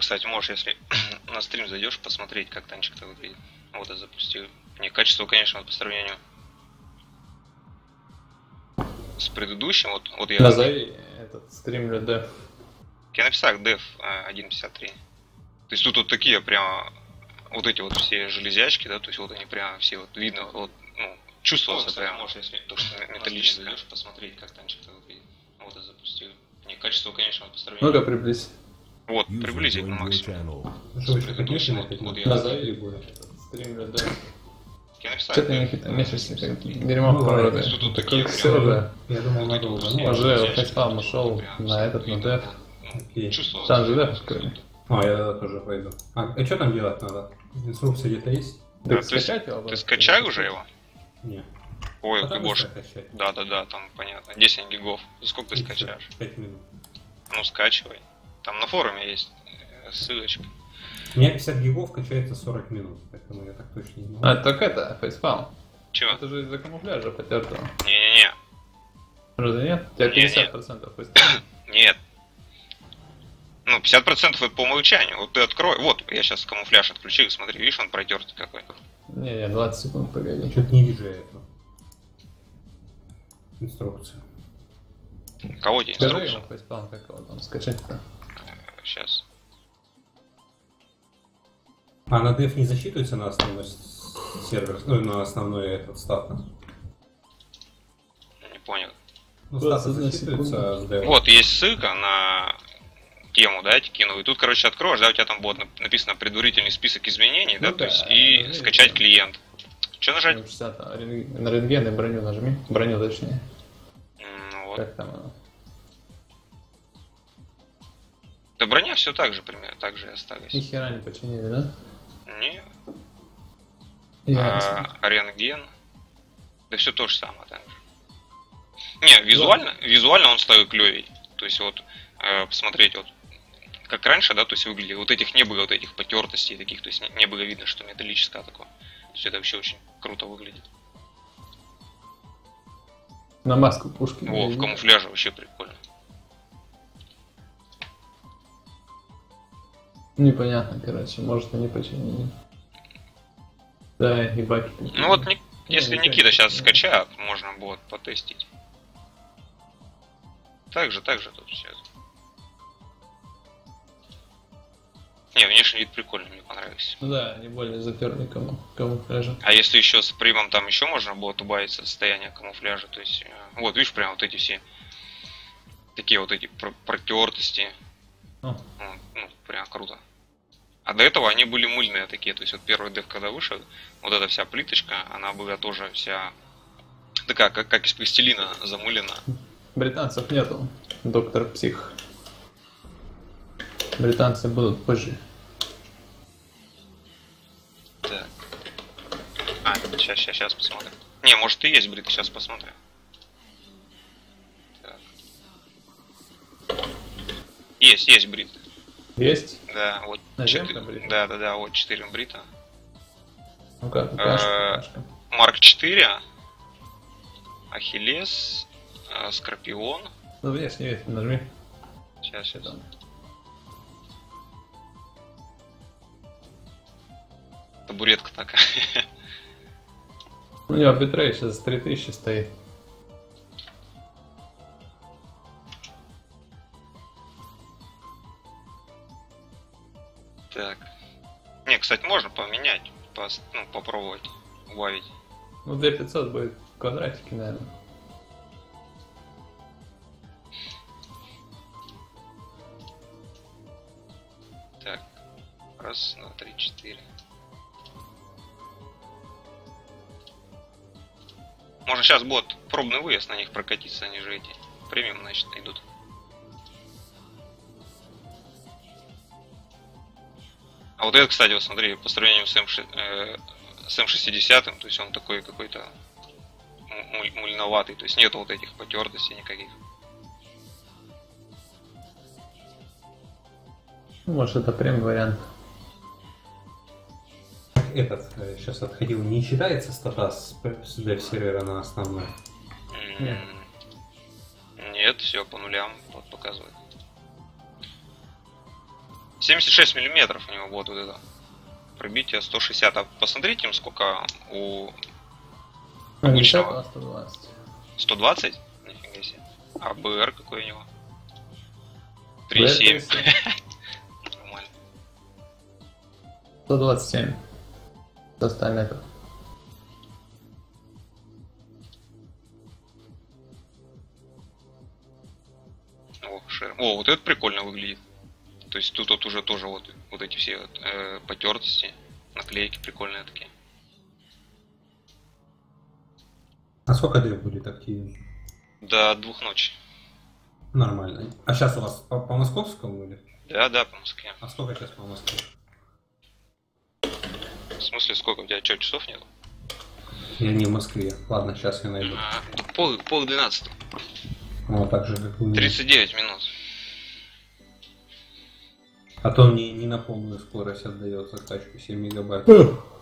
кстати, можешь, если на стрим зайдешь, посмотреть, как танчик-то выглядит. Вот я запустил. Не, качество, конечно, вот по сравнению с предыдущим, вот, вот я... Назови этот стримлер деф. Я написал э, 1.53. То есть тут вот такие прямо вот эти вот все железячки, да, то есть вот они прям все вот видно, вот, ну, чувствовался Вот, кстати, прям, можешь, если то, что металлическое. стрим зайдешь, посмотреть, как танчик-то выглядит. Вот я запустил. Не, качество, конечно, вот по сравнению. Ну-ка, приблизь. Вот, приблизительно максимум. вот опять я- деф. Я написал. Что ты, def, Никита, месяцся 1.53. как дерьмо в Ну, тут такие все, да. Я думал, надолго. Ну, Уже фейспалм ушел на этот, на деф. ну. Там же деф открыли. А, я тоже пойду. А, а что там делать надо? Инструкция где-то есть? Так ты с- скачать его? Ты скачай уже его? Нет. Ой, А ты боже. быстро качать. Да, да, да, там понятно. 10 гигов. За сколько ты скачаешь? Пять минут. Ну, скачивай. Там на форуме есть э, ссылочка. У меня 50 гигов качается 40 минут, поэтому я так точно не могу. А, так это, фейспалм. Чего? Это же из-за камуфляжа потертого. Не-не-не. Разве нет? У тебя Не, не. 50% фейспалм. Нет. Ну, 50% это по умолчанию. Вот ты открой. Вот, я сейчас камуфляж отключил, смотри, видишь, он протертый какой. Не, не, 20 секунд, погоди. Что-то не вижу я этого. Инструкцию. Кого тебе Скажи инструкцию? ему фейспалм, как его там скачать-то. Сейчас. А на деф не засчитывается на основной сервер, ну, на основной этот статус? Не понял. Ну, статус засчитывается с деф. Вот, есть ссылка на тему, да, я тебе кинул. И тут, короче, откроешь, да, у тебя там будет нап- написано предварительный список изменений, да, Ну то есть, да, и ну, скачать да. клиент. Что нажать? Ну, 60, а, рентген- на рентген и броню нажми. Броню точнее. М, Вот. Как там оно? Да броня все так же, примерно, так же и осталось. Ни хера не починили, да? Не, а, рентген. Да все то же самое же. Не, визуально, визуально он стал клевей. То есть вот э, посмотреть вот как раньше, да, то есть выглядел. Вот этих не было вот этих потертостей таких, то есть не, не было видно, что металлическое такое. То есть это вообще очень круто выглядит. На маску пушки. Во, в камуфляже вообще прикольно. Непонятно, короче, может и не починили. Да, и баки. Ну вот, Ник- если не Никита сейчас конечно. скачает, можно будет потестить. Так же, так же тут все. Не, внешний вид прикольный, мне понравился. Ну да, не более затерли кому, камуфляжа. А если еще с примом там еще можно было убавить состояние камуфляжа, то есть, э, вот видишь, прям вот эти все такие вот эти пр- протертости, ну, ну, прям круто. А до этого они были мыльные такие, то есть вот первый дев, когда вышел, вот эта вся плиточка, она была тоже вся такая, как, как из пластилина замылена. британцев нету, доктор псих. Британцы будут позже. Так. А, сейчас, сейчас, сейчас посмотрим. Не, может и есть брит, сейчас посмотрим. Так. Есть, есть брит. Есть? Да, вот четыре-? Да, да, да, вот 4 брита. Ну-ка, покажешь, Э. Марк 4, Ахиллес, э, Скорпион. Ну, внешний вид нажми. Сейчас, сейчас. Там. Табуретка такая. У него битрейт сейчас 3000 стоит. Так. Не, кстати, можно поменять, пос- ну, попробовать убавить. Ну, D500 будет квадратики, наверное. Так. Раз, два, три, четыре. Можно сейчас будет пробный выезд на них прокатиться, они же эти премиум, значит, идут. А вот этот, кстати, вот смотри, по сравнению с, М6, э, с М60, то есть он такой какой-то муль- мульноватый, то есть нету вот этих потертостей никаких. Ну, Может, это прям вариант. Этот сейчас отходил. Не считается стата с, деф сервера на основной? Нет. Нет, все по нулям вот показывает. 76 миллиметров у него вот, вот это. Пробитие 160. А посмотрите, сколько у Обычного. 120. 120? Нифига себе. А БР какой у него? БР 3,7. 3,7. Нормально. 127. До 100 метров. О, шер. О, вот это прикольно выглядит. То есть тут вот уже тоже вот, вот эти все вот, э, потертости, наклейки прикольные такие. А сколько дев будет активен? До двух ночи. Нормально. А сейчас у вас по, по московскому или? Да, да, по Москве. А сколько сейчас по Москве? В смысле, сколько у тебя что, часов нет? Я не в Москве. Ладно, сейчас я найду. А, пол, пол двенадцатого. Вот так же, как у меня. 39 минут. А то мне не на полную скорость отдает закачку 7 мегабайт.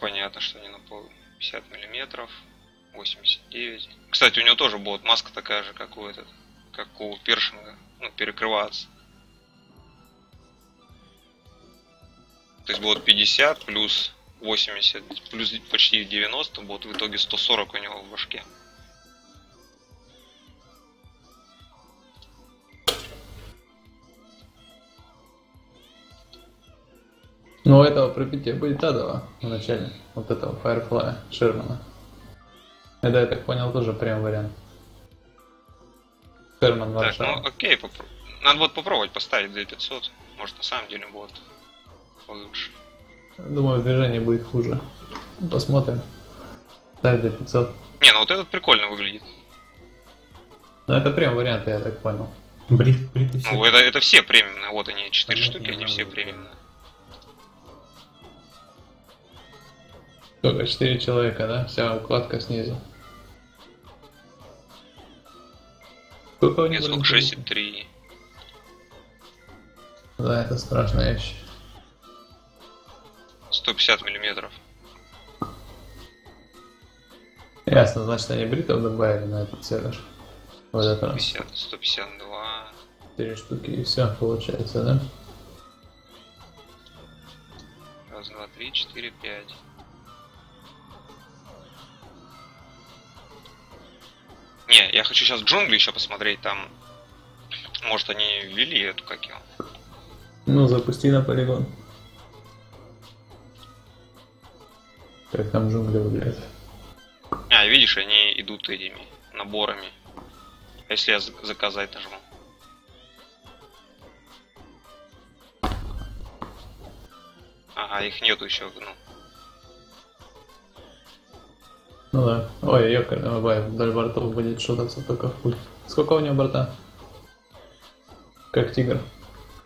Понятно, что не на пол. 50 миллиметров. 89. Кстати, у него тоже будет маска такая же, как у этот, как у першинга. Ну, перекрываться. То есть будет 50 плюс 80, плюс почти 90, будет в итоге 140 у него в башке. Ну, у этого пробития будет адово в начале. Вот этого Firefly Шермана. Это, я так понял, тоже прям вариант. Шерман Так, Варшава. ну окей, попро- надо вот попробовать поставить 2500. Может на самом деле будет лучше. Думаю, движение будет хуже. Посмотрим. Ставь до 500. Не, ну вот этот прикольно выглядит. Ну, это прям вариант, я так понял. Брит, бриты все. Ну, это, это все премиумные. Вот они, 4 Понятно, штуки, они все премиумные. Только 4 человека, да? Вся укладка снизу. Сколько у Нет, них сколько? блин, 6,3. Да, это страшная вещь. 150 миллиметров. Ясно, значит они бритов добавили на этот сервер. В этот раз. 150, 152. 4 штуки и все получается, да? Раз, два, три, четыре, пять. Не, я хочу сейчас джунгли еще посмотреть, там... Может они ввели эту, как его? Ну, запусти на полигон. Как там джунгли выглядят. А, видишь, они идут этими наборами. А Если я за- заказать нажму. Ага, их нету еще, ну. Ну да. Ой, ёкарный бабай, вдоль бортов будет шутаться только в путь. Сколько у него борта? Как тигр.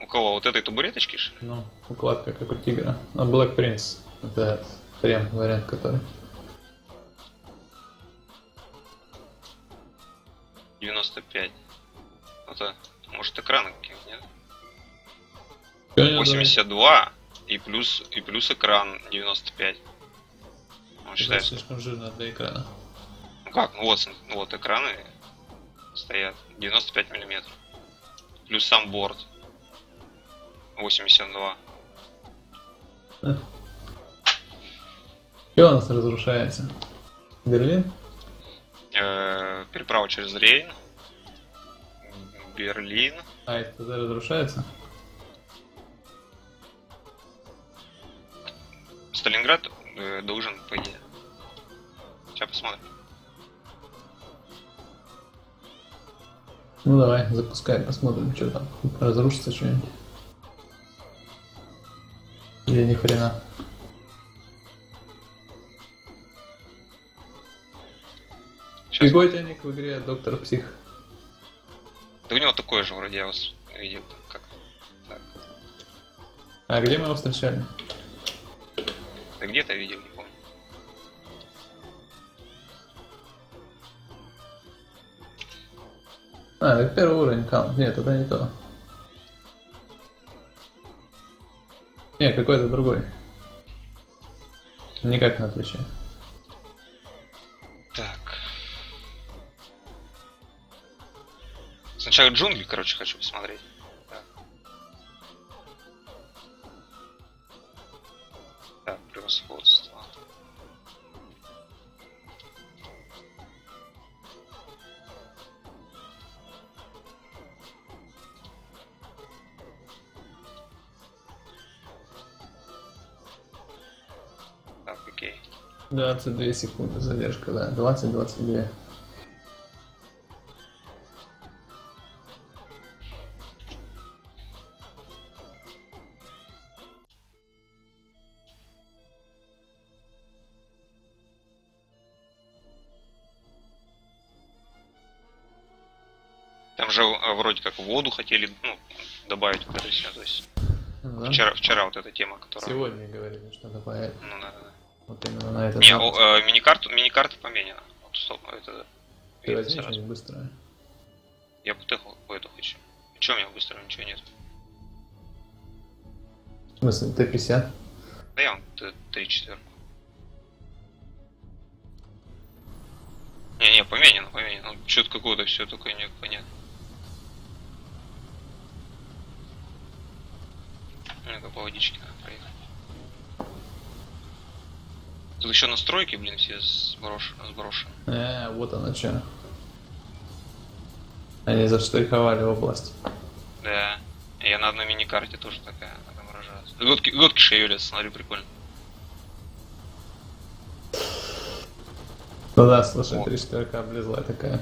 У кого? Вот этой табуреточки? Ну, укладка как у тигра. А Black Prince. Это прям вариант, который. 95. Это, может, экраны какие-то, нет? Чё они 82 и плюс, и плюс экран 95. Это считай, слишком жирно для экрана. ну как, ну вот, ну вот экраны стоят 95 миллиметров. Плюс сам борт 82. Что у нас разрушается? Берлин? Э, переправа через Рейн. Берлин. А, это тогда разрушается? Сталинград э, должен, по идее. Сейчас посмотрим. Ну давай, запускай, посмотрим, что там. Разрушится что-нибудь. Или ни хрена. Сейчас. Какой у тебя ник в игре Доктор Псих? Да у него такой же вроде я вас видел. Как... Так. А где мы его встречали? Да где-то видел, не помню. А, это первый уровень каунт. Нет, это не то. Не, какой-то другой. Никак не отвечаю. Так. Сначала джунгли, короче, хочу посмотреть. Превосходство. Так, окей. 22 секунды задержка, да. 20-22. Вроде как воду хотели ну, добавить в это всё, то есть да. вчера, вчера вот эта тема, которая... Сегодня говорили, что добавят. Ну, да, да. Вот именно на этот Не, запуск. о, э, миникарту, миникарта поменена. Вот, стоп, это... Ты возьми что-нибудь быстрое. Я бы теху эту хочу. Че у меня быстро ничего нет? В смысле, Т-50? Да я т- три четверку. Не, не, поменено, поменено. Ну, что-то какое-то все такое непонятно. Ну-ка, по водичке надо проехать. Тут еще настройки, блин, все сброшены. сброшены. Э, вот оно что. Они заштриховали область. Да. Я на одной мини-карте тоже такая отображалась. Годки, годки шевелятся, смотри, прикольно. Ну да, слушай, Вот. три четверка облезла такая.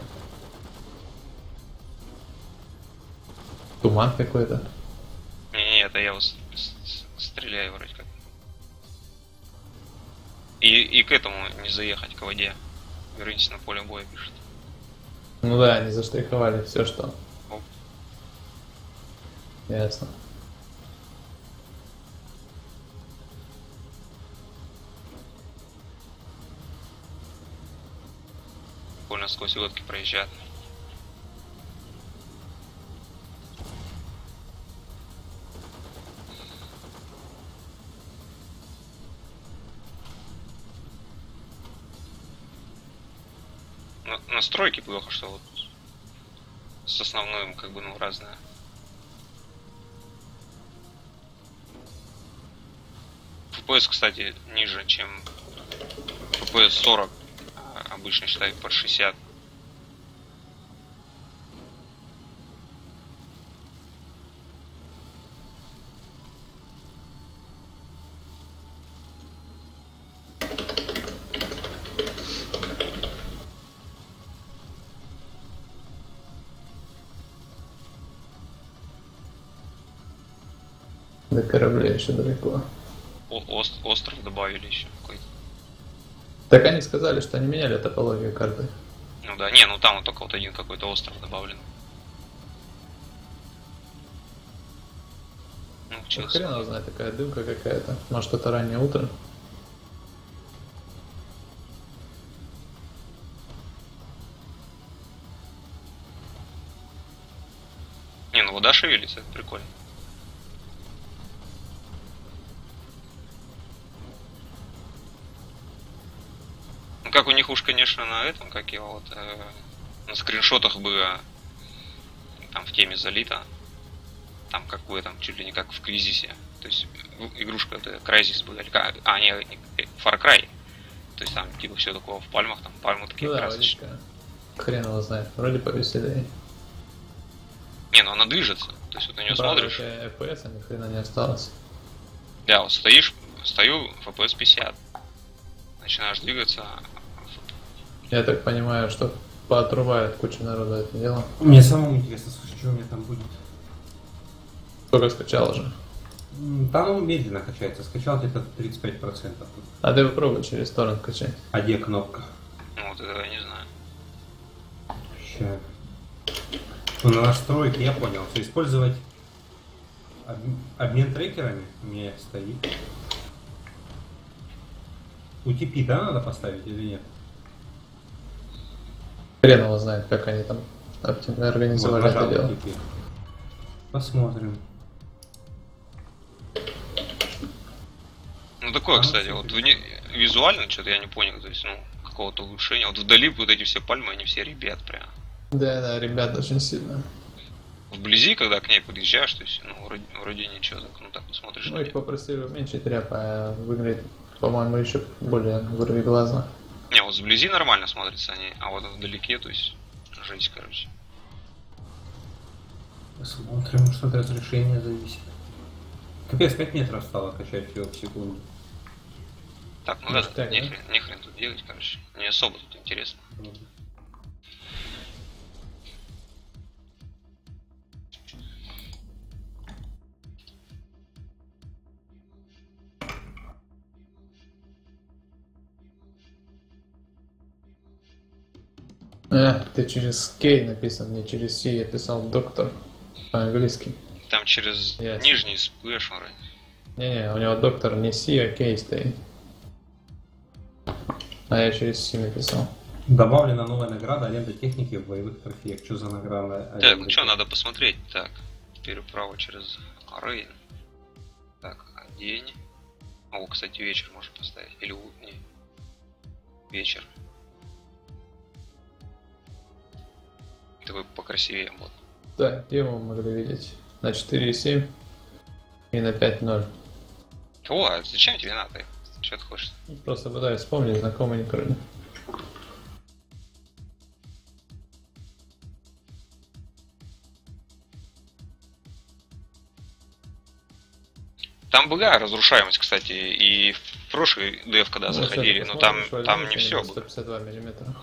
Туман какой-то. Это я вот стреляю вроде как. И, и к этому не заехать, к воде. Вернитесь на поле боя, пишет. Ну да, они заштриховали все, что. Оп. Ясно. Больно сквозь лодки проезжают. На- Настройки плохо, что вот с основным как бы ну разное. FPS, кстати, ниже, чем FPS 40. а Обычно считают под 60. До корабля еще далеко. О- ост- остров добавили еще какой-то. Так они сказали, что они меняли топологию карты. Ну да, не, ну там вот только вот один какой-то остров добавлен. Ну, Ну, чё, хрен его знает, такая дымка какая-то. Может, это раннее утро? Не, ну вода шевелится, это прикольно. Ну как у них уж, конечно, на этом, как его вот э, на скриншотах было там в теме залито. Там как бы там чуть ли не как в кризисе. То есть игрушка это Crysis была, или как- а, не, не, э, Far Cry. То есть там типа все такое в пальмах, там пальмы такие Ну да, красочные. водичка. Хрен его знает. Вроде повеселее. Не, ну она движется. То есть вот на нее Правда, смотришь. FPS, а ни хрена не осталось. Да, вот стоишь, стою FPS 50. Начинаешь двигаться. Я так понимаю, что поотрубает кучу народа это дело. Мне самому интересно, слушай, что у меня там будет. Только скачал уже. М, Там он медленно качается, скачал где-то 35%. Тут. А ты попробуй через торрент качать. А где кнопка? Ну вот этого я не знаю. Ща. Ну, на настройки я понял, что использовать об- обмен трекерами у меня стоит. UTP, да, надо поставить или нет? Хрен его знает, как они там организовали Вот, это дело. Посмотрим. Ну такое, А, кстати, вот вне- визуально что-то я не понял, то есть, ну, какого-то улучшения. Вот вдали вот эти все пальмы, они все ребят прям. Да, да, ребят, очень сильно. Вблизи, когда к ней подъезжаешь, то есть, ну, вроде, вроде ничего, так, ну так посмотришь. Ну, их попросили уменьшить ряд, а выглядит по-моему, еще более вырви глаза. Не, вот сблизи нормально смотрятся они, а вот вдалеке, то есть, жесть, короче. Посмотрим, что от разрешения зависит. Капец, 5 метров стало качать его в секунду. Так, ну Может, да, не, хрен, не хрен тут делать, короче. Не особо тут интересно. Э, ты через Кей написан, не через Си, я писал доктор по-английски. Там через Ясно. нижний splash вроде. Не-не, у него доктор не C, а K стоит. А я через C написал. Добавлена новая награда аренда техники в боевых трофеях. Что за награда? Так, ну что, надо посмотреть. Так, переправа через Рейн. Так, а день. О, кстати, вечер можно поставить. Или не. Вечер. Такой покрасивее вот. Так, где мы могли видеть? На 4,7 и на 5.0. О, а зачем тебе надо? Что ты хочешь? Просто пытаюсь вспомнить знакомые кроме. Там была разрушаемость, кстати, и в прошлый дев, когда Ну, заходили, но там, там не все было. 152 миллиметра.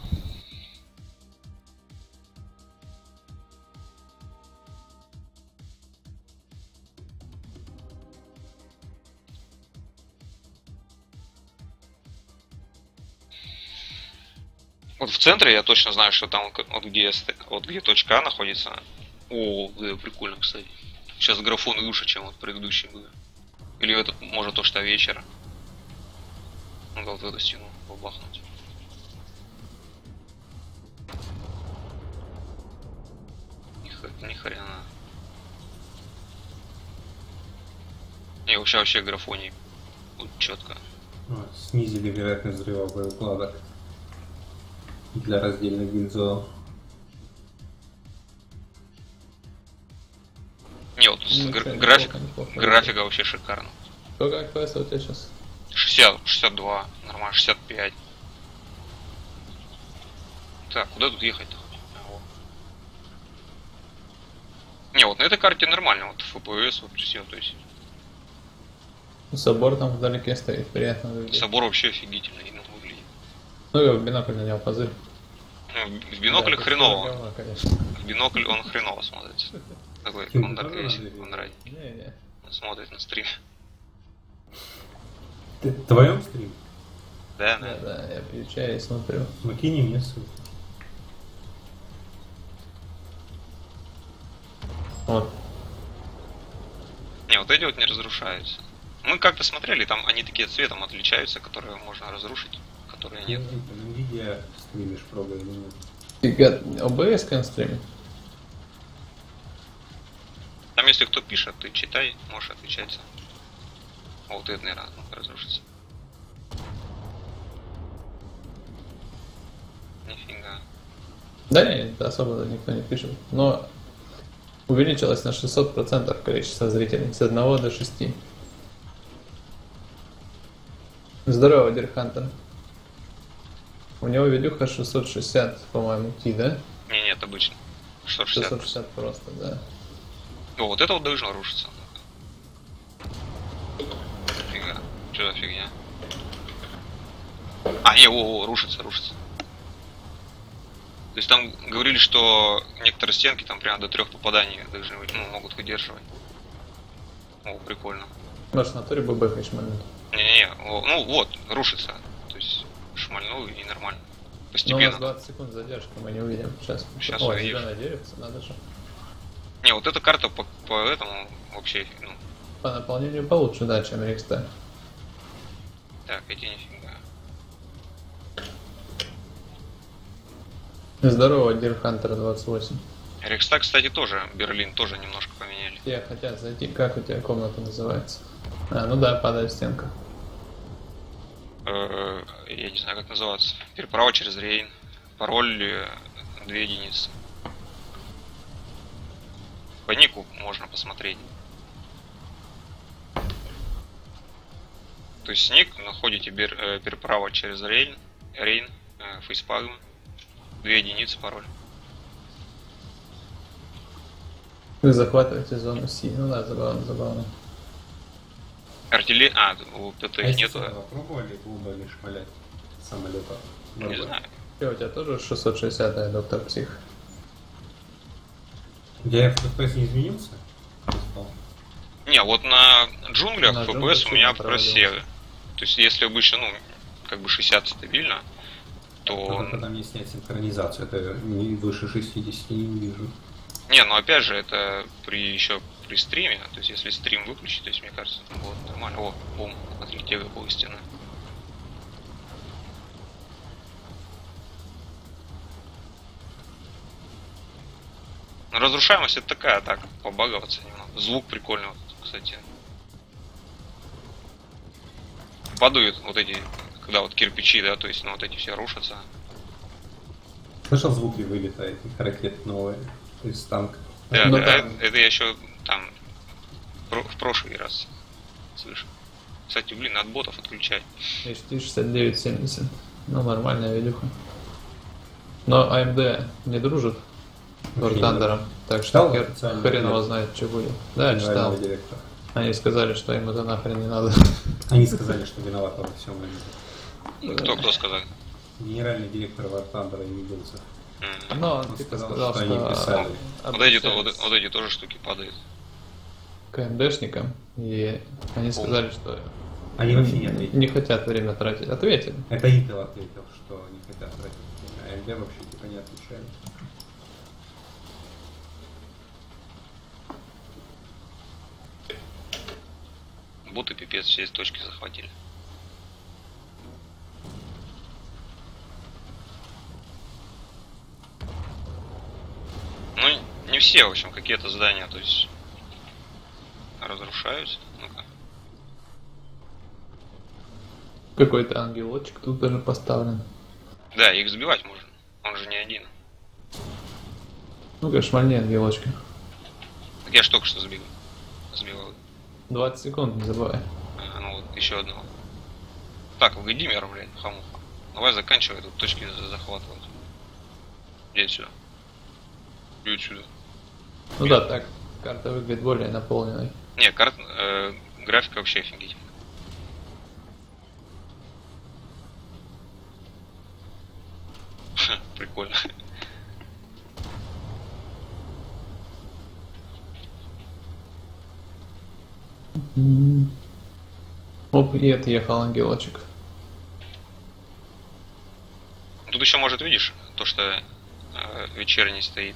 Вот в центре я точно знаю, что там вот где, вот где точка А находится. О, прикольно, кстати. Сейчас графон лучше, чем вот предыдущий был. Или этот, может, то, что вечера. Ну да, вот эту стену побахнуть. Ни, ни хрена. Не, вообще вообще графоний. Вот четко. А, Снизили вероятность взрыва боеукладок для раздельных гильзов. Не, вот с Ну, гра- кстати, график, неплохо, неплохо. графика вообще шикарно. Сколько FPS у тебя сейчас? 60, 62, нормально, 65. Так, куда тут ехать-то? А. Не, вот на этой карте нормально, вот FPS, вот все, то есть Собор там вдалеке стоит, приятно выглядит. собор вообще офигительный ну, выглядит. Ну и в бинокль на него позырь. Ну, в бинокль Да, хреново, говно, в бинокль он хреново смотрится. Такой, он так он Не-не. он смотрит на стрим. Ты в твоем стриме? Да, Да, да. да, я включаю и смотрю. Ну кинь мне ссылку. Вот. Не, вот эти вот не разрушаются. Мы как-то смотрели, там они такие цветом отличаются, которые можно разрушить, которые нет. Ты стримишь, пробуй или нет. Ты га- OBS can? Там если кто пишет, ты читай, можешь отвечать. О, вот это, наверное, разрушится. Нифига. Да не, особо никто не пишет. Но увеличилось на 600% количество зрителей с 1 до 6. Здорово, Дирхантер. У него видюха 660, по-моему, ки, да? Не, нет, обычно. 660. 660 просто, да. О, вот это вот должно рушиться. Фига. Что за фигня? А, не, о, о, рушится, рушится. То есть там говорили, что некоторые стенки там прямо до трех попаданий должны быть, ну, могут выдерживать. О, прикольно. Может, на туре бэбэхаешь момент. Не-не-не, ну вот, рушится. Шмальнул и нормально. Но у нас Постепенно. 20 секунд задержка, мы не увидим сейчас. Щас О, увидишь. зеленое деревце, надо же. Не, вот эта карта по, по этому вообще, ну, По наполнению получше, да, чем Рикста. так, эти нифига. Здорово, Дирхантер 28. Рекстаг, кстати, тоже, Берлин тоже немножко поменяли. Я хотел зайти, как у тебя комната называется? А, ну да, падает стенка. Э, я не знаю, как называться. Переправа через Рейн. Пароль э, две единицы. По нику можно посмотреть. То есть ник находите бер- э, переправа через Рейн, Рейн, э, фейспалм, две единицы пароль. Вы захватываете зону Си. Ну да, забавно, забавно. Артиллерия... А, у ПТ А нету. пробовали глубоко шмалять самолета? Не знаю. Че, у тебя тоже 660 доктор псих? Я FPS не изменился? Не, вот на джунглях На FPS у меня просевы. То есть если обычно, ну, как бы 60 стабильно, то... Когда мне снять синхронизацию, это не выше 60 не увижу. Не, ну опять же, это при еще при стриме, то есть если стрим выключить, то есть мне кажется, вот нормально. О, бум, смотри, те какой стены. Ну, разрушаемость это такая, так, побаговаться немного. Звук прикольный, вот, кстати. Падают вот эти, когда вот кирпичи, да, то есть, ну, вот эти все рушатся. Слышал звуки вылета этих ракет новые? То есть танк. Да, Ну да, да. это, это я еще там в прошлый раз слышал. Кстати, блин, надо ботов отключать. HT 6970. Ну, нормальная видюха. Но AMD не дружит с Thunder, так Читал что хер, хрен его знает, что будет. Да, читал. Генерального директора. Они сказали, что им это нахрен не надо. Они сказали, что виноват во всем они. Кто кто сказал? Генеральный директор War Thunder Ньюбилса. М. Но Он он типа сказал, что что... они писали. Вот эти, то- вот, обращаются вот эти тоже штуки падают. К АМДшникам, и они сказали, что Они вообще не ответили. не хотят время тратить. Ответили. Это Intel ответил, что не хотят тратить время, а AMD вообще типа не отвечает. Боты пипец, все из точки захватили. Ну, не все, в общем, какие-то здания, то есть разрушаются. Ну-ка. Какой-то ангелочек тут даже поставлен. Да, их сбивать можно. Он же не один. Ну-ка, шмальни ангелочка. Так я ж только что сбил. Сбивал. 20 секунд, не забывай. А, ну вот, еще одного. Так, Владимир, блядь, хамуха. Давай заканчивай тут точки за- захватывать. Иди сюда. Иди сюда. Ну да, так карта выглядит более наполненной. Не, карт, э, графика вообще офигительная. Прикольно. Оп, и отъехал ангелочек. Тут еще, может, видишь, то, что э, вечерний стоит.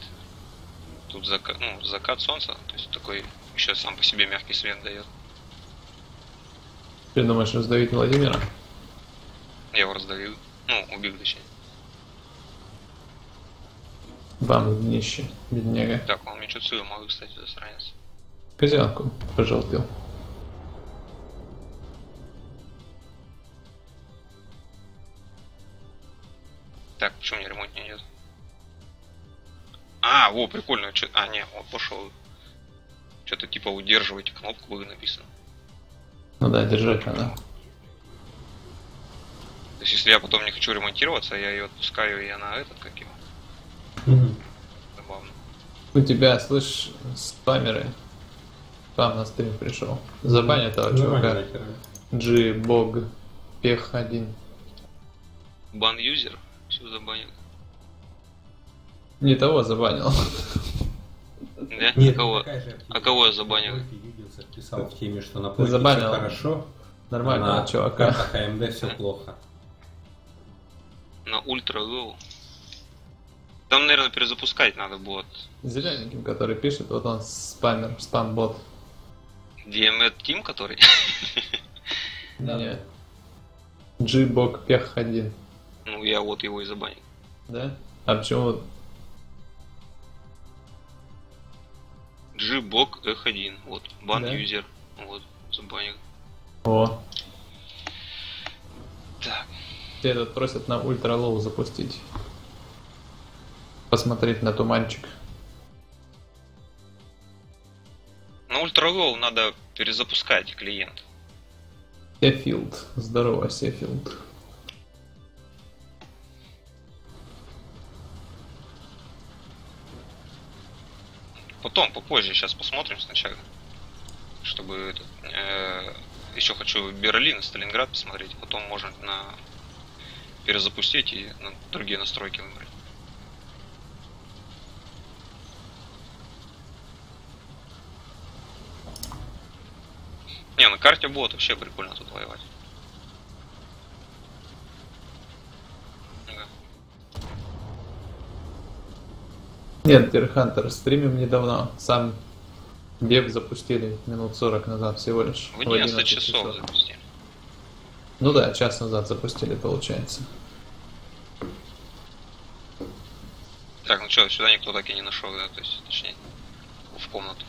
Тут закат, ну, закат солнца, то есть такой еще сам по себе мягкий свет дает. Ты думаешь раздавить Владимира? Я его раздавил. Ну, убил точнее. Бам, днище, бедняга. Так, он мне что целую могу, кстати, засранец. Козявку пожелтел. Так, почему мне ремонт не идет? А, во, прикольно. чё- А, не, вот пошел. Что-то типа удерживайте кнопку было написано. Ну да, держать надо. То есть, если я потом не хочу ремонтироваться, я ее отпускаю, и она этот, как его, забавно. У тебя, слышь, спамеры. Спам на стрим пришел. Забань этого чувака. G Bog Пех 1. Ban user, все забанил. Не того забанил. Да? Нет, кого? такая же А кого я забанил? Писал в теме, что на плойке забанил. все хорошо, Нормального а на чувака. картах AMD все плохо. На ultra low. Там, наверное, перезапускать надо будет. Зелененьким, который пишет, вот он спамер, спам-бот. DMED Team, который? Не. G Bog Пех 1. ну, я вот его и забанил. Да? А почему G-Bok F1. Вот. Ban Да. user. Вот. Забанил. О, Так. тебя тут просят на ultra low запустить. Посмотреть на туманчик. На ultra low надо перезапускать клиент. Сефилд. Здорово, Сефилд. Потом, попозже, сейчас посмотрим сначала. Чтобы этот, э, еще хочу Берлин и Сталинград посмотреть, потом можно на перезапустить и на другие настройки выбрать. Не, на карте будет вообще прикольно тут воевать. Нет, Дирхантер, стримим недавно. Сам бег запустили минут 40 назад всего лишь. В в 11 11 часов запустили. Ну да, час назад запустили, получается. Так, ну что, сюда никто так и не нашел, да? То есть, точнее, в комнату.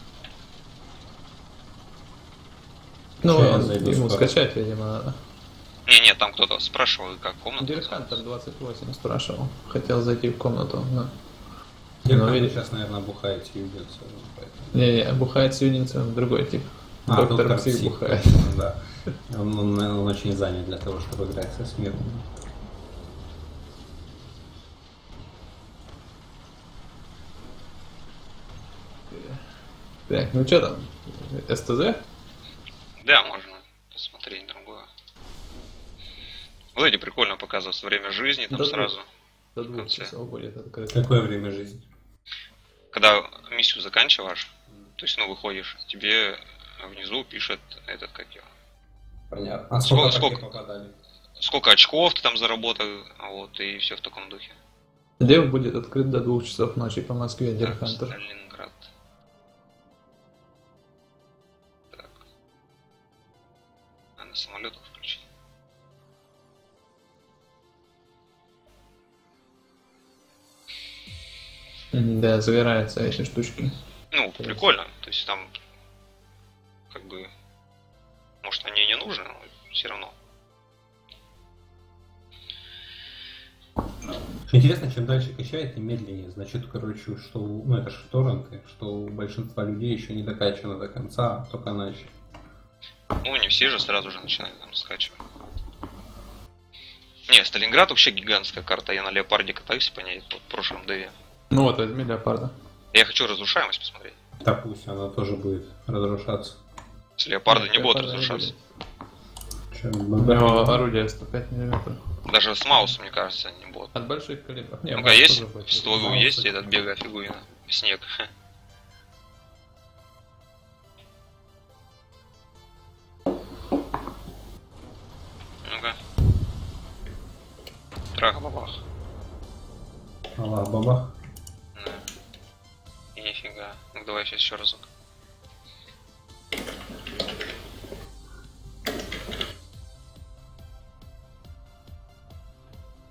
Ну, он- ему скоро. скачать, видимо, надо. Не, не, там кто-то спрашивал, как комната. Дирхантер 28 спрашивал. Хотел зайти в комнату, но... Дирхан Ну, видишь. сейчас, наверное, бухает убьется. поэтому. Не-не, бухает с Юнинцем, другой тип. А, Доктор, доктор Псих Псих. бухает. Да. Он, он, он очень занят для того, чтобы играть со смертными. Так, ну что там? СТЗ? Да, можно посмотреть другое. Вот эти прикольно показывают время жизни, там Да, сразу. До двух часов будет открыто. Какое время жизни? Когда миссию заканчиваешь, то есть, ну, выходишь, тебе внизу пишет этот, как его, Понятно. А Сколько- сколько, сколько? сколько очков ты там заработал, вот, и все в таком духе. Дев будет открыт до двух часов ночи по Москве, Так, Дирхантер. Сталинград. Так. А на самолетах Да, загораются эти штучки. Ну, прикольно. То есть там, как бы, может, они и не нужны, но все равно. Интересно, чем дальше качает, тем медленнее. Значит, короче, что у- ну это же торренты, что у большинства людей еще не докачано до конца, а только начали. Ну, не все же сразу же начинают там скачивать. Не, Сталинград вообще гигантская карта. Я на Леопарде катаюсь по ней вот, в прошлом деве. Ну вот, возьми Леопарда. Я хочу разрушаемость посмотреть. Да пусть она тоже будет разрушаться. С Леопарда не будет Леопарда не разрушаться. Чё, У него орудие 105 мм. Даже с маусом, мне кажется, не будет. От больших калибров. Не, Ну-ка, есть? будет. Стволу есть этот бега фигуина. Снег. Ну-ка. Трах-бабах. Аллах Ну давай сейчас еще разок.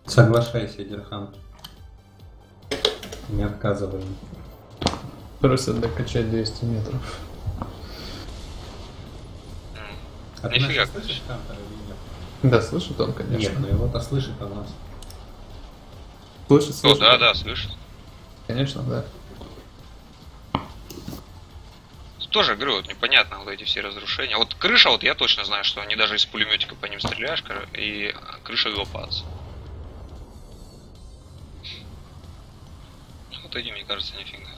Соглашайся, Дирхан. Не отказывай. Просят докачать 200 метров. Нифига, слышишь Хантера или нет? Да, слышит он, конечно. Нет, ну его-то слышит о нас. Слышит, О, слышит. да, да, слышишь. Конечно, да. Тоже, говорю, вот непонятно вот эти все разрушения. Вот крыша, вот я точно знаю, что они даже из пулеметика по ним стреляешь, и крыша лопается. Вот эти, мне кажется, нифига.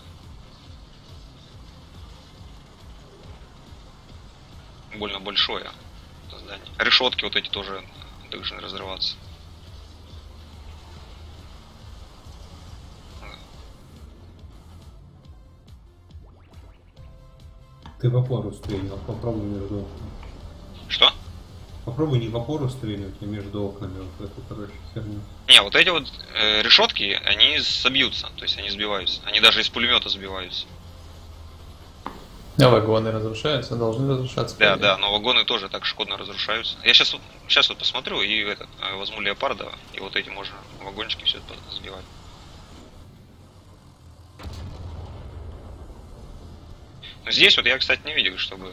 Больно большое здание. Решетки вот эти тоже должны разрываться. Ты в опору стрельнул, попробуй между окнами. Что? Попробуй не в опору стрельнуть, а между окнами вот эту, короче, херню. Не, вот эти вот э, решетки, они собьются, то есть они сбиваются. Они даже из пулемета сбиваются. А вагоны разрушаются, должны разрушаться. Да, да, но вагоны тоже так шкодно разрушаются. Я сейчас вот, сейчас вот посмотрю и этот, э, возьму леопарда, и вот эти можно вагончики все это сбивать. Но здесь вот я, кстати, не видел, чтобы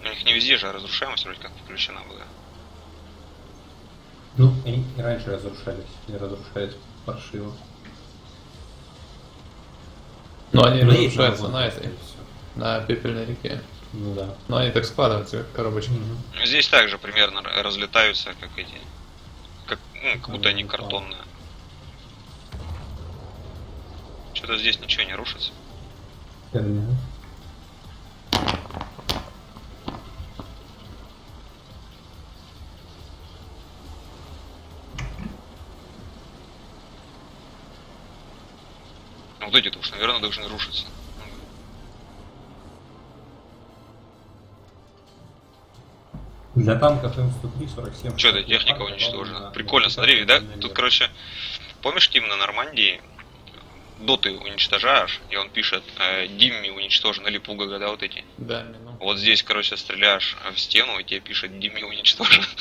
у них не везде же разрушаемость вроде как включена была. Ну, они и раньше разрушались, и разрушались паршиво. Но они Ну, разрушаются на этой, на пепельной реке. Ну да. Но они так складываются, как коробочки. Здесь также примерно разлетаются, как эти. Как, ну, как будто они картонные. Что-то здесь ничего не рушится. Терминал. Ну, Вот эти-то уж, наверное, должны рушиться. Для танков М103 47. Что-то техника уничтожена. Прикольно, смотри, да? Тут, короче, помнишь, Тим на Нормандии доты уничтожаешь, и он пишет э, Димми уничтожен или Пугага, да, вот эти. Да, ну. Вот здесь, короче, стреляешь в стену, и тебе пишет Димми уничтожен.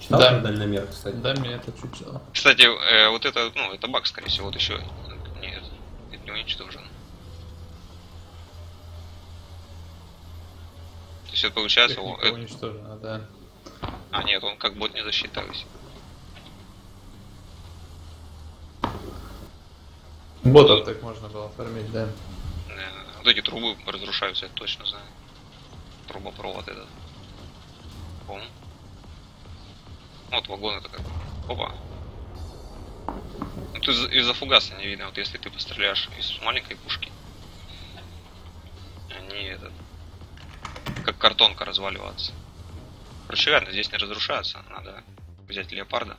Читал Да. дальномер, кстати? Дай мне это чучело. Кстати, э, вот это, ну, это баг, скорее всего, вот еще. Нет, это не уничтожен. То есть это получается, Техника это- уничтожена, да. а нет, он как бот не засчитался. Ботов так можно было оформить, да. Вот эти трубы разрушаются, я точно знаю. Трубопровод этот. Пом. Вот вагон это как. Опа. Ну, из- из-за фугаса не видно, вот если ты постреляешь из маленькой пушки. Они этот. Как картонка разваливаться. Короче, реально, здесь не разрушаются. Надо взять леопарда.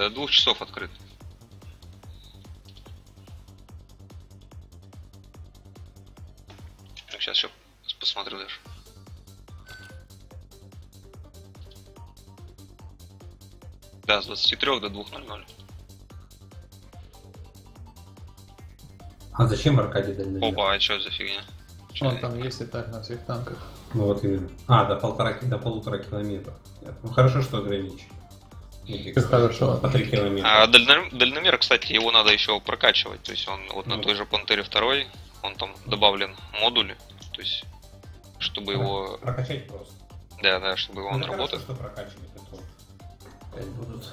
До двух часов открыт. Сейчас еще посмотрю даже. Да, с 23 до 2.00. А зачем Аркадий дальномер? Опа, а что за фигня? Чё Он там есть и так на всех танках. Ну вот именно. А, до полтора, ки- до полутора километров. Ну хорошо, что ограничен. Этих, Как хорошо. По три километра. А дальномер, дальномер, кстати, его надо еще прокачивать. То есть он вот на Ну. той же Пантере 2, он там добавлен модули. То есть, чтобы его... Прокачать просто. Да, да, чтобы он Ну, хорошо, работал. что прокачивать, то опять будут.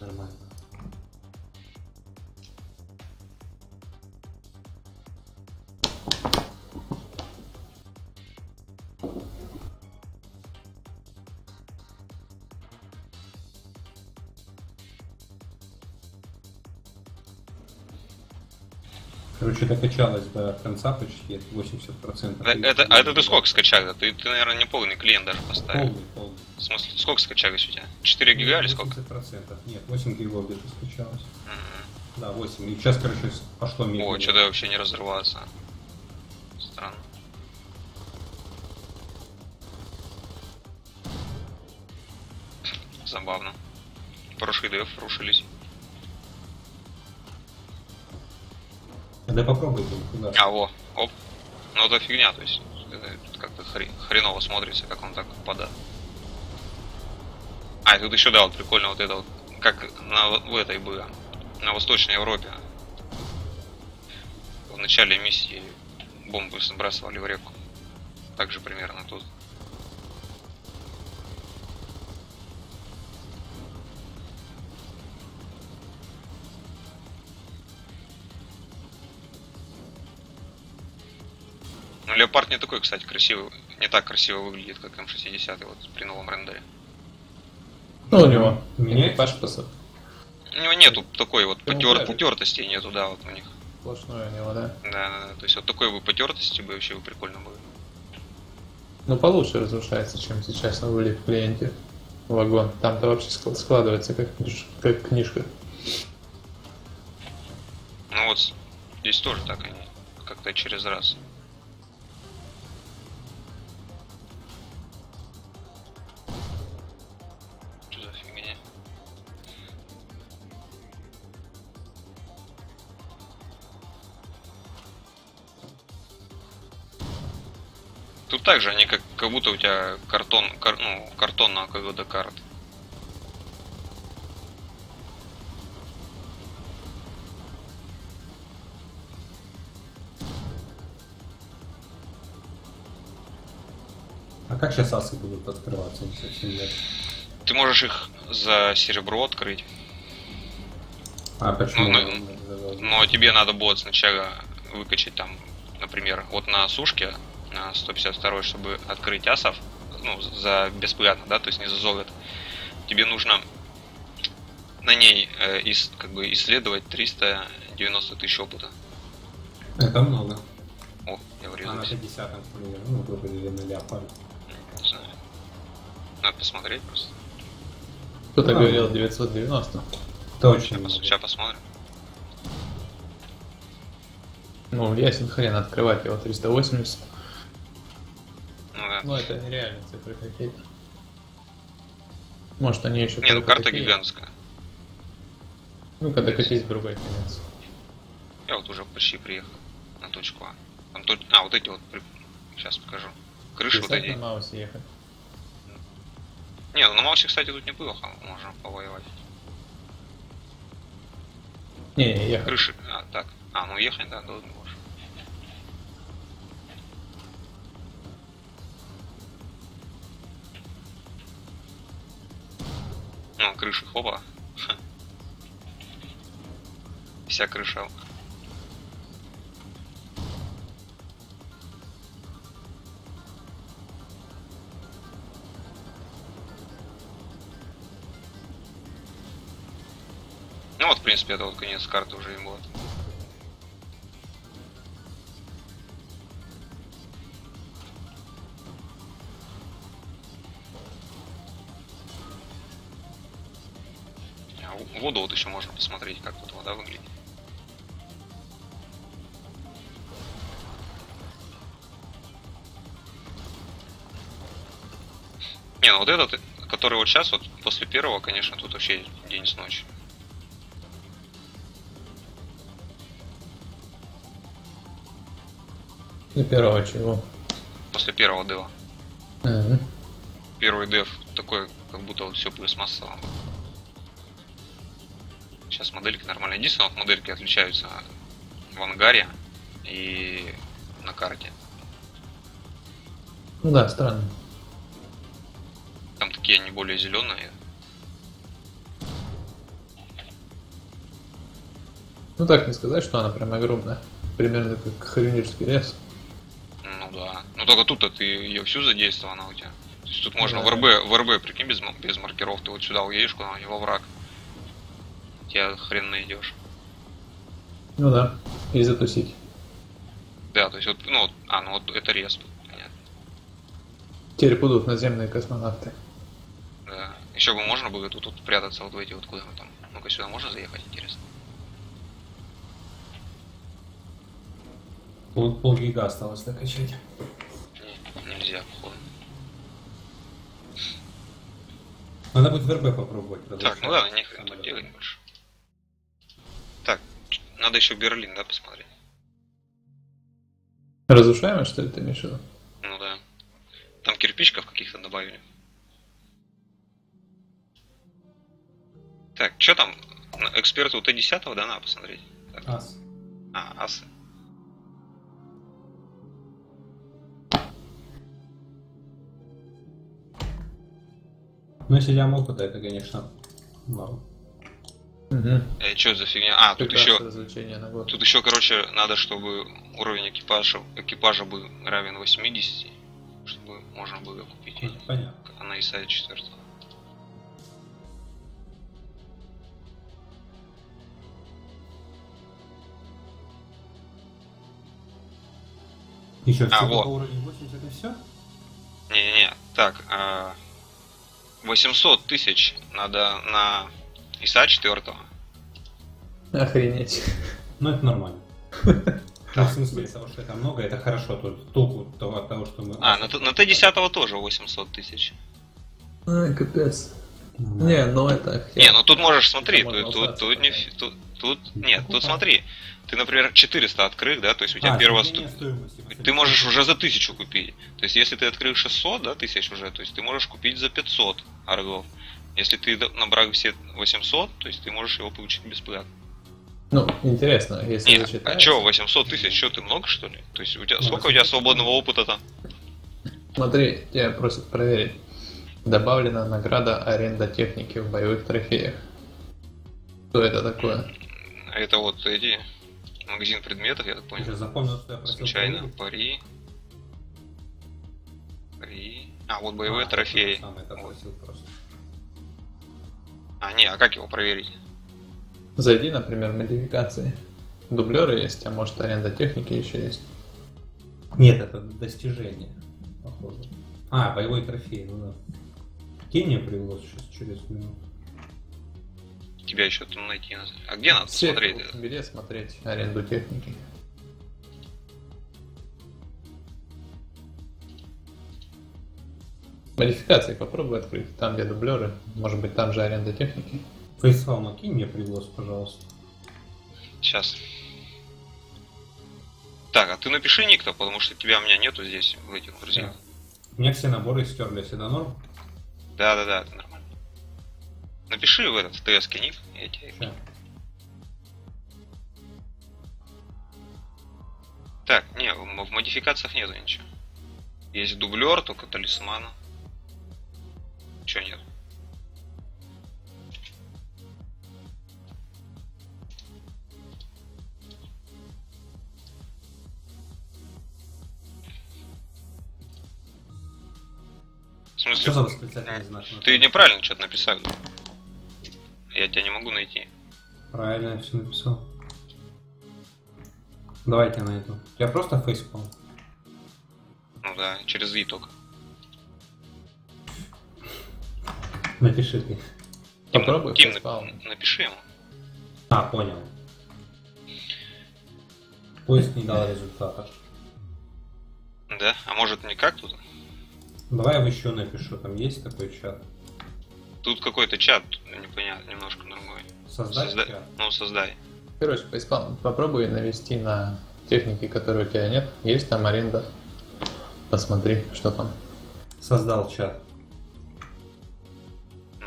Нормально. Короче, докачалось до конца почти, это 80%. Э, Это, а это ты сколько скачал? Ты, ты, наверное, не полный клиент даже поставил. Полный, полный. В смысле, сколько скачалось у тебя? 4 гига или сколько? 80%. Нет, 8 гигов где-то скачалось. Мгм. Да, 8. И сейчас, короче, пошло медленно. О, что-то вообще не разрывается. Странно. Забавно. Прошлый деф рушились. Да попробуйте, куда. А, во, оп. Ну это фигня, то есть как-то хре- хреново смотрится, как он так падает. А, и тут еще, да, вот прикольно вот это вот, как на, в этой было, на Восточной Европе. В начале миссии бомбы сбрасывали в реку. Так же примерно тут. Ну, Леопард не такой, кстати, красивый. Не так красиво выглядит, как М60 вот при новом рендере. Ну, у него Меняется? экипаж посад. У него нету такой вот потер... Потертости нету, да, вот у них. Сплошной у него, да. Да, да, да. То есть вот такой бы потертости бы вообще бы прикольно было. Ну, получше разрушается, чем сейчас на вылет в клиенте. Вагон. Там-то вообще ск- складывается как, книж- как книжка. Ну вот здесь тоже так они как-то через раз. Тут также они как, как будто у тебя картон, кар, ну, картон на КГД карт. А как сейчас асы будут открываться? Совсем нет. Ты можешь их за серебро открыть, А почему? Ну, но тебе надо будет сначала выкачать там, например, вот на сушке, на 152 чтобы открыть асов, ну, за бесплатно, да, то есть не за золото, тебе нужно на ней э, ис- как бы исследовать 390 тысяч опыта. Это много. О, я А на врезался. 50 например, ну, грубо говоря, на леопард. Не знаю. Надо посмотреть просто. Кто-то А. говорил 990. Это очень Сейчас, много. посмотрим. Ну, ясен хрен открывать его 380. Ну да. Ну, это нереальные цифры какие-то. Может, они еще... Не, ну карта такие. гигантская. Ну, когда катись в другой конец. Я вот уже почти приехал на точку А. Там точ- А, вот эти вот, сейчас покажу. Крыши вот эти. на Маусе ехать. Не, ну на Малче, кстати, тут неплохо, можно повоевать. Не, не, ехать. Крыши, а, так. А, ну ехать, да, должен Ну, крыши, хопа. Вся крыша. Ну вот, в принципе, это вот конец карты уже и будет. Воду вот еще можно посмотреть, как тут вода выглядит. Не, ну вот этот, который вот сейчас, вот после первого, конечно, тут вообще день с ночью. И первого чего? После первого дева. Мгм. Первый дев такой, как будто вот все пластмассово. Сейчас модельки нормальные. Единственное, вот модельки отличаются в ангаре и на карте. Ну да, странно. Там такие они более зеленые. Ну так не сказать, что она прям огромная. Примерно как Хрюнирский лес. Ну да. Но только тут-то ты ее всю задействована у тебя. То есть тут можно Да. в РБ, в РБ, прикинь, без, без маркеров, ты вот сюда уедешь куда-нибудь во враг. Тебя хрен найдешь. Ну да. И затусить. Да, то есть вот, ну вот, а, ну вот это респ, понятно. Теперь будут наземные космонавты. Да. Еще бы можно было тут, тут прятаться вот в эти вот куда мы там. Ну-ка сюда можно заехать, интересно? Пол, полгига осталось накачать. Не, нельзя, походу. Надо будет в РБ попробовать. Так, ну да, нехрен тут делать больше. Надо еще Берлин, да, посмотреть. Разрушаемость, что ли, ты имеешь в виду? Ну да. Там кирпичков каких-то добавили. Так, что там? Эксперты у Т-10, да, надо посмотреть. Так. Ас. А, асы. Ну, если я мог, то это, конечно, мало. Угу. Э, что за фигня? А, тут еще, тут еще, короче, надо, чтобы уровень экипажа, экипажа был равен 80, чтобы можно было купить Ну. Понятно. Она и сайт 4. Еще А, вот. по уровню 80 это все? Не-не-не, так, а, 800 тысяч надо на ИСа 4. Охренеть. Ну, это нормально. Ну, в смысле, того, что это много, это хорошо. Тут толку того, от того, что мы... А, на, Т- на Т10 тоже 800 тысяч. Ай, капец. Не, ну это... Не, ну тут можешь, смотри, тут, тут, тут, не, тут, тут, нет, тут смотри, ты, например, 400 открыл, да, то есть у тебя А, первая снижение ступ- стоимости. Ты можешь уже за 1000 купить. То есть, если ты открыл 600, да, тысяч уже, то есть ты можешь купить за 500 аргов. Если ты набрал все 800, то есть ты можешь его получить бесплатно. Ну, интересно, если Нет, а зачитать... чё, 800 тысяч, что ты много, что ли? То есть, у тебя, Ну, сколько у тебя свободного опыта-то? Смотри, тебя просят проверить. Добавлена награда аренда техники в боевых трофеях. Что это такое? Это вот эти, магазин предметов, я так Я понял. же запомнил, что я просил Случайно, проверить. пари. Пари. А, вот боевые А, трофеи. я Сам это Вот. А, не, а как его проверить? Зайди, например, в модификации. Дублеры есть, а может аренда техники еще есть. Нет, это достижение, похоже. А, боевой трофей, ну да. Мне привоз сейчас через минуту. Тебя еще там найти надо. А где надо Все, смотреть? где смотреть аренду техники? Модификации попробуй открыть. Там, где дублеры. Может быть, там же аренда техники. Фейсфауна, кинь мне привоз, пожалуйста. Сейчас. Так, а ты напиши ник-то, потому что тебя у меня нету здесь, в этих друзьях. У меня все наборы стерлись, это норм? Да, да, да, это нормально. Напиши в этот ТС ник, я тебе... Ща. Так, не, в в модификациях нету ничего. Есть дублер, только талисмана. Чего нет? В Что смысле? за восклицательный знак? Ты неправильно что-то написал. Я тебя не могу найти. Правильно я все написал. Давайте я найду. Я просто фейспалм. Ну да, через И только. Напиши ты. Тим, Попробуй Тим, напиши ему. А, понял. Поиск не дал результата. Да? А может никак тут? Давай я еще напишу, там есть такой чат. Тут какой-то чат непонятно, немножко другой. Создать Созда- чат. Ну, создай. Короче, фейспалм, попробуй навести на техники, которые у тебя нет. Есть там аренда. Посмотри, что там. Создал чат.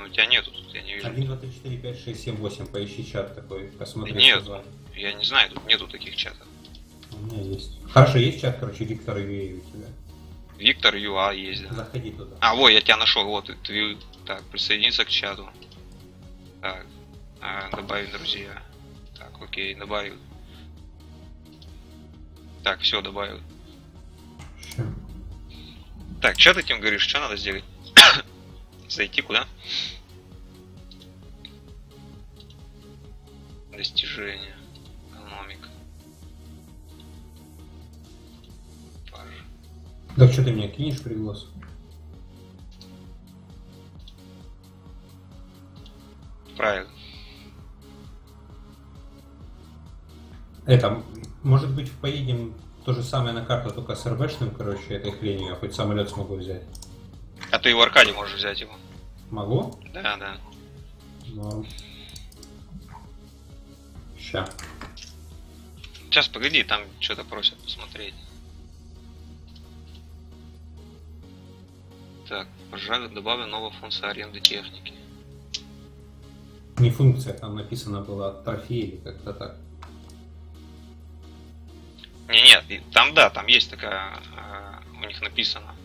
У тебя нету тут, я не вижу. 1, 2, 3, 4, 5, 6, 7, 8. Поищи чат такой. Посмотри. Нет. что за- Я не знаю, тут нету таких чатов. У меня есть. Хорошо, есть чат, короче, Виктор Ивей у тебя. Виктор ЮА есть, да. Заходи туда. А, вот, я тебя нашел, вот, ты, так, присоединиться к чату. Так, а, добавить друзья. Так, окей, добавил. Так, все, добавил. Так, что ты этим говоришь, что надо сделать? Зайти куда? Достижения. Экономика. Паж. Так что ты мне кинешь приглас? Правильно. Это, может быть, поедем то же самое на карту, только с РБшным, короче, этой хренью, я хоть самолет смогу взять. А ты в аркаде можешь взять его. Могу? Да, да. Ну. Ща. Сейчас, погоди, там что-то просят посмотреть. Так, пожалуй, добавлю новую функцию аренды техники. Не функция, там написано было трофей или как-то так. Не, нет, там да, там есть такая, а, у них написано.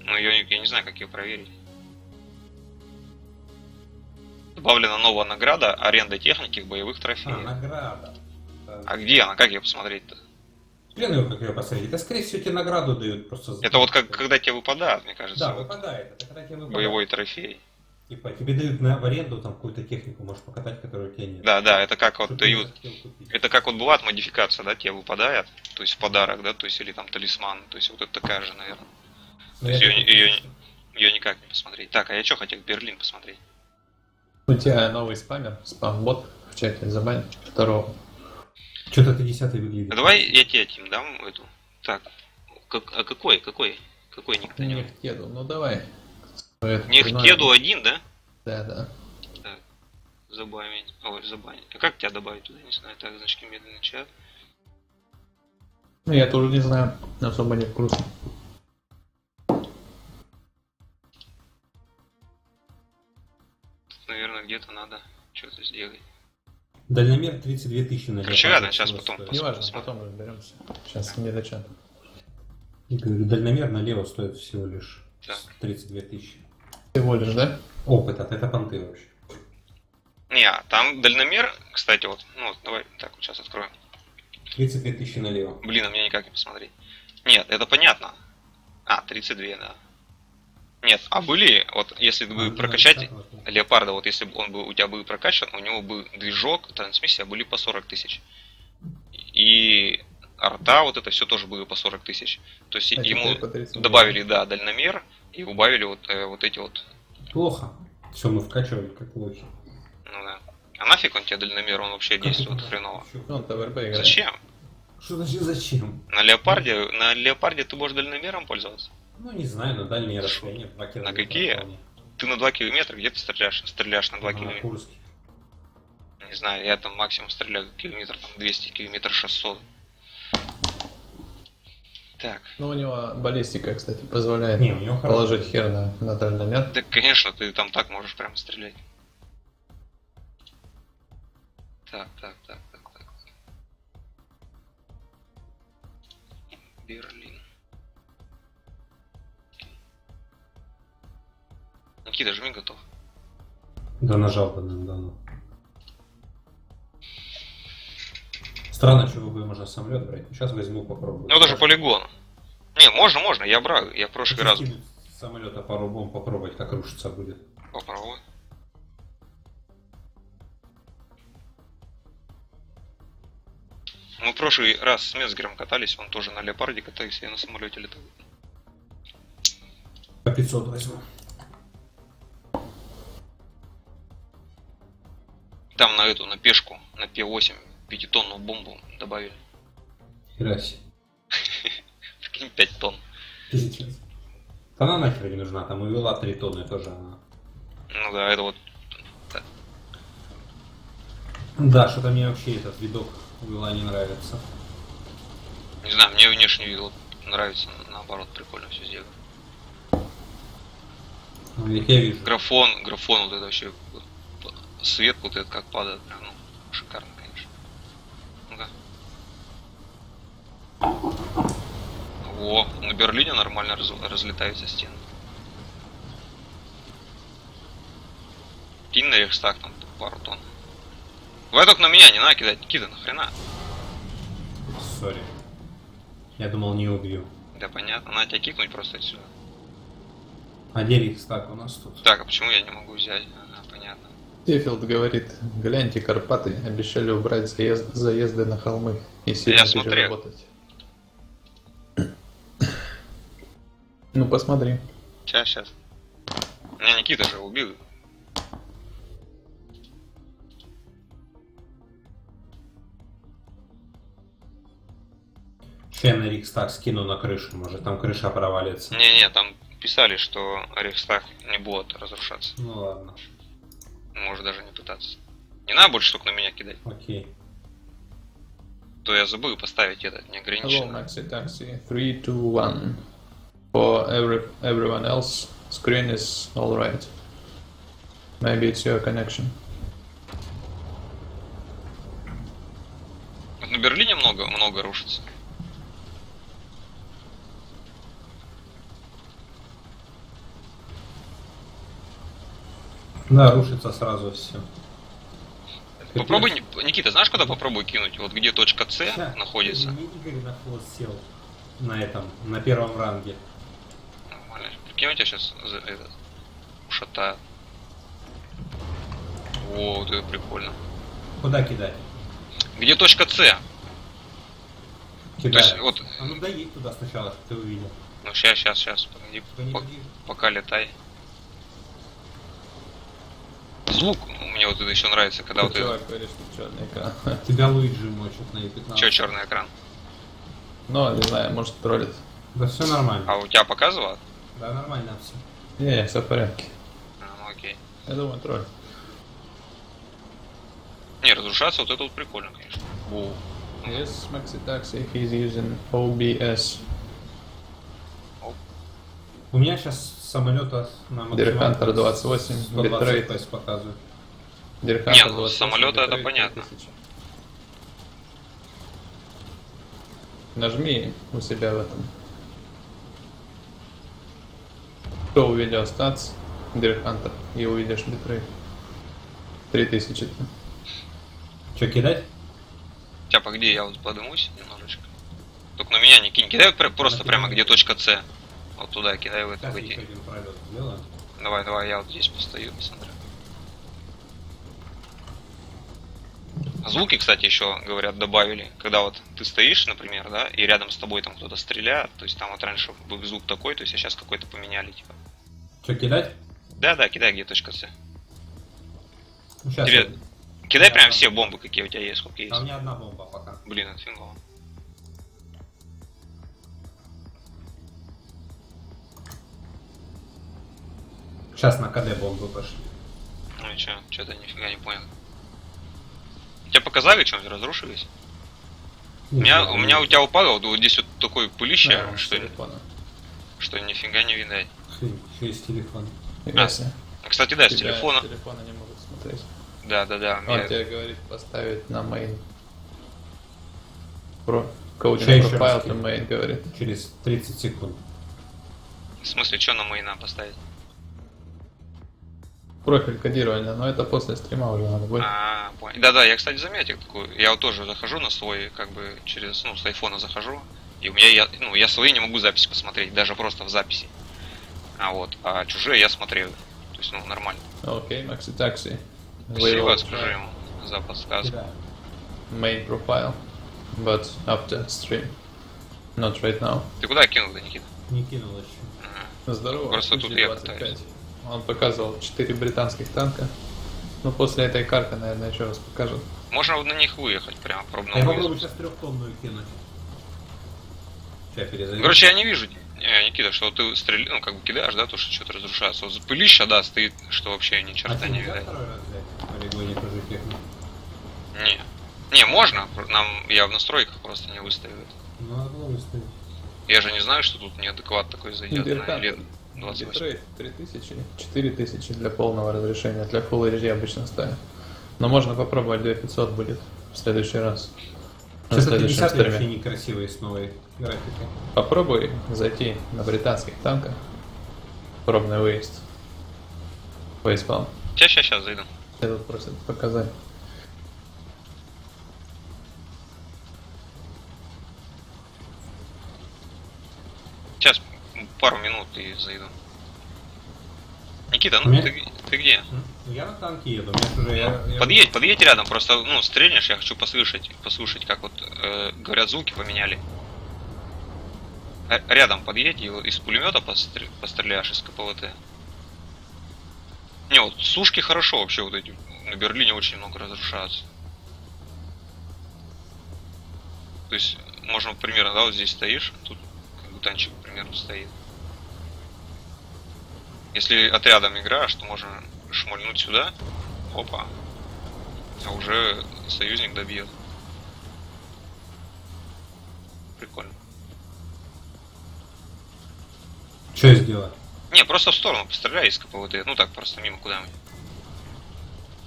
Но ее, я не знаю, как ее проверить. Добавлена новая награда аренда техники в боевых А, трофеях. награда. А где она? Как ее посмотреть-то? Блин, его как ее посмотреть. Это, скорее всего, тебе награду дают просто за- Это вот как, когда тебе выпадает, мне кажется, Да, вот выпадает. Это когда тебе выпадает. боевой трофей. Типа, тебе дают на, в аренду там какую-то технику, можешь покатать, которую у тебя нет. Да, да, это как вот дают. Это как вот бывает модификация, да, тебе выпадает, то есть в подарок, да, то есть или там талисман, то есть вот это такая же, наверное. Но то есть её- конечно, Ее никак не посмотреть. Так, а я что хотел Берлин посмотреть? У тебя новый спамер, спам-бот в чате, забань второго. Что-то ты десятый выглядит. А давай я тебе Тим дам эту. Так, как- а какой, какой, какой ник-то Не не к деду, ну давай. Это Не хреново. кеду один, да? Да, да. Так, забавить. Ой, забанить. А как тебя добавить туда? Не знаю. Так, значки медленный чат. Ну, я тоже не знаю, особо не в курсе. Наверное, где-то надо что-то сделать. Дальномер 32 тысячи на Короче, ладно, сейчас потом стоит. посмотрим. Неважно, потом разберемся. Сейчас не до чата. Я говорю, дальномер налево стоит всего лишь Так. 32 тысячи. Всего лишь, да? Опыт от это понты вообще. Не, а там дальномер, кстати, вот, ну, вот, давай, так, вот сейчас откроем. 32 тысячи налево. Блин, а мне никак не посмотреть. Нет, это понятно. А, 32, да. Нет, а были, вот, если бы А, прокачать. Леопарда, вот если бы он был у тебя был прокачан, у него бы движок, трансмиссия были по 40 тысяч. И арта, вот это все тоже было по 40 тысяч. То есть А ему теперь по 30 добавили, да, дальномер и убавили вот, э, вот эти вот, Плохо. Все, мы вкачивали как лохи. ну да. А нафиг он тебе дальномер, он вообще действует Как это хреново. Ну, Он ТВРП играет. Зачем? Что значит зачем? На леопарде, на леопарде ты можешь дальномером пользоваться. Ну, не знаю, на дальние расстояния. На километра какие? вполне. Ты на 2 километра, где ты стреляешь? Стреляешь на 2 На километра. Курске. Не знаю, я там максимум стреляю километр, там 200 километр 600. Так, Ну, у него баллистика, кстати, позволяет Не, у него положить хорошо. хер на, на дальномер. да конечно, ты там так можешь прямо стрелять. Так, так, так, так, так. Берлин. Никита, жми готов. Да нажал бы давно. Странно, что вы можно самолет брать. Сейчас возьму попробую. Ну это же полигон. Не, можно, можно, я брал. Я в прошлый раз самолета пару бомб попробовать, как рушиться будет. попробовал. Мы в прошлый раз с Мецгером катались, он тоже на леопарде катался, я на самолете летал. По 500 возьму. Там на эту, на пешку, на П8, пятитонную бомбу добавили. Хераси. Прикинь, 5 тонн. Пиздец. Она нахер не нужна, там и вела 3 тонны тоже она. Ну да, это вот Да, что-то мне вообще этот видок вела не нравится. Не знаю, мне внешний вид нравится, наоборот, прикольно все сделано. Ну, я вижу. Графон, графон вот это вообще, вот, свет вот этот как падает, прям, ну, шикарно, конечно. Ну-ка. Во, на Берлине нормально раз- разлетаются стены. Кинь на Рейхстаг там пару тонн. Давай только на меня, не надо кидать, Никита, нахрена? Сори. Я думал, не убью. Да понятно, надо тебя кикнуть просто отсюда. А где стак у нас тут? Так, а почему я не могу взять? Понятно. Тефилд говорит, гляньте, Карпаты обещали убрать заезд- заезды на холмы и сильно Я переработать. Ну, посмотри. Сейчас, сейчас. Не, Никита же убил. На Рикстаг скину на крышу, может там крыша провалится. Не-не, там писали, что Рейхстаг не будет разрушаться. Ну ладно, Может даже не пытаться. Не надо больше штук на меня кидать. окей. То я забыл поставить этот Hello, неограниченный. Maxi Taxi. 3, 2, 1. For every, everyone else, screen is alright. Maybe it's your connection. Вот на Берлине много, много рушится. Да, рушится сразу все. Попробуй, Ни- Никита, знаешь, куда попробуй кинуть? Вот где точка С находится. Мне Игорь на хвост сел. На этом, на первом ранге. Нормально. Прикинь, у тебя сейчас этот ушатают. О, это прикольно. Куда кидать? Где точка С? То Кидай. есть, вот, А ну доедь туда сначала, чтобы ты увидел. ну сейчас, сейчас, сейчас, погоди, пока летай. Звук мне вот это еще нравится, когда вот это... Что черный экран. Тебя Луиджи мочат на E15. Че, черный экран? Ну, не знаю, может троллит. Да все нормально. А у тебя показывало? Да нормально все. Не, все в порядке. А, ну окей. Я думаю, тролль. Не, разрушаться вот это вот прикольно, конечно. Воу. Yes, Maxi Taxi, he's using OBS. У меня сейчас самолета на Дирхантер 28, 120 битрейт. FPS показывает. Дирхантер Не, ну, 28, с самолета это битрейт понятно. 3000. Нажми у себя в этом. Кто увидел статс, Дирхантер, и увидишь битрейт. 3000. Че, кидать? Тяпа, где я вот подымусь немножечко? Только на меня не кинь. Кидай просто прямо где точка С. Вот туда кидай в это Сейчас в еще эти. один пролет сделаем. Давай, давай, я вот здесь постою, посмотрю. Звуки, кстати, еще, говорят, добавили. Когда вот ты стоишь, например, да, и рядом с тобой там кто-то стреляет, то есть там вот раньше был звук такой, то есть а сейчас какой-то поменяли, типа. Че, кидать? Да, да, кидай где точка С. Ну. Тебе- Кидай прям все бомбы, какие у тебя есть, сколько есть. А у меня одна бомба пока. Блин, это. Сейчас на КД бомбы пошли. Ну и чё, что-то нифига не понял. Тебе показали, что-нибудь разрушились? У меня, у меня у тебя упало, вот здесь вот такой пылище, Да, что, с телефона. что нифига не видать. Еще есть телефон. А, Кстати, да, с телефона. телефона не могут смотреть. Да, да, да. Он я- тебе говорит поставить на main. Про раз to кину. main говорит. Через 30 секунд. В смысле, что на мейна поставить? Профиль кодирования, но это после стрима уже надо будет. А, понял. Да-да, я, кстати, заметил такую. Я вот тоже захожу на свой, как бы, через, ну, с айфона захожу. И у меня, я, ну, я свои не могу запись посмотреть, даже просто в записи. А вот, а чужие я смотрю. То есть, ну, нормально. Окей, Maxi Taxi. Спасибо, скажи ему за подсказку. Кидаю. Main profile, but after stream. Not right now. Ты куда кинул-то, Никита? Не кинул еще. Здорово, Просто тут я 25. пытаюсь. Он показывал 4 британских танка. Ну, после этой карты, наверное, еще раз покажет. Можно на них выехать прямо, А пробно я попробую сейчас трехтонную кинуть. Сейчас. Короче, я не вижу, э, Никита, что ты стреляешь, ну, как бы кидаешь, да, то, что что-то разрушается. Вот пылища, да, стоит, что вообще ни а черта ты не видать. Не. Не, можно, нам я в настройках просто не выставил. Ну, надо выставить. Я же не знаю, что тут неадекват такой зайдет на 28. Битрейт 3000, 4000 для полного разрешения. Для Full HD обычно ставят. Но можно попробовать 2500 будет в следующий раз. На следующем 50 вообще некрасивые с новой графикой. Попробуй зайти на британских танках. Пробный выезд. Фейспалм. Сейчас, сейчас, сейчас зайду. Этот просит показать. Сейчас, пару минут и зайду. Никита, ну ты, ты где? Я на танке еду, у уже... Я, я- Подъедь, подъедь рядом, просто, ну, стрельнешь, я хочу послушать, послушать, как вот, э, говорят, звуки поменяли. Э, Рядом подъедь и из пулемета постр- постреляешь из КПВТ. Не, вот сушки хорошо вообще вот эти. На Берлине очень много разрушаются. То есть, можно примерно, да, вот здесь стоишь, тут как бы танчик, к примеру, стоит. Если отрядом играешь, то можно шмальнуть сюда, опа, а уже союзник добьет. Прикольно. Что я сделаю? Не, просто в сторону постреляй из КПВТ. Ну так, просто мимо куда-нибудь.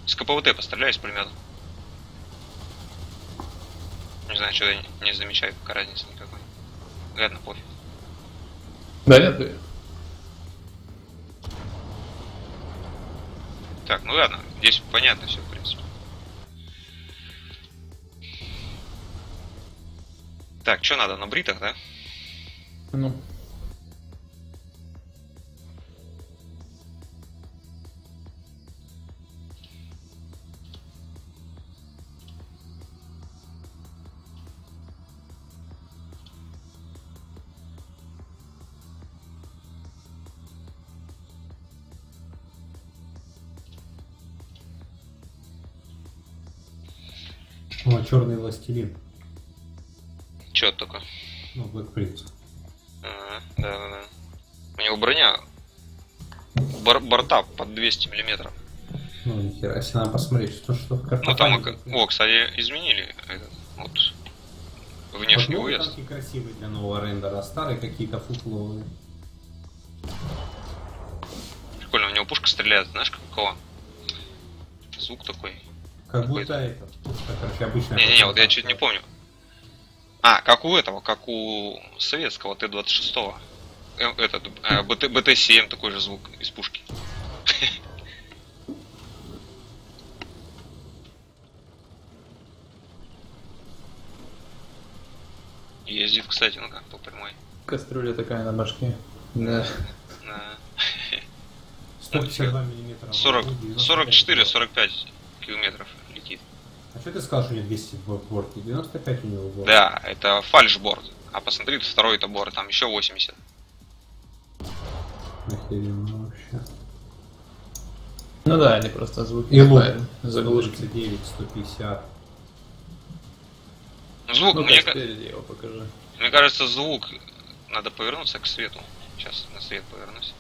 Из КПВТ постреляй из пулемета. Не знаю, что я не, замечаю, какая разница никакой. Ладно, пофиг. Да нет, Так, ну ладно, здесь понятно все, в принципе. Так, что надо, на бритах, да? ну, О, черный властелин. Че это такое? Ну, Black Prince. Ага, да, да, да. У него броня бар- борта под 200 миллиметров. Ну, нихера, если надо посмотреть, что, что в Ну там, картофане. ока- о, кстати, изменили этот, вот, внешний Вот выезд. танки красивые для нового рендера, а старые какие-то фуфловые. Прикольно, у него пушка стреляет, знаешь, как у кого? Звук такой. Как будто это, короче, обычная. Не-не-не, вот я чуть не помню. А, как у этого, как у советского Т-26. Э, Этот, э, БТ, БТ-7 такой же звук из пушки. Ездит, кстати, ну как, по прямой. Кастрюля такая на башке. Да. На 152 миллиметра. 40, высоты, 95 44-45 километров. А что ты сказал, что у него 200 в борте? 95 у него было. Да, это фальшборд. А посмотри, второй это борт, там еще 80. Охеренно вообще. Ну да, они просто звуки И лук. заглушки. 139, 150. Звук, Ну мне, его покажи. мне кажется, звук надо повернуться к свету. Сейчас на свет повернусь.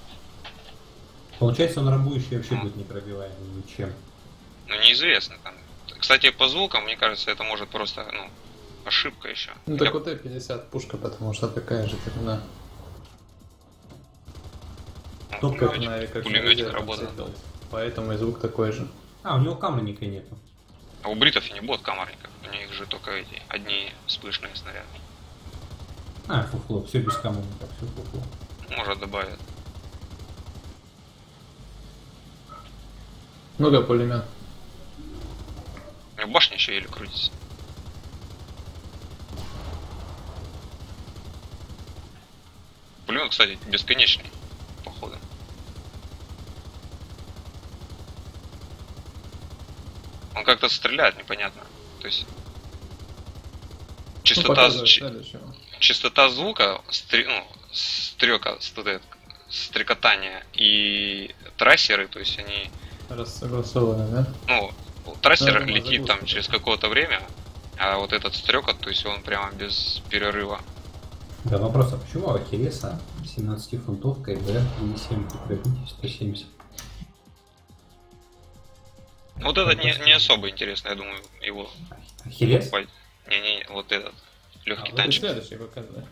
Получается, он рабующий вообще Ну. будет непробиваемый ничем. Ну, неизвестно там. Кстати, по звукам, мне кажется, это может просто, ну, ошибка еще. Ну так вот Т-50 пушка, потому что такая же, как на, Ну, как на, как пулеметик работает. Поэтому и звук такой же. А, у него камерника нету. А у бритов и не будет камарников. У них же только эти одни вспышные снаряды. А, фуфло, все без камерника, все фуфло. Может добавят. Много пулемет. Башня еще еле крутится. Пулемет, кстати, бесконечный, походу. Он как-то стреляет непонятно. То есть Ну, частота, показывай ч- частота звука, стре- ну, стрека, ст- стрекотания и трассеры, то есть они Рассогласованы, да? ну, трассер Да, да, летит загрузка. там через какое-то время, а вот этот стрекот, то есть он прямо без перерыва. Да, вопрос, а почему Ахиллеса 17 фунтов КБ и 7 укрепитель 170? Вот этот не, не особо интересно, я думаю, его Ахиллес? Не-не, вот этот А, легкий вот Ты танчик. следующий показывай.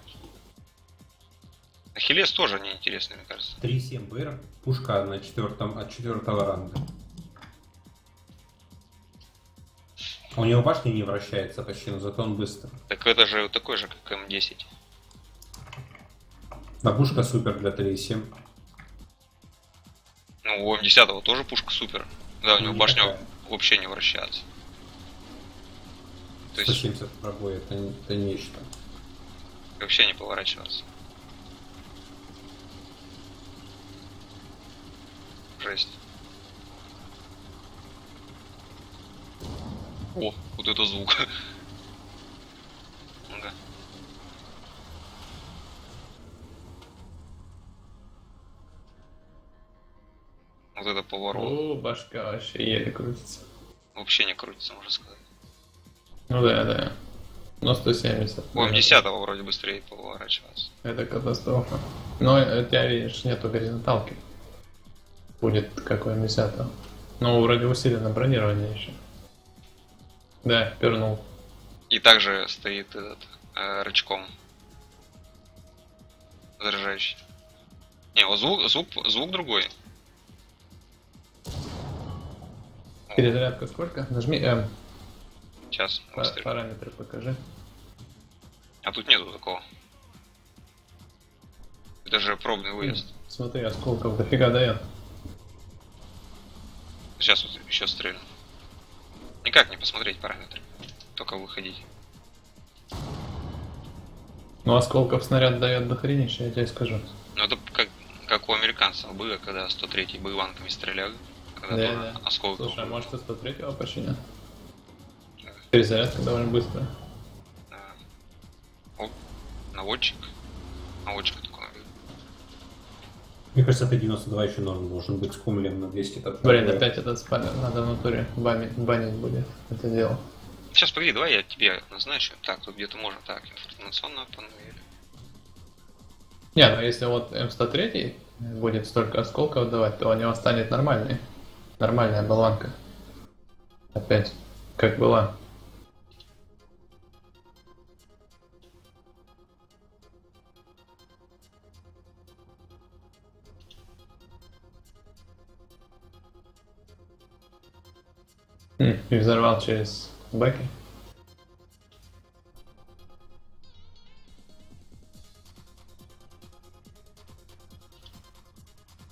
Ахиллес тоже неинтересный, мне кажется. 3,7 БР, пушка на четвертом, от четвертого ранга. У него башня не вращается почти, но зато он быстро. Так это же такой же, как М10. А пушка супер для 3,7. Ну, у М10 тоже пушка супер. Да, у него Не башня такая. вообще не вращается. То есть 170 пробой, это, это нечто. вообще не поворачиваться. Жесть. О, вот это звук. Ну-ка. Вот это поворот. О, башка вообще еле крутится. Вообще не крутится, можно сказать. Ну да, да. Но 170. У М10 вроде быстрее поворачиваться. Это катастрофа. Но у тебя, видишь, нету горизонталки. Будет как у М10. Но вроде усилено бронирование еще. Да, пернул. И также стоит этот э, рычком заряжающий. Не, вот звук, звук, звук другой. Перезарядка сколько? Нажми М. Сейчас, Па- быстрее. Параметры покажи. А тут нету такого. Это же пробный выезд. Смотри, осколков дофига дает. Сейчас вот еще стрельну. Никак не посмотреть параметры. Только выходить. Ну, осколков снаряд дает дохренища, я тебе скажу. Ну это как, как у американцев было, когда 103 боеванками стреляли. Когда Да, да. осколков Слушай, а может и 103 починят? Перезарядка довольно быстрая. Да. О, наводчик. Наводчик такой. Мне кажется, Т-92 еще норм должен быть с кумулем на 200 так. Блин, опять этот спамер надо в натуре банить, банить будет это дело. Сейчас, погоди, давай я тебе назначу. Так, тут где-то можно так, информационная панель. Не, ну если вот М103 будет столько осколков давать, то у него станет нормальный. Нормальная болванка. Опять, как была. И взорвал через бэки.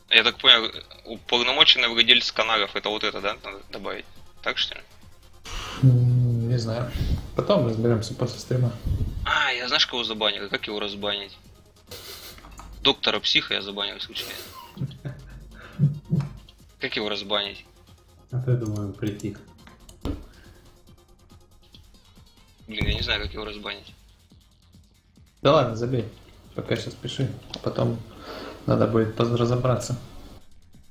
Я так понял, уполномоченный владелец каналов это вот это, да, надо добавить? Так что ли? Не знаю. Потом разберемся после стрима. А, я знаешь, кого забанил? Как его разбанить? Доктора психа я забанил случайно. Как его разбанить? А то я думаю, притих. Блин, я не знаю, как его разбанить. Да ладно, забей. Пока сейчас пиши. А потом надо будет разобраться.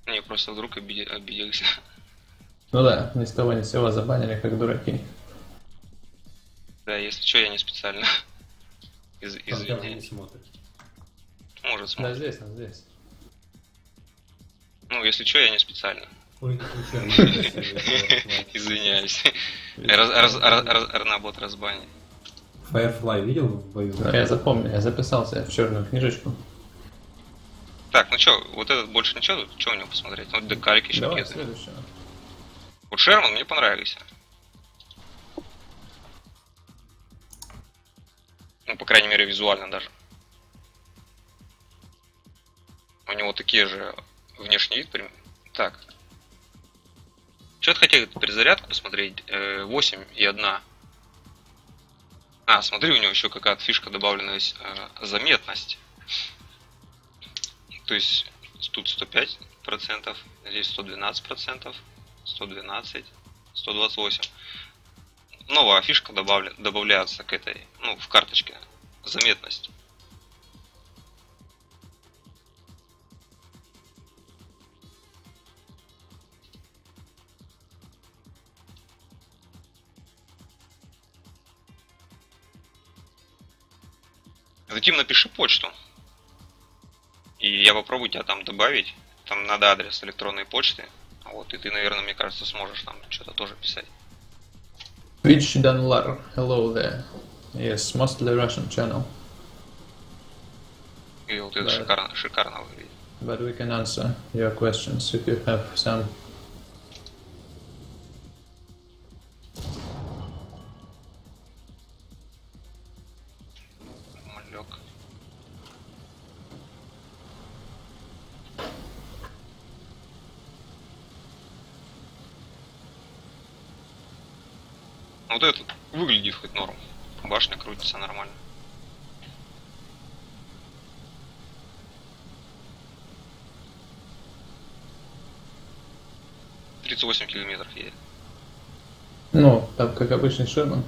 Не, просто вдруг обиде- обиделся. Ну да, ни с того ни с сего забанили, как дураки. Да, если что, я не специально. Из, явно не извини. смотрит. Может, Да, смотрит. здесь, он здесь. Ну, если что, я не специально. Извиняюсь. Арнабот разбанил. Firefly видел в бою? Ну, я запомнил, я записал себе в черную книжечку. Так, ну что, вот этот больше ничего, что у него посмотреть? Вот декальки еще Давай какие-то. следующего. Вот Шерман мне понравились. Ну, по крайней мере, визуально даже. У него такие же внешний вид. прям- Так. Что-то хотел перезарядку посмотреть. Э, 8 и 1. А, смотри, у него еще какая-то фишка добавлена есть. э, заметность. То есть тут 105 процентов, здесь 112 процентов, 112, 128. Новая фишка добавля, добавляется к этой, ну, в карточке. Заметность. Затем напиши почту. И я попробую тебя там добавить. Там надо адрес электронной почты. Вот, и ты, наверное, мне кажется, сможешь там что-то тоже писать. Twitch Danlar, hello there. Yes, mostly Russian channel, И вот это шикарно, шикарно выглядит. but we can answer your questions if you have some. Вот этот выглядит хоть норм. Башня крутится нормально. Тридцать восемь километров едет. Ну, там как обычный Шерман.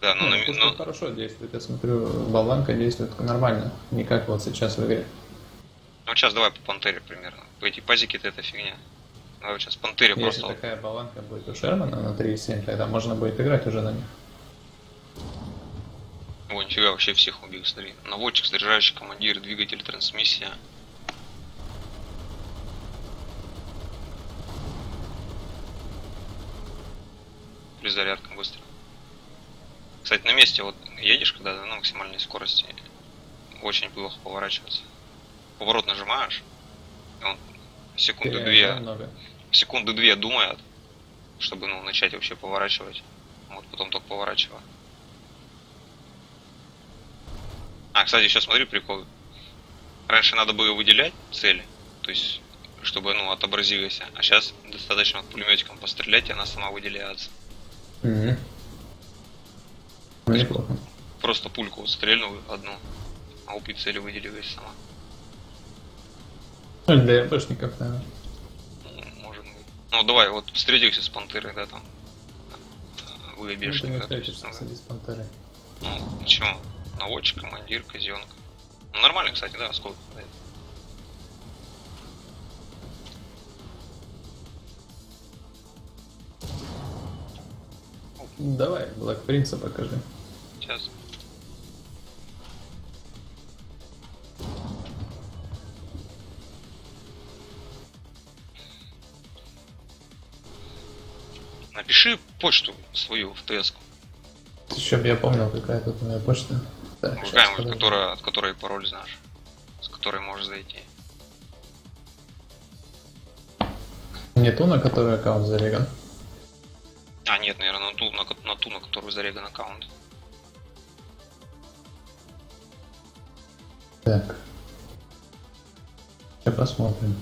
Да, ну, Ну, на хорошо действует, я смотрю, болванка действует нормально, не как вот сейчас в игре. ну, сейчас давай по Пантере примерно. По эти пазики-то это фигня. Давай сейчас Если просто. такая болванка будет у Шермана на 3.7, тогда можно будет играть уже на них. Ой, нифига, вообще всех убил, смотри. Наводчик, снаряжающий командир, двигатель, трансмиссия. Перезарядка быстро. Кстати, на месте вот едешь, когда на максимальной скорости, очень плохо поворачиваться. Поворот нажимаешь, и он секунды две много. Секунды две думает, чтобы ну, начать вообще поворачивать. Вот потом только поворачиваю. А, кстати, сейчас смотри прикол. Раньше надо было выделять цели, то есть, чтобы ну, отобразилось. А сейчас достаточно вот пулеметиком пострелять, и она сама выделяется. Неплохо. Просто пульку вот стрельнул одну, а убить цели выделилась сама. Ну, для РПшников, наверное. Быть. Ну давай, вот встретился с пантерой, да, там. э, Ну, да, то есть, встретишься, ну, кстати, с Пантерой. Ну, ничего. Наводчик, командир, казенка. Ну, нормально, кстати, да, сколько дает. Давай, Black Prince покажи. Сейчас. Напиши почту свою в ТС. Бы я помнил, какая тут моя почта. Так, Какая-нибудь, которая, от которой пароль знаешь. С которой можешь зайти. Не ту, на которой аккаунт зареган. А, нет, наверное, на ту, на, на ту, на которую зареган аккаунт. Так. Сейчас посмотрим.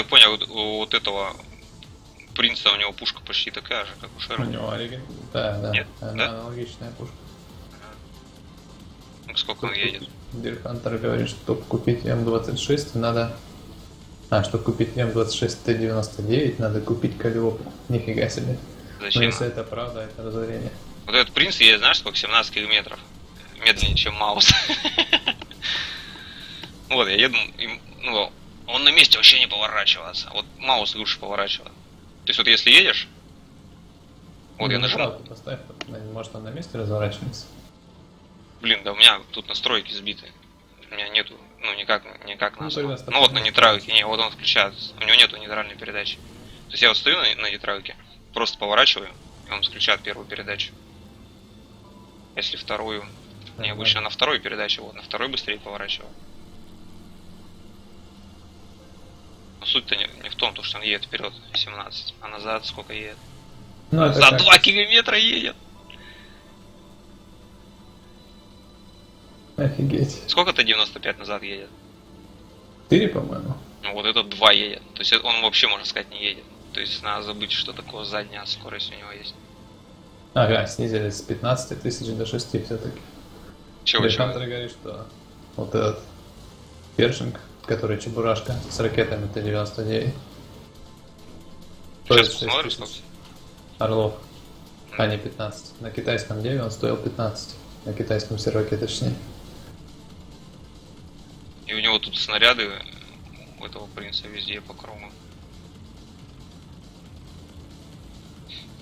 Так понял, вот, у вот этого принца у него пушка почти такая же, как у У Шерона. него ориген... Да, да. Нет? Она Да? аналогичная пушка. Ну, сколько он едет? Дирхантер говорит, чтобы купить М26, надо... А, чтобы купить М26 Т-99, надо купить Калиопу. Нифига себе. Но Зачем? если это правда, это разорение. Вот этот принц едет, знаешь, сколько? 17 километров. Медленнее, чем Маус. Вот, я еду, ну, он на месте вообще не поворачивается. Вот Маус лучше поворачивает. То есть вот если едешь, вот я Ну, нажимаю, правда, поставь, может он на месте разворачивается. блин, да у меня тут настройки сбиты. У меня нету, ну никак, никак Ну, на тогда. Ну вот на нейтралке, не, вот он включается. У него нету нейтральной передачи. То есть я вот стою на, на нейтралке, просто поворачиваю, и он включает первую передачу. Если вторую, не, обычно на второй передаче, вот на второй быстрее поворачиваю. Но суть-то не, не в том, то, что он едет вперед 17, а назад сколько едет. Ну, За как- 2 километра едет! Офигеть. Сколько-то 95 назад едет? 4, по-моему. Ну вот этот 2 едет. То есть это- он вообще, можно сказать, не едет. То есть надо забыть, что такое задняя скорость у него есть. Ага, снизили с 15 тысяч до 6 все-таки. Чего, чего? Говорит, что вот этот першинг, который чебурашка с ракетами Т-99. Сейчас стоит 6 посмотрим, тысяч сколько. Орлов. А не 15. На китайском деве он стоил 15. На китайском серваке точнее. И у него тут снаряды у этого принца везде по кругу.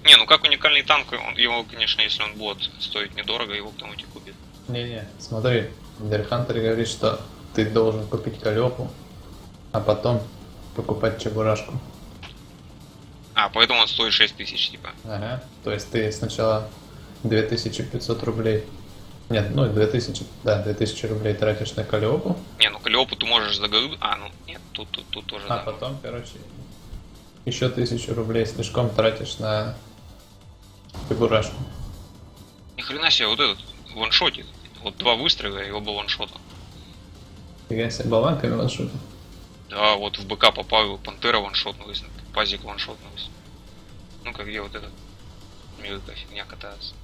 Не, ну как уникальный танк, он, его, конечно, если он будет стоить недорого, его кто-нибудь и купит. Не-не, смотри, Дерхантер говорит, что ты должен купить Калёпу, а потом покупать Чебурашку. А, поэтому он стоит 6 тысяч, типа. Ага. То есть ты сначала 2500 рублей. Нет, ну 2000, да, 2000 рублей тратишь на Калиопу, Не, ну Калиопу ты можешь заголы... А, ну нет, тут, тут, тут тоже, а да. потом, короче, еще 1000 рублей слишком тратишь на Чебурашку. Ни хрена себе, вот этот ваншотит. Вот два выстрела и оба ваншота. Фига себе, баланками ваншотит. Да, вот в БК попал, Пантера ваншотнулась, Пазик ваншотнулась. Ну как где вот этот мелкая фигня катается.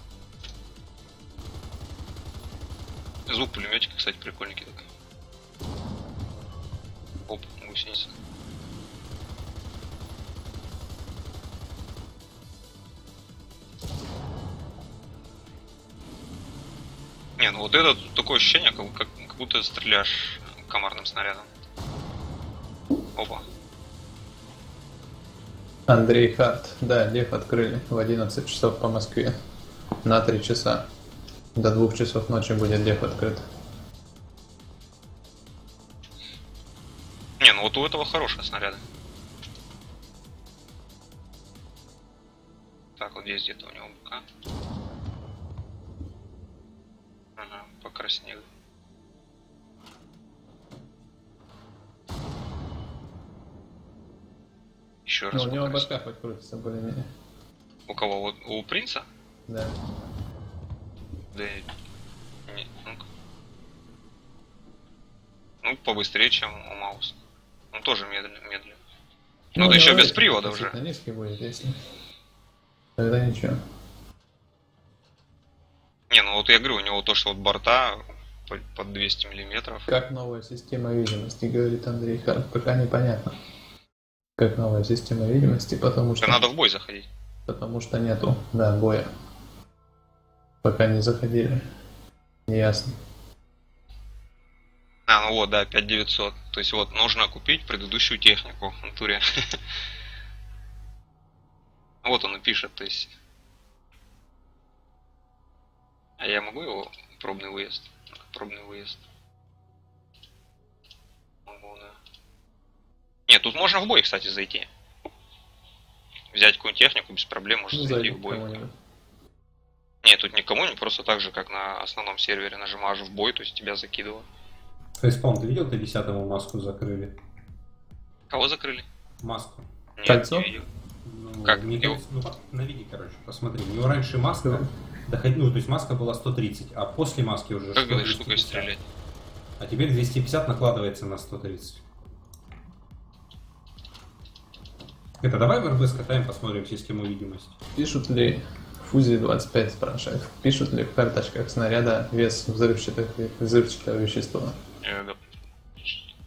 Звук пулеметика, кстати, прикольненький такой. Оп, гусеница. Не, ну вот это такое ощущение, как, как будто стреляешь комарным снарядом. Опа. Андрей Харт. Да, Лев открыли в 11 часов по Москве. На 3 часа. До 2 часов ночи будет Лев открыт. Не, ну вот у этого хорошие снаряды. Так, вот здесь где-то у него БК. Ага, покраснел. Еще раз. Ну, у него башка хоть крутится более-менее. У кого? Вот у принца? Да. Да. Не, ну-ка. Ну, побыстрее, чем у Мауса. Он тоже медленно, медленно. Ну, у да еще без привода уже. низкий будет, если... Тогда ничего. Не, ну вот я говорю, у него то, что вот борта по- под 200 миллиметров. Как новая система видимости, говорит Андрей Харт, пока непонятно. Как новая система видимости, потому что... Надо в бой заходить. Потому что нету, да, боя. Пока не заходили. Неясно. А, ну вот, да, 5900. То есть вот, нужно купить предыдущую технику в натуре. Вот он и пишет, то есть... А я могу его пробный выезд? Пробный выезд. Нет, тут можно в бой, кстати, зайти. Взять какую-нибудь технику без проблем, можно Ну, зайти в бой. Нет, тут никому не просто так же, как на основном сервере нажимаешь в бой, то есть тебя закидывало. Фейспалм, ты видел, ты десятому маску закрыли? Кого закрыли? Маску. Нет, Кольцо? не видел. Ну, Как? Его- кажется, ну, по- наведи, короче, посмотри. У него раньше маска доходила, ну, то есть маска была 130, а после маски уже Как этой штукой 250. стрелять? А теперь 250 накладывается на 130. Это давай в РБ скатаем, посмотрим систему видимости. Пишут ли Фузи 25 спрашивает, пишут ли в карточках снаряда вес взрывчатых, взрывчатого вещества? Э.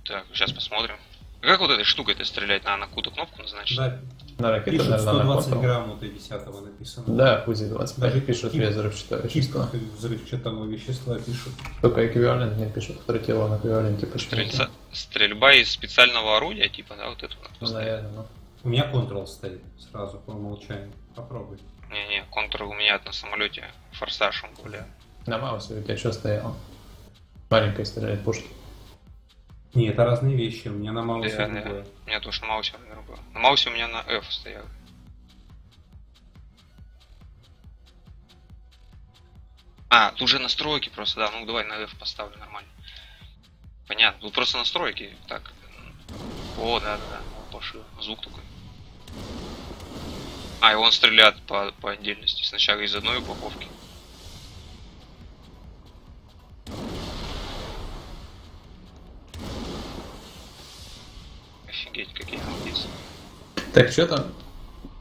Так, сейчас посмотрим. Как вот этой штукой-то стрелять? Надо на какую-то кнопку назначить? Да, На ракету, пишут наверное, на 120 контрол. грамм у Т-10 написано. Да, Фузи 25 Даже пишут тип- вес взрывчатого вещества. Взрывчатого вещества пишут. Только эквивалент не пишут, тротилон эквиваленте почему-то. Стрельца- Стрельба из специального орудия, типа, да, вот это? Ну, наверное, ну. У меня Ctrl стоит сразу по умолчанию. Попробуй. Не-не, контур у меня на самолете форсаж он гуляет. На маусе у тебя что стояло? Маленькой стреляет пушки. Не, это разные вещи. У меня на маусе Да, да. другое. У меня тоже на маусе другое. На маусе у меня на F стоял. А, тут же настройки просто, да. Ну давай на F поставлю нормально. Понятно. Тут просто настройки. Так. О, да, да, да. Пошел. Звук такой. А, и он стреляет по, по отдельности. Сначала из одной упаковки. Офигеть, какие молодцы. Так, что там?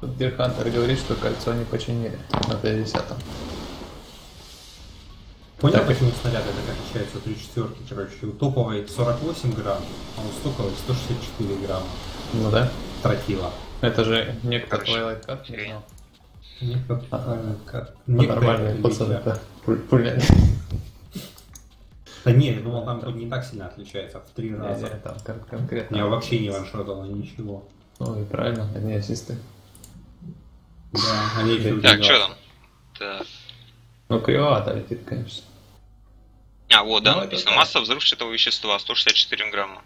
Дирхантер говорит, что кольцо не починили на Т-10. Понял, Так. почему снаряды так отличаются? Три четверки, короче. У топовой 48 грамм, а у стоковой 164 грамма Ну да. тротила. Это же некто Twilight Cut не знал. Некто, А. Ну, нормальные это пацаны, да. Пуль- Пуля. Да не, я думал, там хоть не так сильно отличается, в три раза. не, там кон- конкретно. Меня вообще не ваншотало ничего. Ну и правильно, одни ассисты. Да, они еще Так, что там? Так. Ну кривовато летит, конечно. А, вот, да, Ну, это написано. да. Масса взрывчатого вещества 164 грамма.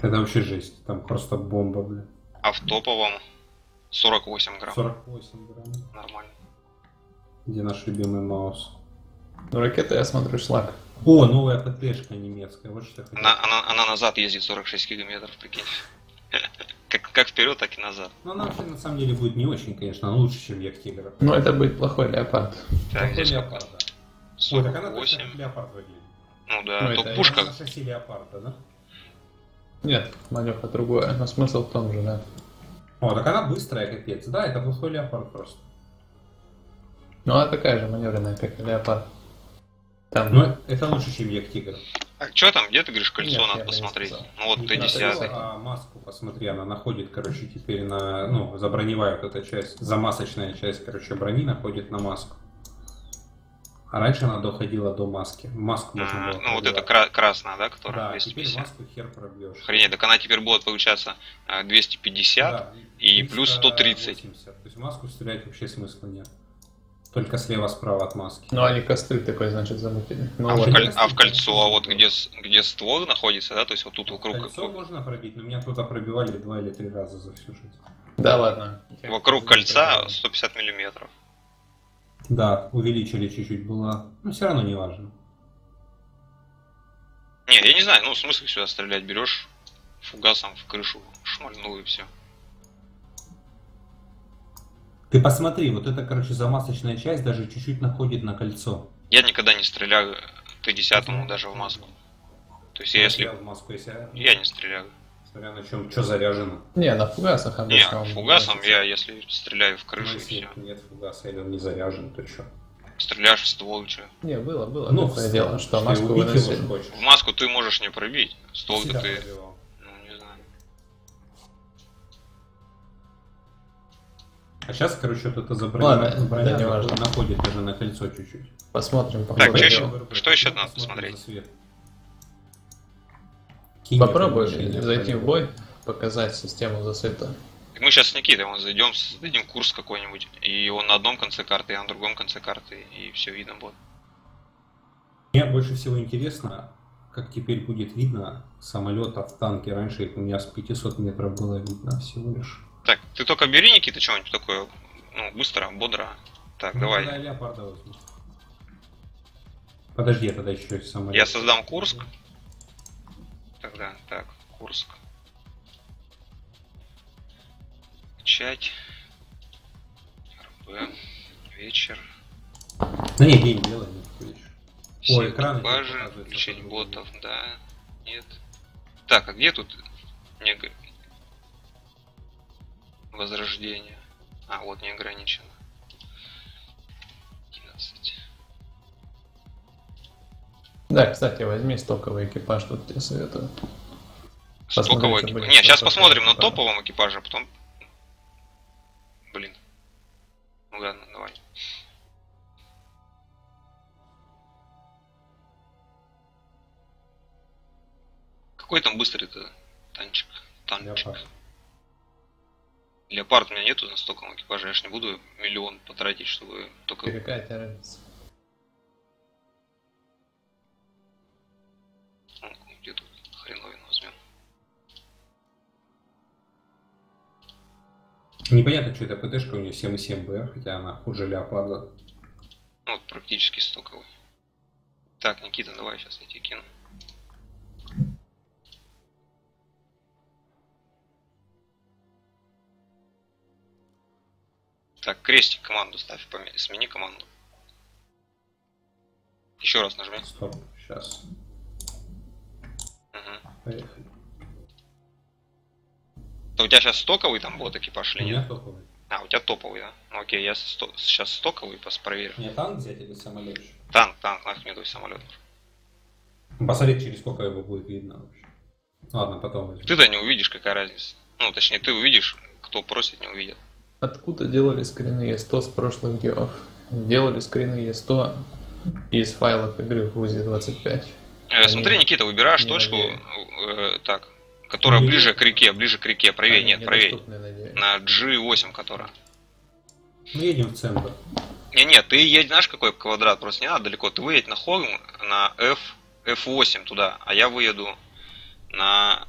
Это вообще жесть. Там просто бомба, блин. А в топовом 48 грамм. 48 грамм. Нормально. Где наш любимый маус? Ну ракета, я смотрю, шлак. О, новая ПТшка немецкая. Вот что я хотел. Она, она, она назад ездит 46 километров, прикинь. Как, как вперед, так и назад. Ну, она вообще на самом деле будет не очень, конечно, но лучше, чем Яхтигр. Ну это будет плохой леопард. Так, здесь Леопард, да. Ой, так она 48. Леопард выглядит. Ну да, Ну, это пушка. На шасси Леопарда, да? Нет, Малеха другое, но смысл в том же, да. О, так она быстрая, капец. Да, это плохой Леопард просто. Ну она такая же маневренная, как и леопард. Там, Но это лучше, чем Яхтигр. А что там, где ты говоришь, кольцо Нет, надо посмотреть? Ну вот ты десятый. а маску посмотри, она находит, короче, теперь на, ну, заброневая вот эта часть, замасочная часть, короче, брони находит на маску. А раньше она доходила до маски. Маску можно А, было ну вот кра- красная, да, которая Да, теперь 250. маску хер пробьешь. Охренеть, так она теперь будет, получается, а, 250 Да, и плюс 130. 380. То есть маску стрелять вообще смысла нет. Только слева-справа от маски. ну они костры такой, значит, замутили. Ну А, вот. в, коль- а в кольцо, а вот где, где ствол находится, да, то есть вот тут вокруг, Кольцо можно пробить, но меня туда пробивали два или три раза за всю жизнь. Да ладно. вокруг кольца 150 миллиметров. Да, увеличили чуть-чуть было. Но все равно не важно. Не, я не знаю, ну смысл сюда стрелять, берешь фугасом в крышу, шмальнул и все. Ты посмотри, вот эта, короче, замасочная часть даже чуть-чуть находит на кольцо. Я никогда не стреляю Т-10 даже в маску. То есть я если... стрелял в маску, если... Я не стреляю. Смотря на чем, что заряжено. Не, на фугасах Не, обычно. он фугасом я если стреляю в Ну, крышу и если все. нет фугаса или он не заряжен, то что? Стреляешь в ствол что. Не, было, было. Ну, такое дело, что ты маску убить его выносили. хочешь. В маску ты можешь не пробить. Всегда ты... пробивал. Ну, не знаю. А сейчас, короче, вот это Ладно, забронирование броня да, неважно. находит даже на кольцо чуть-чуть. Посмотрим, по Так, дела. еще? Что еще надо посмотреть? Кинь Попробуй это решение, зайти в бой, показать систему засвета. Так мы сейчас с Никитой вон зайдем, создадим курс какой-нибудь, и он на одном конце карты, я на другом конце карты, и все видно будет. Мне больше всего интересно, как теперь будет видно самолета в танке. Раньше их у меня с 500 метров было видно всего лишь. Так, ты только бери, Никита, что-нибудь такое, ну, быстро, бодро. Так, Ну, давай. тогда леопарда возьму. Подожди, я тогда еще самолет. Я создам Курск. Тогда, так, Курск. Начать. РБ. Вечер. Да не, день делай, экраны экипажи, показывают, включить ботов, да, нет. Так, а где тут не... возрождение? А, вот не ограничено. Да, кстати, возьми стоковый экипаж, тут тебе советую. Стоковый экипаж. Не, сейчас посмотрим на топовом экипаже, а потом... Блин. Ну ладно, давай. Какой там быстрый-то танчик? Танчик. Леопард. Леопард у меня нету на стоковом экипаже, я ж не буду миллион потратить, чтобы только... Тебе разница? Непонятно, что это ПТшка у нее 7,7 БР, хотя она хуже леопарда. Ну, вот практически стоковый. Так, Никита, давай сейчас я тебе кину. Так, крестик команду ставь, смени команду. Еще раз нажми. Стоп, сейчас. Мгм. Поехали. То у тебя сейчас стоковый там бот экипаж У или меня нет? топовый. А, у тебя топовый, да? Ну окей, я сейчас стоковый проверю. Мне танк взять или самолет? Танк, танк, нахуй мне твой самолет. Посмотреть, через сколько его будет видно вообще. Ладно, потом возьму. Ты-то не увидишь, какая разница. Ну, точнее, ты увидишь, кто просит, не увидит. Откуда делали скрины E100 с прошлых геов? Делали скрины E100 из файлов игры в УЗИ 25. Э, смотри, Никита, выбираешь не точку, э, так, которая Не ближе к реке, ближе к реке, правее, Они нет, правее. недоступны, надеюсь. На G8 которая. Мы едем в центр. Не, нет, ты едь, знаешь, какой квадрат, просто не надо далеко. Ты выедь на холм на F, F8 туда, а я выеду на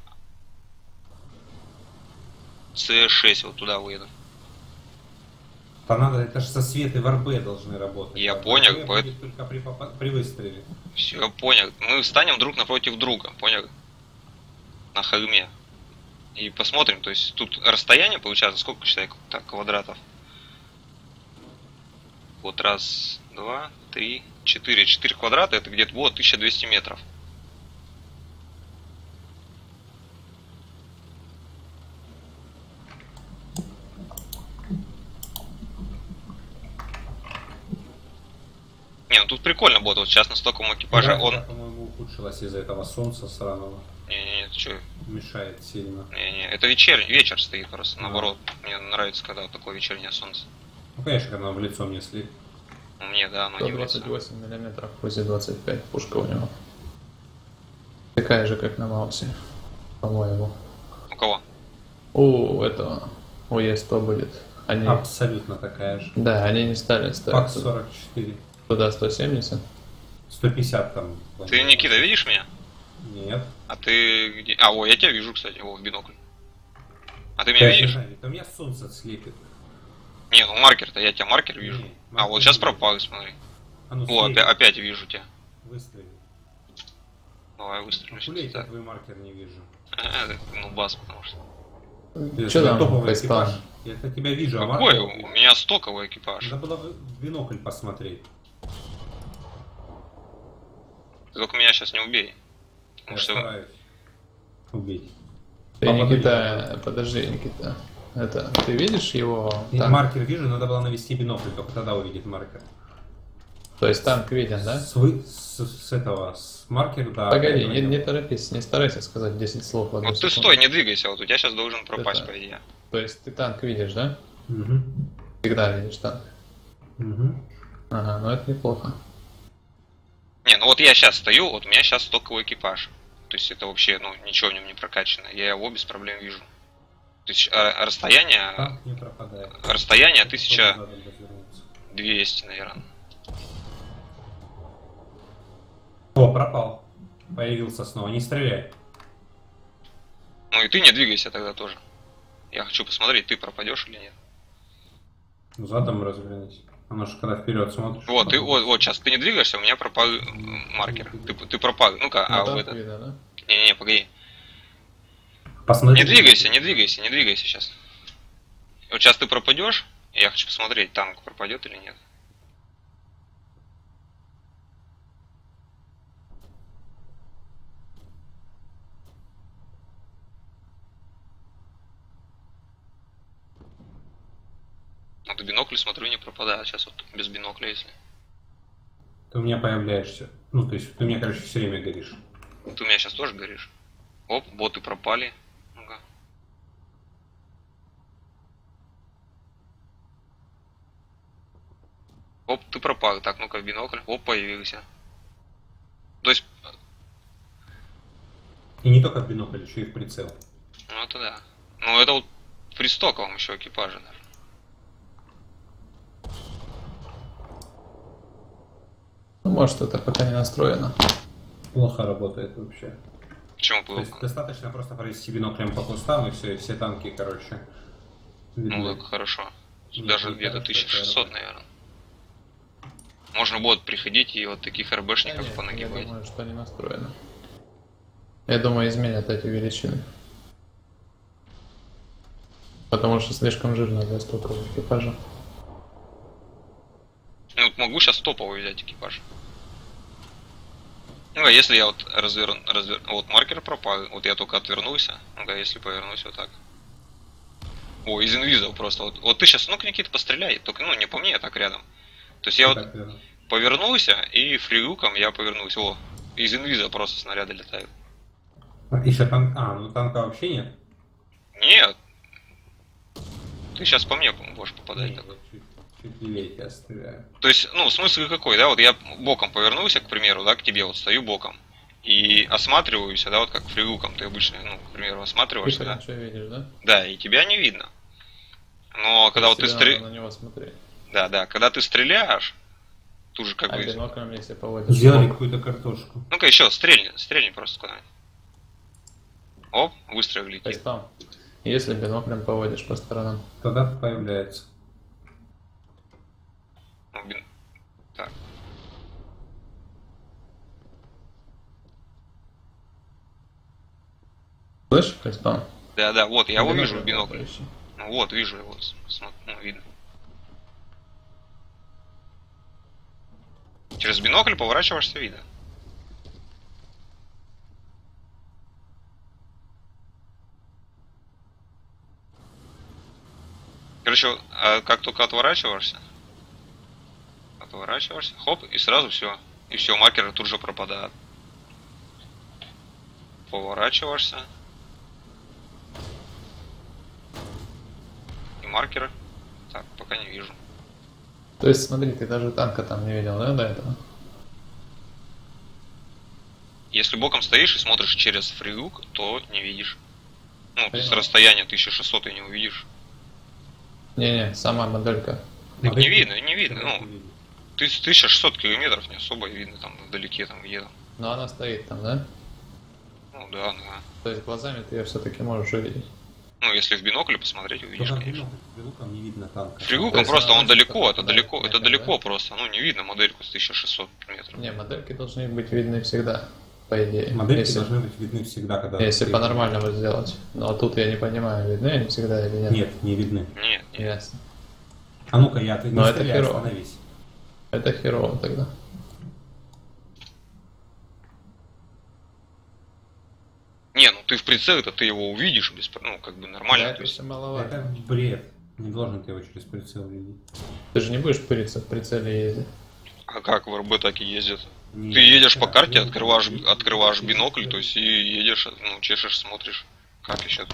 C6 вот туда выеду. То надо, это же со светы в РБ должны работать. Я А понял, РБ поэт- будет только при, при выстреле. Все, понял. Мы встанем друг напротив друга, понял? На холме. И посмотрим, то есть тут расстояние получается, сколько, считай, так, квадратов? Вот раз, два, три, четыре. Четыре квадрата, это где-то вот 1200 метров. Не, ну тут прикольно будет, вот сейчас на стоковом экипаже Графика, он... по-моему, ухудшилась из-за этого солнца сраного. Не-не-не, ты чё? Мешает сильно. Не-не, это вечер, вечер стоит просто, А. наоборот. Мне нравится, когда такое вечернее солнце. Ну, конечно, когда в лицо мне слит. Мне, да, оно не в лицо. 128 миллиметров УЗИ 25 пушка у него. Такая же, как на Маусе, по-моему. У кого? У этого, у Е100 будет. Они, Абсолютно такая же. да, они не стали Пак ставить 44. туда 170. 150 там. Ты, Никита, видишь меня? Нет. А ты где? А, о, я тебя вижу, кстати, о, в бинокль. А ты меня Пять видишь? Да меня солнце слепит. Не, ну маркер-то, я тебя маркер вижу. Не, А, маркер вот сейчас пропал, смотри. А ну, О, опять, опять вижу тебя. Выстрели. Давай выстрелю сейчас. я твой маркер не вижу. А, это, ну, бас, потому что. Что там топовый по спам? экипаж. Я тебя вижу, а Какой? маркер- У меня стоковый экипаж. Надо было в бинокль посмотреть. Ты только меня сейчас не убей. Я что стараюсь убить. Ты, А, Никита, подожди, Никита. Это, ты видишь его Я танк? Маркер вижу, надо было навести бинокль, только тогда увидит маркер. То есть танк виден, да? С, вы- с, с этого, с маркер, да. Погоди, не, не торопись, не старайся сказать 10 слов в одну Вот ты секунду. стой, не двигайся, вот у тебя сейчас должен пропасть, Это- по идее. То есть ты танк видишь, да? Мгм. Всегда видишь танк. Мгм. Ага, ну это неплохо. Не, ну вот я сейчас стою, вот у меня сейчас стоковый экипаж. То есть это вообще, ну, ничего в нем не прокачано. Я его без проблем вижу. То есть а, расстояние, Танк не пропадает. расстояние Надо 1200, развернуться. наверное. О, пропал. Появился снова. Не стреляй. Ну и ты не двигайся тогда тоже. Я хочу посмотреть, ты пропадешь или нет. Ну, Задом развернись. Оно же когда вперед смотришь. Вот, ты, вот, вот, сейчас ты не двигаешься, у меня пропал маркер. Ты, ты пропал. Ну-ка, Ну, а там в это... видно, да? Не-не, погоди. Посмотри. Не двигайся, не двигайся, не двигайся сейчас. Вот сейчас ты пропадешь, и я хочу посмотреть, танк пропадет или нет. Вот бинокль смотрю не пропадает. Сейчас вот без бинокля если. Ты у меня появляешься. Ну, то есть ты у меня, короче, все время горишь. Ты у меня сейчас тоже горишь. Оп, боты пропали. Ну-ка. Оп, ты пропал. Так, ну-ка, в бинокль. Оп, появился. То есть, И не только в бинокль, еще и в прицел. ну это да. Ну это вот при стоковом еще экипаже даже. Ну, может, это пока не настроено. Плохо работает вообще. Почему То есть плохо? достаточно просто провести биноклем по кустам и все, и все танки, короче. видны. Ну так хорошо. Ну, Даже ну, где-то хорошо, 1600, наверное. Можно будет приходить и вот таких Да РБшников я понагибать. думаю, что не настроено. Я думаю, изменят эти величины. Потому что слишком жирно для стокового экипажа. Ну, вот могу сейчас топовый взять экипаж. Ну, а если я вот разверну, развер... вот маркер пропал, вот я только отвернулся, ну да, если повернусь вот так. О, из инвиза просто, вот, вот ты сейчас, ну-ка, Никита, постреляй, только, ну, не по мне, а так рядом. То есть я вот Так, повернулся, и фрилуком я повернулся, о, из инвиза просто снаряды летают. А, танк. А, ну танка вообще нет. Нет, ты сейчас по мне будешь попадать Не, так. чуть, стреляю. То есть, ну, смысл какой, да, вот я боком повернулся, к примеру, да, к тебе, вот стою боком, и осматриваюсь, да, вот как фрилуком ты обычно, ну, к примеру, Ты осматриваешься, да, видишь, да? да, и тебя не видно. Но когда вот ты стреляешь, да, да, когда ты стреляешь, тут же как А бы, биноклем, если поводишь. Сделали какую-то картошку. ну-ка еще, стрельни, стрельни просто куда-нибудь. Оп, выстрел То летит. есть там, если биноклем поводишь по сторонам. Тогда появляется. Так. Слышишь, Кастон? Да, да, вот, я его вижу в поищи. Ну вот, вижу его, с- смо- ну, видно. Через бинокль поворачиваешься, видно. Короче, а как только отворачиваешься, отворачиваешься, хоп, и сразу все. И все, маркеры тут же пропадают. Поворачиваешься. И маркеры. Так, пока не вижу. То есть, смотри, ты даже танка там не видел, да, до этого? Если боком стоишь и смотришь через фрилук, то не видишь. Ну, то есть с Понял. расстояния 1600 ты не увидишь. Не-не, сама моделька. Так не видно, не видно. Ну, не видно. ты 1600 километров не особо видно там вдалеке, там где-то. Но она стоит там, да? Ну да, да. То есть глазами ты ее все-таки можешь увидеть. Ну, если в бинокле посмотреть, увидишь, конечно. бинокль, Белуком не видно танка. Есть просто он далеко, это это далеко, да, это да, далеко да. просто. Ну, не видно модельку с 1600 метров. Не, модельки должны быть видны всегда, по идее. Модельки если должны быть видны всегда, когда... если по-нормальному сделать. Но тут я не понимаю, видны они всегда или нет. Нет, не видны. Нет, нет. Ясно. А ну-ка, я ты не Но это стреляй, херово. остановись. Это херово тогда. Не, ну ты в прицеле-то ты его увидишь, без, ну, как бы нормально. Да, это есть. маловато. Это бред. Не должен ты его через прицел видеть. Ты же не будешь пыриться в прицеле ездить. А как в РБ так и ездят? Нет. Ты едешь по карте, открываешь, открываешь бинокль, то есть и едешь, ну, чешешь, смотришь, как еще.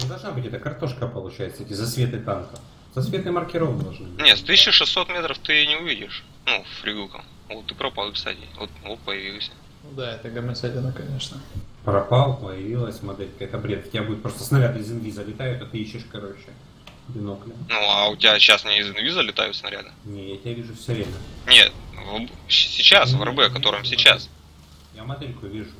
Ну, должна быть эта картошка, получается, эти засветы танка. Засветы маркеров должны быть. Нет, с 1600 метров ты не увидишь. Ну, фригуком. Вот ты пропал, кстати. Вот, вот появился. Ну да, это гомосятина, конечно. Пропал, появилась моделька. Это бред. У тебя будет просто снаряд из инви залетают, а ты ищешь, короче, биноклем. Ну, а у тебя сейчас не из инвиза летают снаряды? Не, я тебя вижу все время. Нет, в- сейчас, в РБ, котором сейчас. Я модельку вижу.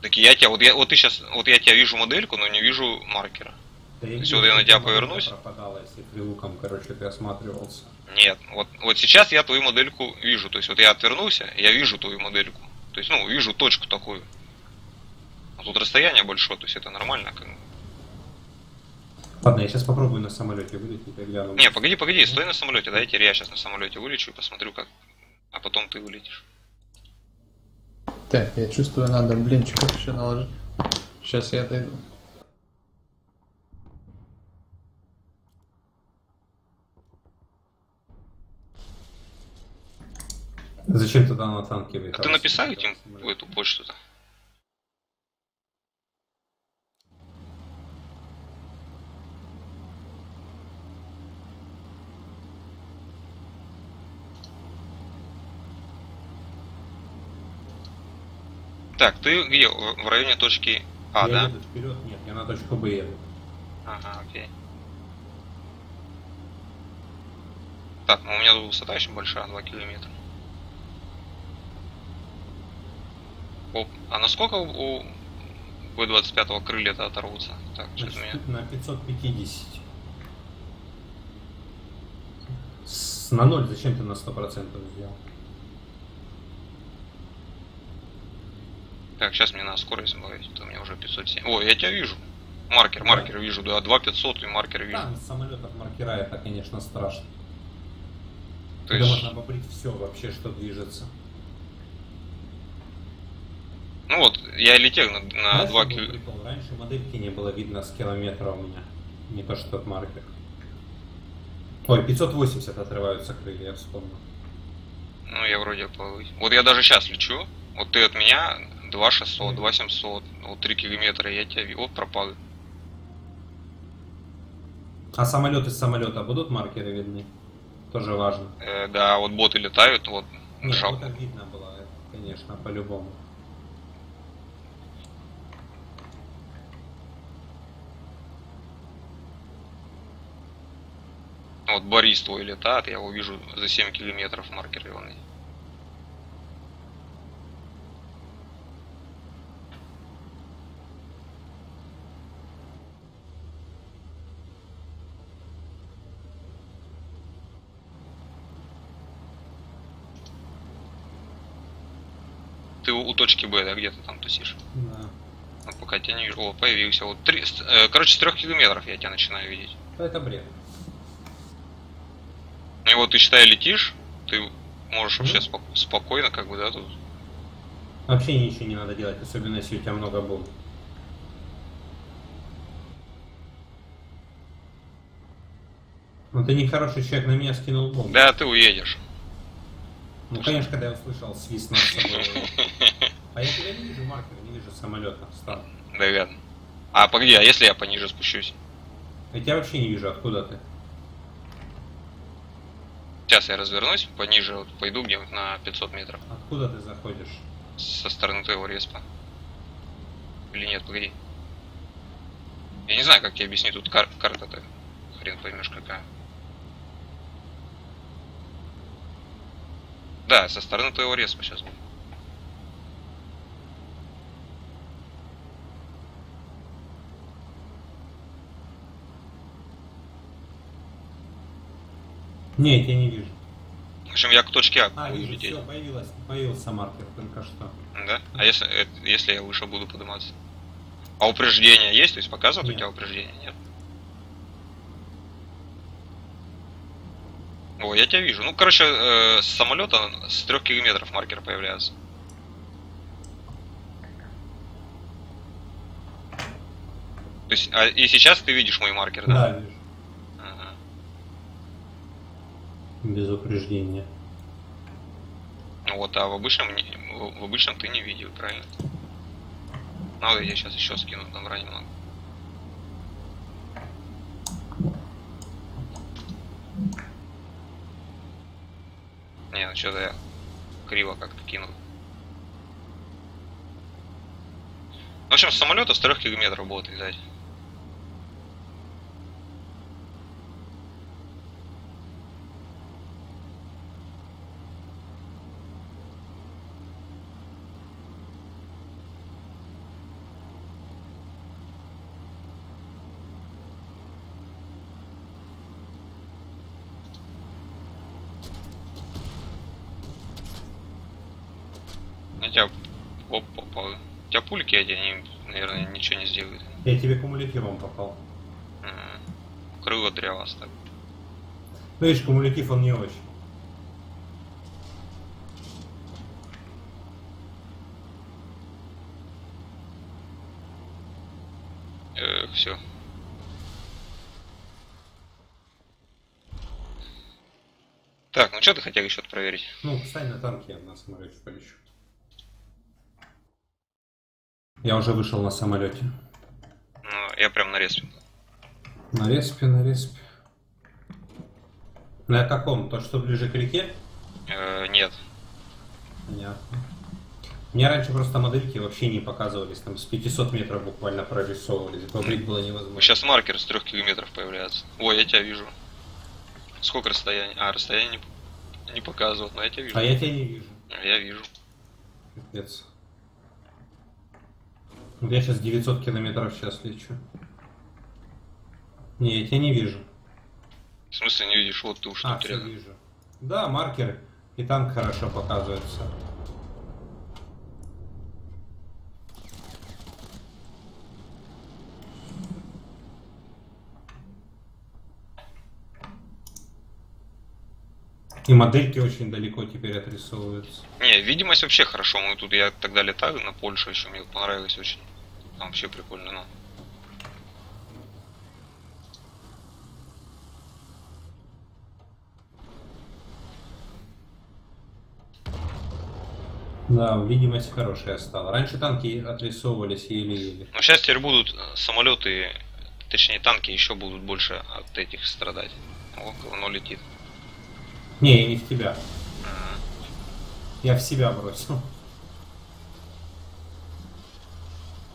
Так я тебя, вот я, вот ты сейчас, вот я тебя вижу модельку, но не вижу маркера. Да я есть вот я на тебя повернусь? Пропадала, если при луком, короче, ты осматривался. Нет, вот, вот сейчас я твою модельку вижу. То есть вот я отвернулся, я вижу твою модельку. То есть, ну, вижу точку такую. А тут расстояние большое, то есть это нормально. Как... бы. Ладно, я сейчас попробую на самолете вылететь и гляну. Не, погоди, погоди, стой на самолете, дайте я сейчас на самолете вылечу и посмотрю, как. А потом ты вылетишь. Так, я чувствую, надо блинчиков еще наложить. Сейчас я отойду. Зачем туда на танке А ты написал этим эту почту-то? Так, ты где? В в районе точки А, я да? еду вперед, нет, я на точку Б еду. Ага, окей. Так, ну у меня тут высота очень большая, 2 километра. Оп, а насколько у В-25 крылья-то оторвутся? Так, сейчас меня... Значит, на 550. С- на ноль зачем ты на 100% сделал? Так, сейчас мне надо скорость добавить, это у меня уже 507. О, я тебя вижу. Маркер, маркер вижу, да, 2500 и маркер вижу. Там с самолетов маркера это, конечно, страшно. То Когда есть, можно побрить все вообще, что движется. Ну вот, я летел на, на Знаешь, 2 что был кил... прикол? Раньше модельки не было видно с километра у меня. Не то, что от маркер. Ой, 580 отрываются крылья, я вспомнил. Ну, я вроде повысь. Вот я даже сейчас лечу. Вот ты от меня 2600, 2700, вот 3 километра, я тебя. Вот пропал. А самолеты с самолета будут маркеры видны? Тоже важно. Э, да, вот боты летают, вот Нет, так видно было, конечно, по-любому. Вот Борис твой летает, я его вижу за 7 километров маркированный. Ты у точки Б, да, где-то там тусишь? Да. Вот пока тебя не вижу. О, появился. Вот три, э, короче, с трех километров я тебя начинаю видеть. Это бред. И вот ты считай летишь, ты можешь вообще спок- спокойно, как бы, да, тут. Вообще ничего не надо делать, особенно если у тебя много бомб. Ну ты не хороший человек, на меня скинул бомбу. Да, ты уедешь. Ну конечно, когда я услышал свист над собой. А я тебя не вижу маркера, не вижу самолета. Стал. Да ладно. А погоди, а если я пониже спущусь? Я тебя вообще не вижу, откуда ты? Сейчас я развернусь, пониже вот пойду где-нибудь на 500 метров. Откуда ты заходишь? Со стороны твоего респа. Или нет, погоди. Я не знаю, как тебе объяснить, тут кар- карта-то хрен поймешь какая. Да, со стороны твоего респа сейчас. Не, я не вижу. В общем, я к точке А, А, вижу, лететь. все, появилось, появился маркер только что. Да? А если, если я выше буду подниматься? А упреждение есть? То есть показывает у Нет. тебя упреждение? Нет? О, я тебя вижу. Ну, короче, э, с самолета с трех километров маркер появляется. То есть, а, и сейчас ты видишь мой маркер, да? Да, вижу. Ага. Без упреждения. Ну вот, а в обычном, в обычном ты не видел, правильно? Ну, я сейчас еще скину, добра немного. Не, ну что-то я криво как-то кинул. В общем, с самолета с трех километров будет летать. На тебя... Оп, попал. У тебя пульки эти, они, наверное, ничего не сделают. Я тебе кумулятивом попал. М. Крыло вас так. Ну, видишь, кумулятив он не очень. Эх, все. Так, ну что ты хотел еще проверить? Ну, встань на танки, я на самолете полечу. Я уже вышел на самолете. Ну, я прям на респе. На респе, на респе. На каком? То, что ближе к реке? Э, нет. Понятно. Мне раньше просто модельки вообще не показывались, там с 500 метров буквально прорисовывались, бобрить было невозможно. Сейчас маркер с трех километров появляется. Ой, я тебя вижу. Сколько расстояние? А, расстояние не, не показывает, но я тебя вижу. А я тебя не вижу. Я вижу. Капец. Вот я сейчас 900 километров сейчас лечу. Не, я тебя не вижу. В смысле не видишь? Вот ты уж А, тут рядом. вижу. Да, маркер и танк хорошо показывается. И модельки очень далеко теперь отрисовываются. Не, видимость вообще хорошо. Мы тут, я тогда летаю на Польшу еще, мне понравилось очень. Там вообще прикольно, ну. Да, видимость хорошая стала. Раньше танки отрисовывались еле-еле. Но сейчас теперь будут э, самолеты, точнее танки еще будут больше от этих страдать. О, говно летит. Не, я не в тебя. Ага. Я в себя бросил.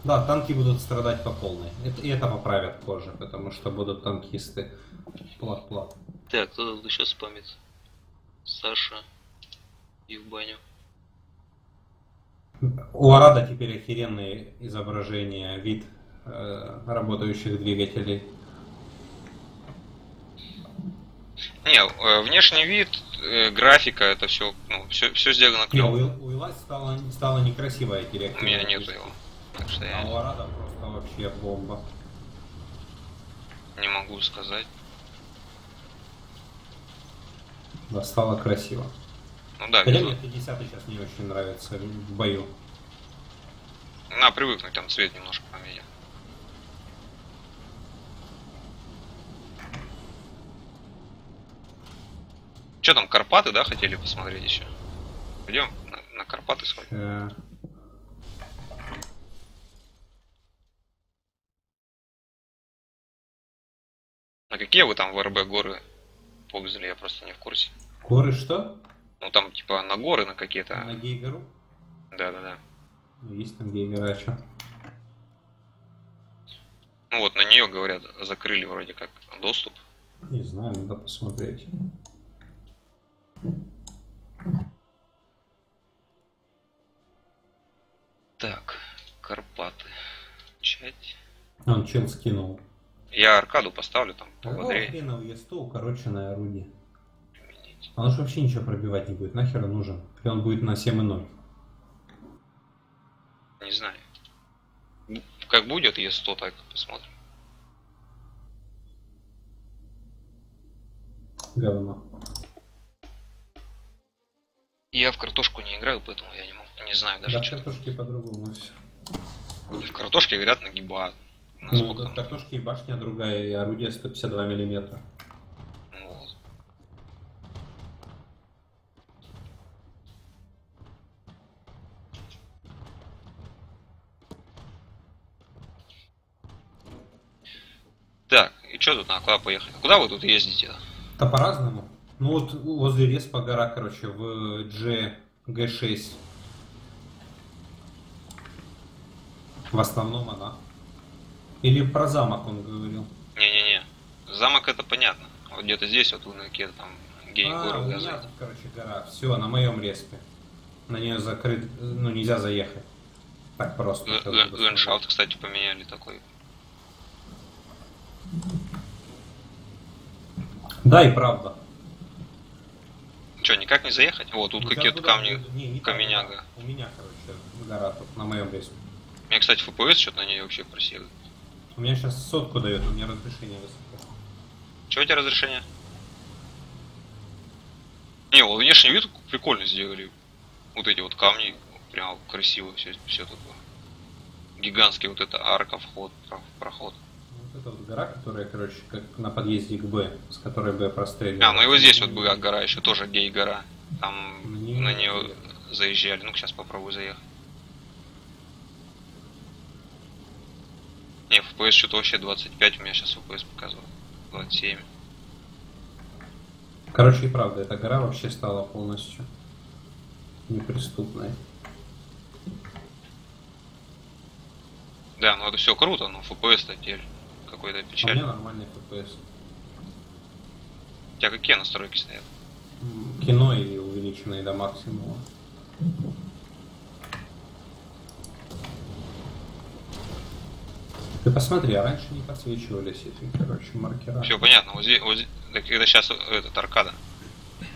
Да, танки будут страдать по полной. Это, и это поправят позже, потому что будут танкисты. Плат-плат. Так, кто тут еще спамит? Саша. И в баню. У Арада теперь охеренные изображения, вид э, работающих двигателей. Не, э, внешний вид, э, графика, это все, ну, все, все сделано Не, клево. у, Ил- у Илась стала, стала некрасивая теперь. У меня нету его. Так что я Арада просто вообще бомба. не могу сказать. Да, стало красиво. Ну да, Хотя визу- мне 50 сейчас не очень нравится в бою. На привыкнуть, там цвет немножко поменял. Что там, Карпаты, да, хотели посмотреть еще? Пойдем на, на Карпаты сходим. Э, Какие вы там в РБ горы ползали, я просто не в курсе. Горы что? Ну там типа на горы на какие-то. На Гейгеру? Да-да-да. Ну, Есть там Гейгера, а чё? Ну вот на нее, говорят, закрыли вроде как доступ. Не знаю, надо посмотреть. Так, Карпаты. Чать. Он чел скинул. Я аркаду поставлю там Какого пободрее. хрена у Е100 укороченное орудие? применить. Он же вообще ничего пробивать не будет. Нахер он нужен? Или он будет на 7.0? Не знаю. Как будет, если 100, так посмотрим. Говно. Я в картошку не играю, поэтому я не могу. Не знаю даже, Да, в картошке по-другому все. В картошке, говорят, нагибают. Ну, там? картошке и башня другая, и орудие 152 миллиметра. Так, и что тут надо? Куда поехать? Куда вы тут ездите? Да по-разному. Ну вот возле Респа гора, короче, в G, G6. В основном она. Или про замок он говорил. Не-не-не. Замок это понятно. Вот где-то здесь вот на какие-то там гей а, тут, короче, гора. Все, на моем респе. На нее закрыт, ну нельзя заехать. Так просто. Л- Сейчас л- буду Ландшафт, кстати, поменяли такой. Да, и правда. Че, никак не заехать? Вот, тут какие-то камни. Не, не каменяга. там, У меня, короче, гора тут, на моем весе. У меня, кстати, FPS что-то на ней вообще просели. У меня сейчас сотку дает, у меня разрешение высокое. Че у тебя разрешение? Не, вот внешний вид прикольно сделали. Вот эти вот камни, прям красиво все, все было. Гигантский вот это арка, вход, про- проход. Вот эта вот гора, которая, короче, как на подъезде к Б, с которой Б простреливал. А, ну и вот здесь вот была гора еще, тоже гей-гора. Там Мне на не нее заезжали. Ну, сейчас попробую заехать. Не, FPS что-то вообще 25, у меня сейчас FPS показывает. 27. Короче, и правда, эта гора вообще стала полностью неприступной. Да, ну это все круто, но FPS-то теперь какой-то А у меня печаль. нормальный FPS. У тебя какие настройки стоят? Кино и увеличенные до максимума. Ты посмотри, а раньше не подсвечивались эти, короче, маркера. Все понятно, вот здесь, вот здесь- так это сейчас этот аркада.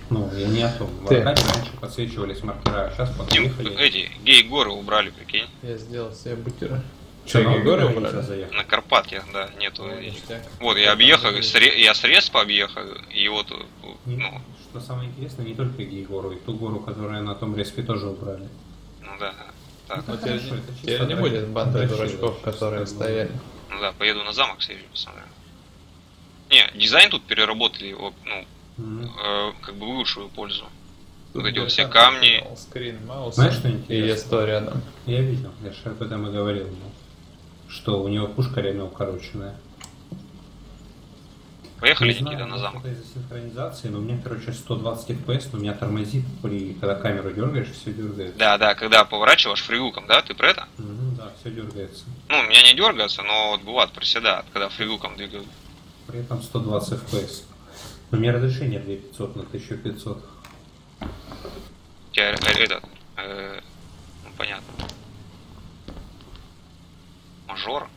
Ну, я не о том. В Ты. аркаде раньше подсвечивались маркера, а сейчас подъехали. эти гей-горы убрали, прикинь. Я сделал себе бутеры. Что, Что, на горы убрали? На Карпатке, да, нету. Ништяк. Вот, я объехал, сре- я срез пообъехал, и вот, Не- ну, Что самое интересное, не только Гей-гору, и ту гору, которая на том респе тоже убрали. ну да, так. Ну, Это теперь, теперь не будет банды дурачков, которые стояли. Ну да, поеду на замок съезжу, посмотрю. Не, дизайн тут переработали, вот, ну, Мгм. э, как бы в лучшую пользу. Вот эти Тут вот все там камни. Скрин мауса Знаешь, что и интересно? Е100 рядом. Я видел, я же об этом и говорил, что у него пушка реально укороченная. Поехали, Не знаю, Никита, на может, замок. Это из-за синхронизации, но у меня, короче, 120 FPS, но меня тормозит, при, когда камеру дергаешь, все дергается. Да, да, когда поворачиваешь фригуком, да, ты про это? Мгм, да, все дергается. Ну, у меня не дергается, но вот бывает проседает, когда фригуком двигаю. При этом 120 FPS. Но у меня разрешение 2500 на 1500. У тебя э, этот, э, ну, понятно. Мажор?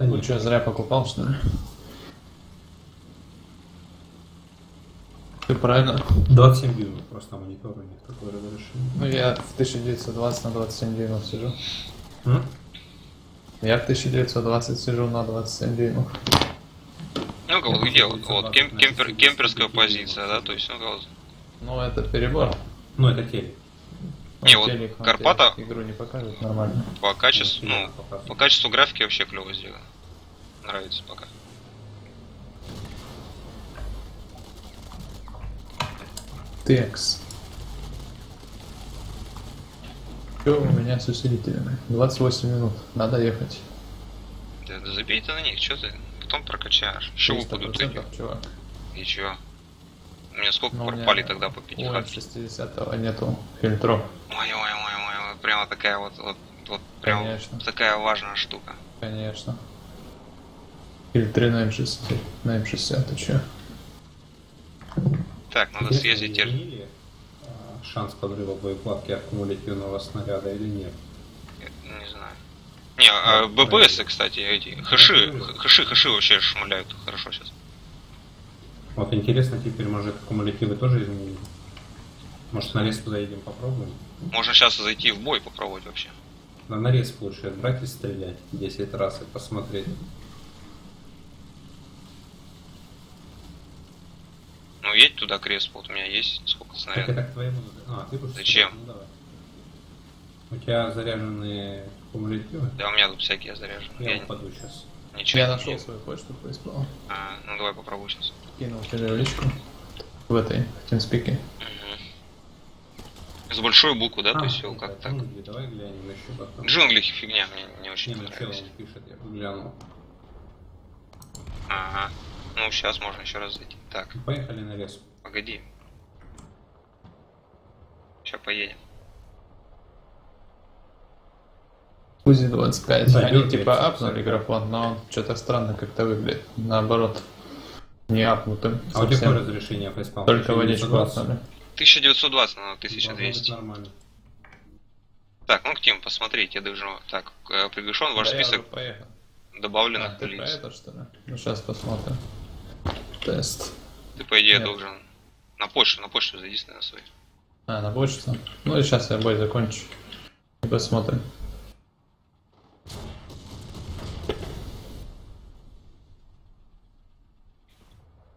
Да Ну что, зря покупал, что ли? Ты правильно. 27 дюймов просто монитор у них такое разрешение. Ну я в 1920 на 27 дюймов сижу. М? Я в 1920 сижу на 27 дюймов. Ну-ка, вот где вот, вот кем- кемпер, кемперская позиция, да, то есть, ну-ка вот. Ну это перебор. Ну, это телек. Не, Ну, вот телек на Карпата- телек игру не покажет нормально. По качеству, Ну, ну, по качеству графики вообще клево сделано. Нравится пока. Текс. Что у меня с усилителями? 28 минут. Надо ехать. Да, да забей ты на них, что ты? Потом прокачаешь. Будут эти. 300%, чувак. И чё? У меня сколько Ну, у меня пропали тогда по Ой, пятихатке? 60 нету фильтров. Ой, ой, ой, ой, прямо такая вот, вот, вот прям Конечно. такая важная штука. Конечно. Фильтры на М60. На М60, ты чё? Так, надо Интересно, съездить изменили, а, шанс подрыва боеукладки аккумулятивного снаряда или нет? Я Не знаю. Не, а БПС, правильно. кстати, эти, хэши, говорю. х- хэши, хэши вообще шмаляют хорошо сейчас. Вот интересно, теперь, может, аккумулятивы тоже изменили? Может, на респ заедем, попробуем? Можно сейчас зайти в бой попробовать вообще. На, на респ лучше брать и стрелять 10 раз и посмотреть. Ну, едь туда крест, вот у меня есть сколько Так снарядов. это к твоему... А, ты будешь Зачем? Ну, давай. У тебя заряженные аккумулятивы? Да, у меня тут всякие заряжены. Я Я, упаду сейчас. ничего Я не нашел свою почту поискал. А, ну давай попробуй сейчас. Кинул тебе в личку. В этой, в TeamSpeak. С большой буквы, да, то есть его как так. джунгли, давай глянем еще потом. Джунгли фигня, мне не очень Не, ну что понравились. он пишет, я глянул. Ага. Ну, сейчас можно еще раз зайти. Так, Поехали на респ. погоди. Сейчас поедем. Узи 25. Да, Они типа апнули графон, но он что-то странно как-то выглядит. Наоборот. Не апнутым. А у тебя разрешение фейспалм? Только водичку 1920? апнули. 1920 на Должно быть 1200. нормально. Так, ну, Тим, посмотрите, я должен... Так, э, приглашен ваш Да, я список уже поехал. А, ты про это что ли? Ну сейчас посмотрим. Тест. Ты, по идее, Нет. должен На почту, на почту зайди на свой. А, на почту. Ну и сейчас я бой закончу. И посмотрим.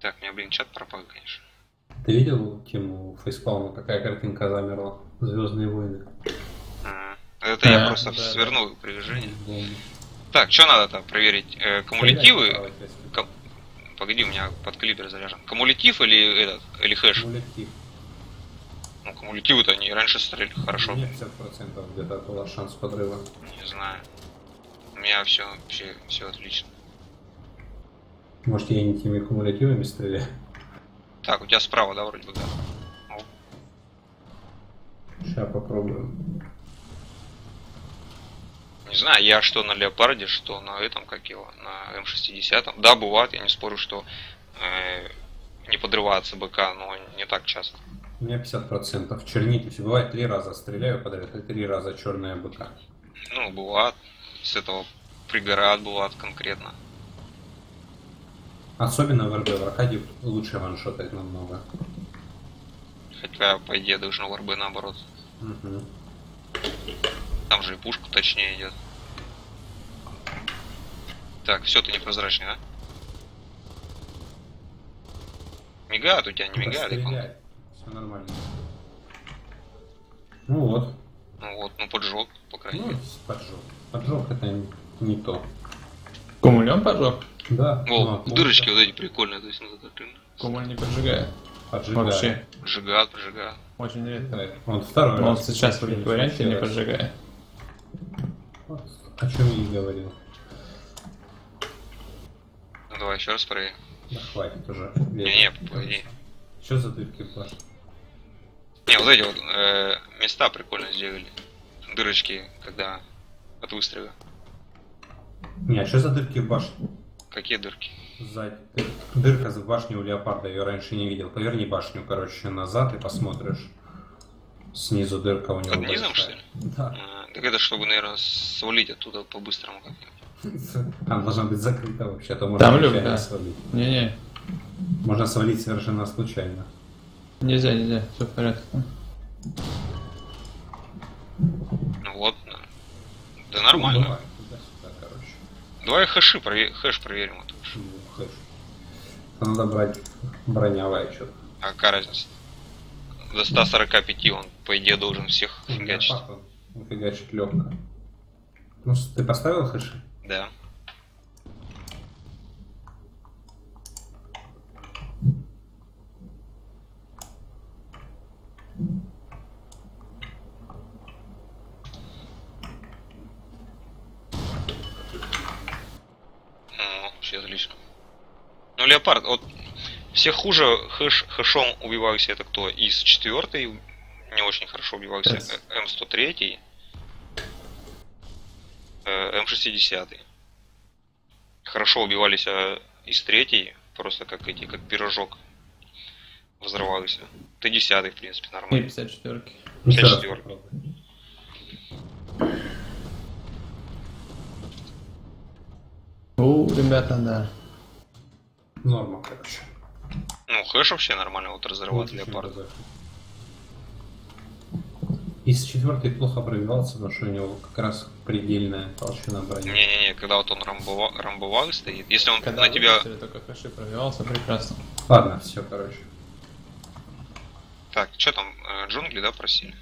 Так, у меня, блин, чат пропал, конечно. Ты видел тему фейспалма, какая картинка замерла? Звездные войны. М, Это я А, просто да, да. свернул приложение. Войны. Так, что надо-то проверить? Э, кумулятивы? Ком- Погоди, у меня под калибр заряжен. Кумулятив или этот, или хэш? Кумулятив. Ну, кумулятивы-то они раньше стреляли хорошо. У меня 50% где-то был шанс подрыва. Не знаю. У меня все вообще все отлично. Может, я не теми кумулятивами стреляю? Так, у тебя справа, да, вроде бы, да? Сейчас попробую. Не знаю, я что на Леопарде, что на этом, как его, на М60. Да, бывает, я не спорю, что э, не подрывается БК, но не так часто. У меня 50%. Чернить. Бывает три раза стреляю подряд, и три раза черная быка. Ну, бывает. С этого пригорает, бывает конкретно. Особенно в РБ в аркаде лучше ваншотать намного. Хотя, по идее, должно в РБ наоборот. Мгм. Там же и пушка точнее идет. Так, все, ты непрозрачный, да? Мигает у тебя, не мигает? Все нормально. Ну вот. Ну вот, ну поджог, по крайней Ну, мере. поджог. Поджог это не, не то. Кумулем поджег? Да. О, ну, дырочки вот эти прикольные, то есть надо так Кумуль не поджигает. Поджигает. Вообще. Прожигают, прожигают. Очень редко. Он второй Но он сейчас в варианте не поджигает. Вот, О чем я и говорил. Ну давай еще раз проверим. Да хватит уже. Не-не, погоди. Что за дырки в башне? Не, вот эти вот э, места прикольно сделали. Дырочки, когда от выстрела. Не, а что за дырки в башне? Какие дырки? Сзади. Дыр- Дырка в башне у леопарда, ее раньше не видел. Поверни башню, короче, назад и посмотришь. Снизу дырка у него. Под низом, большая. что ли? Да. А, так это чтобы, наверное, свалить оттуда по-быстрому как-нибудь. Там должна быть закрыта вообще, то можно Там люк, случайно да. свалить. Не-не, Можно свалить совершенно случайно. нельзя, нельзя, все в порядке. Ну вот, да. Да нормально. Туда-сюда, короче. Давай хэши прове- хэш проверим. Вот. Ну, хэш. Это Надо брать бронявая что-то. А какая разница? До 145 он, по идее, должен всех фигачить. Он Фигачит легко. Ну, ты поставил хэши? Да. Ну, вообще отлично. Ну, Леопард, вот все хуже хэш, хэшом убивался это кто? Из четвертой не очень хорошо убивался Эс. э, М103, э, М60. Хорошо убивались а из третьей, просто как эти, как пирожок взрывался. Т10, в принципе, И нормально. 54 раз четвёрка. попробуй. У, ребята, да. Норма, короче. Ну, хэш вообще нормально вот разрывает Вот еще Леопард. Из четвертой плохо пробивался, потому что у него как раз предельная толщина брони. Не-не-не, когда вот он рамбова- рамбовал стоит, если он Когда на тебя... выстреле только хэши пробивался, прекрасно. Ладно, все, короче. Так, что там, э, джунгли, да, просили?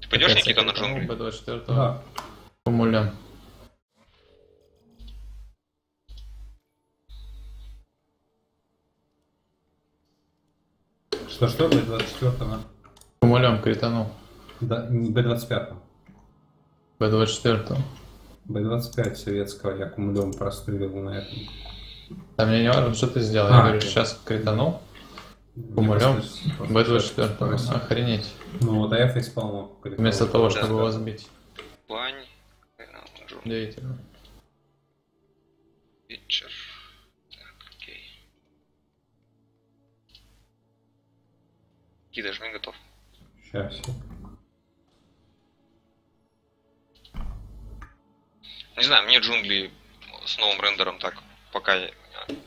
Ты пойдешь, Никита, на джунгли? Б24 Да. кумулем. Что-что, Б-24? Кумулем кританул. Да, не Б-25. Б24. Б-25 советского я кумулем прострелил на этом. Там мне не важно, что ты сделал. А, Я говорю, сейчас кританул. Кумулем. просто- просто Б24. просто- Охренеть. Ну вот, а я фейспалмом кританул. Вместо того, да, чтобы да. его сбить. Бань, джунгли, Удивительно. вечер. Никита, жми готов. Сейчас, Не знаю, мне джунгли с новым рендером так пока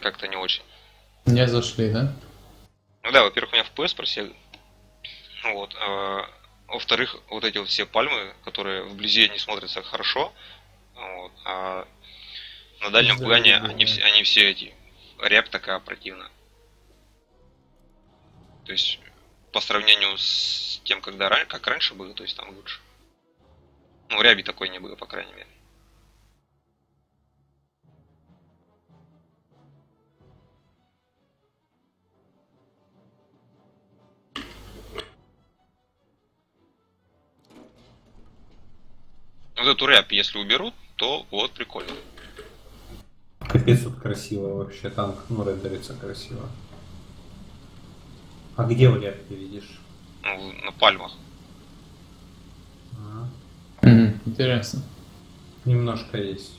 как-то не очень. Не зашли, да? Ну да, во-первых, у меня FPS просели. Ну Вот. а, во-вторых, вот эти вот все пальмы, которые вблизи не смотрятся хорошо. Вот, а на дальнем Да, плане да, они да. все, они все эти. Рябь такая противная. То есть, по сравнению с тем, когда как раньше было, то есть там лучше. Ну, ряби такой не было, по крайней мере. Вот эту рябь, если уберут, то вот прикольно. Капец тут красиво вообще, танк, ну, рендерится красиво. А где вряд ты видишь? Ну, на пальмах. А, Интересно. немножко есть.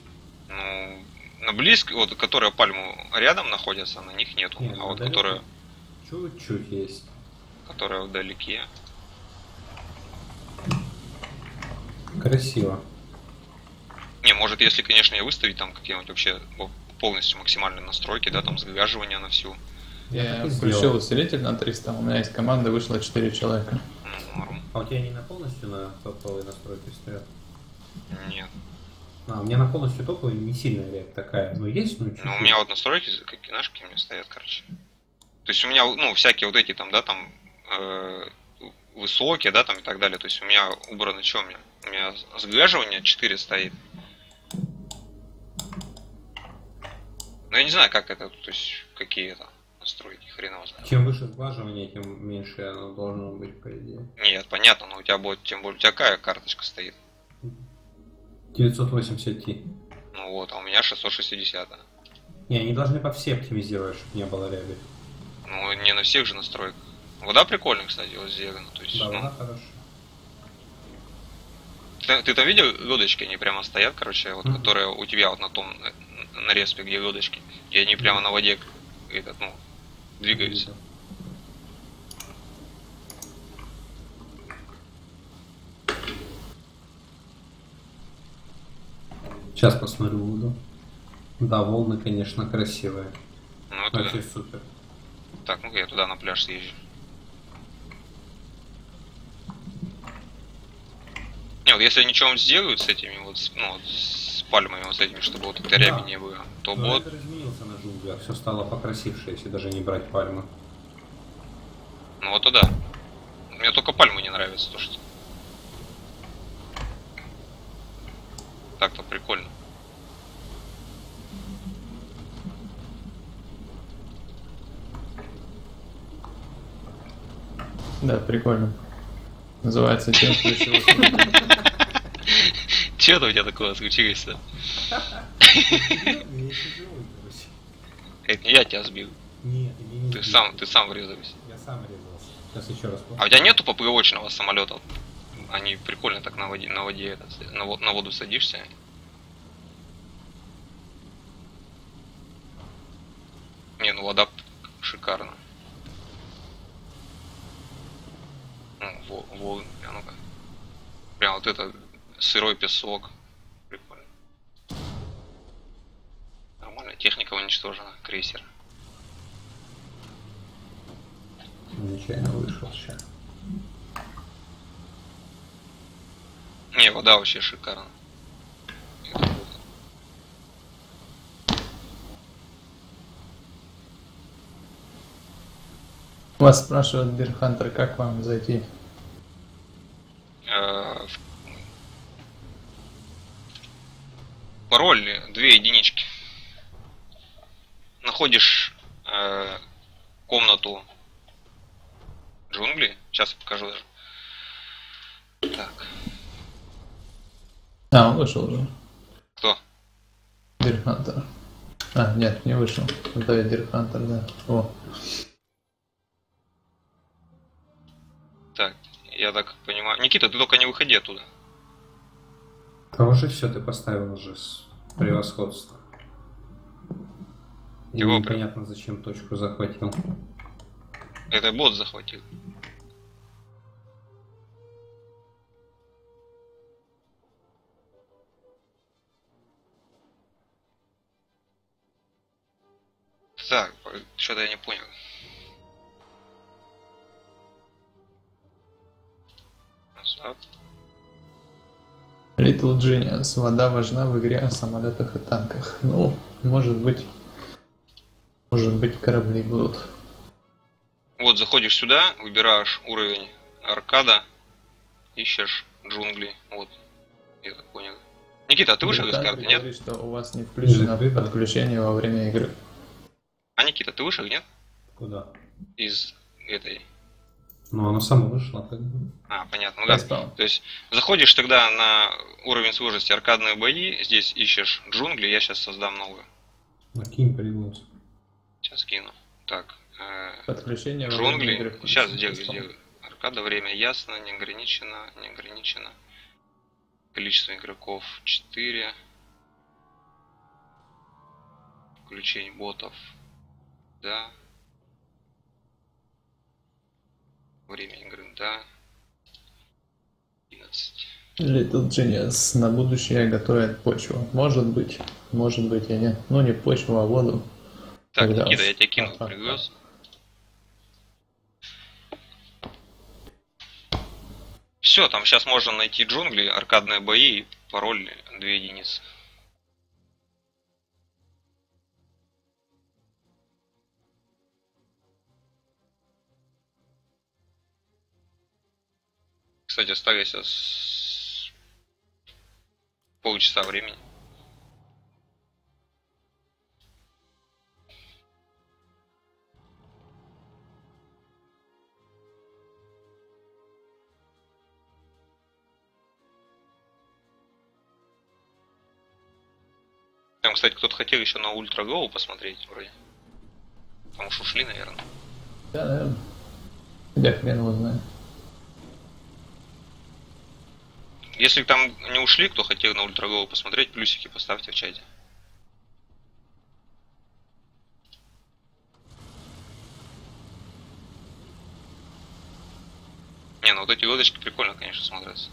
Ну, на близко, вот, которые пальму рядом находятся, на них нету. Не, а ну, вот далеко. которые, Чуть-чуть есть. которые вдалеке. Красиво. Не, может, если, конечно, я выставить там какие-нибудь вообще полностью максимальные настройки, да, там сгаживание на всю. Я включил сделал. усилитель на 300, у меня есть команда, вышло 4 человека. Ну. А у тебя не на полностью на топовые настройки стоят? Нет. А, у меня на полностью топовые не сильная рябь такая, но есть, ну чуть Ну, у меня вот настройки, как знаешь, какие у меня стоят, короче. То есть у меня, ну, всякие вот эти там, да, там, э, высокие, да, там и так далее. То есть у меня убрано, что у меня? У меня сглаживание 4 стоит. Ну, я не знаю, как это, то есть, какие это настройки, хрен его знает. Чем выше сглаживание, тем меньше оно должно быть, по идее. Нет, понятно, но у тебя будет, тем более, у тебя какая карточка стоит? 980 Ti. Ну вот, а у меня 660. -а. Не, они должны по все оптимизировать, чтобы не было ряби. Ну, не на всех же настройках. Вода прикольная, кстати, вот сделана. То есть, Да, ну, хорошая. Ты, ты там видел лодочки, они прямо стоят, короче, вот, Мгм. которые у тебя вот на том, на, на респе, где лодочки, и они прямо на воде, этот, ну, двигаются. Сейчас посмотрю воду. Да, волны, конечно, красивые. Ну, это, Вообще супер. так, ну я туда на пляж съезжу. Не, вот если они что-нибудь сделают с этими вот, ну, вот с пальмами вот с этими, чтобы вот этой ряби Да. не было, то Но вот, джунглях, все стало покрасивше, если даже не брать пальмы. ну вот туда. Мне только пальмы не нравятся, то что. Так-то прикольно. Да, прикольно. Называется тем. Че это у тебя такое случилось-то? Это не я тебя сбил. Нет, я не Ты сбил. сам, ты сам врезался. Я сам резался. Сейчас еще раз. А у тебя нету поплывочного самолета? Они прикольно так на воде, на воде этот, на, на воду садишься. Не, ну вода шикарно. Ну, во, во, а ну-ка. Прям вот это сырой песок. Нормально, техника уничтожена, крейсер. Нечаянно вышел сейчас. Не, вода вообще шикарна. Круто. Вас спрашивают, Бирхантер, как вам зайти? Э, Пароль две единички. Находишь э, комнату джунгли. Сейчас покажу даже. Так, А, он вышел уже. кто? Бирхантер. А, нет, не вышел. Это Дирхантер, да. О, Так, я так понимаю. Никита, ты только не выходи оттуда. Да уже все, ты поставил уже с превосходство. Его непонятно, зачем точку захватил. Это бот захватил. Так, что-то я не понял. Назад. Little Genius. Вода важна в игре о самолетах и танках. Ну, может быть... Может быть, корабли будут. Вот, заходишь сюда, выбираешь уровень аркада, ищешь джунгли. Вот, я так понял. Никита, а ты вышел из Британцы карты, нет? говорит, что у вас не включено Нет, да. подключение во время игры. А Никита, ты вышел, нет? Куда? Из этой. Ну, она сама вышла. как бы. А, понятно. Ну, да. То есть заходишь тогда на уровень сложности аркадные бои, здесь ищешь джунгли, я сейчас создам новую. Накинь привоз. Сейчас кину. Так, э, Подключение джунгли. Сейчас сделаю, сделаю. Аркада, время ясно, не ограничено, не ограничено. Количество игроков 4. Включение ботов. Да. Время игры, да. 11. Little Genius. На будущее готовят почву. Может быть. Может быть и нет. Ну, не почву, а воду. Так, Тогда Никита, я тебя кинул, Ага. привез. Все, там сейчас можно найти джунгли, аркадные бои, пароль 2 единицы. Кстати, оставили сейчас полчаса времени. Там, кстати, кто-то хотел еще на ultra low посмотреть вроде. Там уж ушли, наверное. Да, наверное. Я хрен его знает. Если там не ушли, кто хотел на ultra low посмотреть, плюсики поставьте в чате. Не, ну вот эти лодочки прикольно, конечно, смотрятся.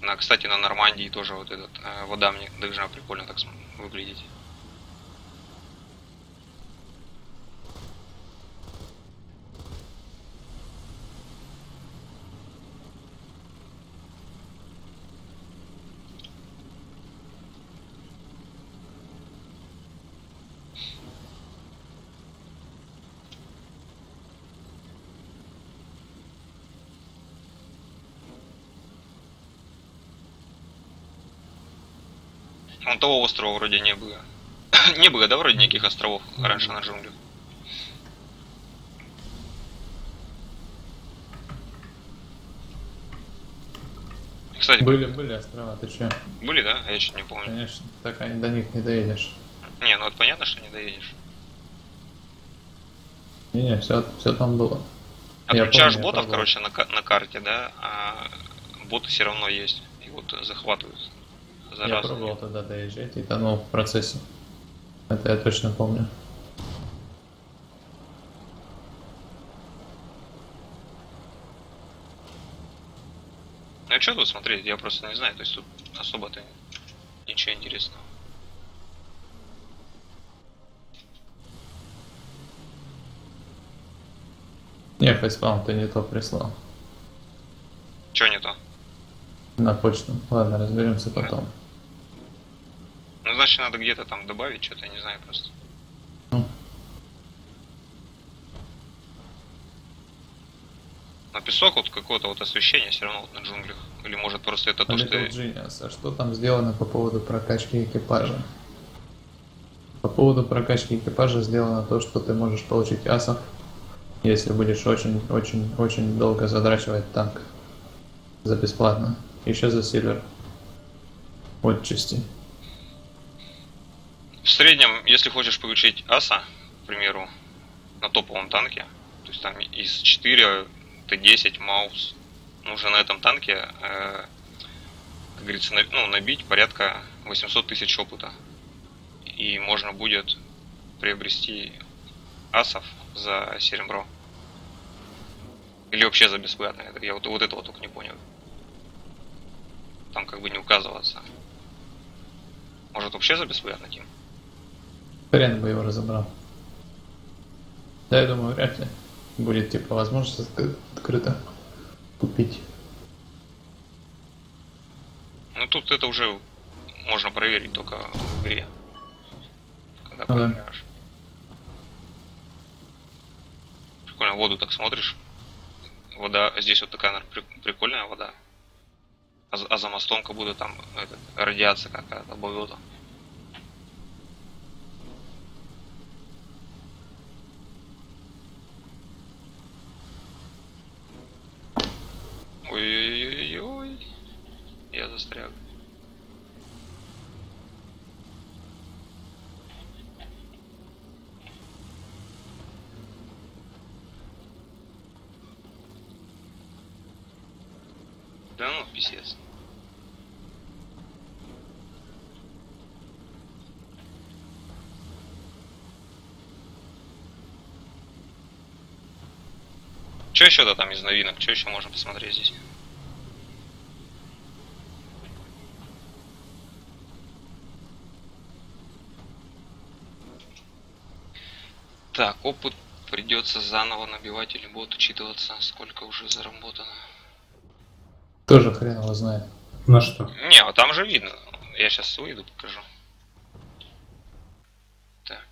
На, кстати, на Нормандии тоже вот этот э, вода мне должна прикольно так выглядеть. Вон того острова вроде не было. не было, да, вроде никаких островов раньше на джунглях? Кстати, Были, были острова, ты че? были, да? А я что-то не помню. Конечно, так они до них не доедешь. Не, ну это понятно, что не доедешь. Не-не, все, все там было. Отключаешь помню, я ботов, короче, на, на карте, да, а боты все равно есть. И вот захватывают. Я Зараза. пробовал тогда доезжать и тонул в процессе. Это я точно помню. Ну а что тут смотреть? Я просто не знаю. То есть тут особо-то ничего интересного. Не, фейспалм, ты не то прислал. Че не то? На почту. Ладно, разберемся потом. Ну, значит, надо где-то там добавить что-то, я не знаю просто. Ну. На песок вот какое-то вот освещение все равно вот на джунглях. Или может просто это то, что... Genius, а что там сделано по поводу прокачки экипажа? По поводу прокачки экипажа сделано то, что ты можешь получить асов, если будешь очень-очень-очень долго задрачивать танк за бесплатно. Еще за сильвер. Отчасти. В среднем, если хочешь получить аса, к примеру, на топовом танке, то есть там из 4 Т10 Маус, нужно на этом танке, э, как говорится, на- ну, набить порядка 800 тысяч опыта. И можно будет приобрести асов за серебро. Или вообще за бесплатно. Я вот, вот этого только не понял. Там как бы не указываться. Может вообще за бесплатно тим? Хрен бы его разобрал. Да, я думаю, вряд ли будет типа возможность отк- открыто купить. Ну тут это уже можно проверить только в игре. Когда Ну да. проверяешь. Прикольно, в воду так смотришь. Вода, здесь вот такая наверно, при- прикольная вода. А, за- а за мостом как будто там этот, радиация какая-то, болото. Ой-ой-ой-ой. Я застрял. Да ну, писец. Что еще-то там из новинок? Что еще можно посмотреть здесь? Так, опыт придется заново набивать или будет учитываться, сколько уже заработано. Тоже хрен его знает. На что? Не, а там же видно. Я сейчас выйду, покажу. Так.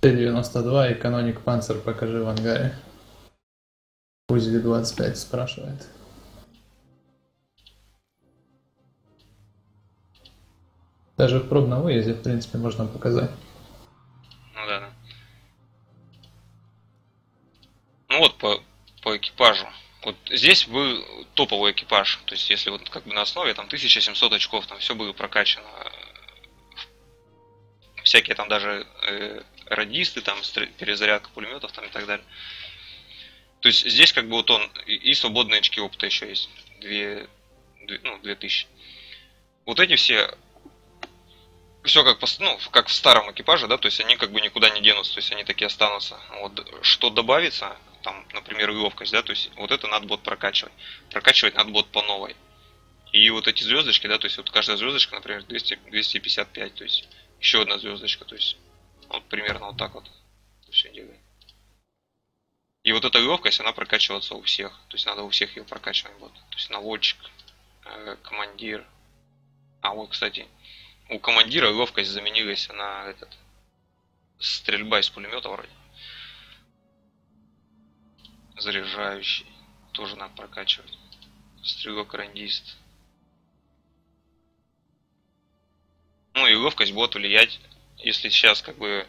Т-92 и каноник Панцер покажи в ангаре. Узли 25 спрашивает. Даже в пробном выезде, в принципе, можно показать. Ну да. Ну вот по, по экипажу. Вот здесь был топовый экипаж. То есть если вот как бы на основе там 1700 очков, там все было прокачано. Всякие там даже э, радисты, там перезарядка пулеметов там и так далее. То есть здесь как бы вот он и, и свободные очки опыта еще есть. Две, две- ну, 2000. Вот эти все все как, пос- ну, как в старом экипаже, да, то есть они как бы никуда не денутся, то есть они такие останутся. Вот что добавится, там, например, ловкость, да, то есть вот это надо будет прокачивать. Прокачивать надо будет по новой. И вот эти звездочки, да, то есть вот каждая звездочка, например, 200, 255, то есть еще одна звездочка, то есть вот примерно вот так вот все делает. И вот эта ловкость, она прокачивается у всех, то есть надо у всех ее прокачивать будет. То есть наводчик, э, командир. А вот, кстати, у командира ловкость заменилась на этот стрельба из пулемета вроде. Заряжающий. Тоже надо прокачивать. Стрелок рандист. Ну и ловкость будет влиять, если сейчас как бы,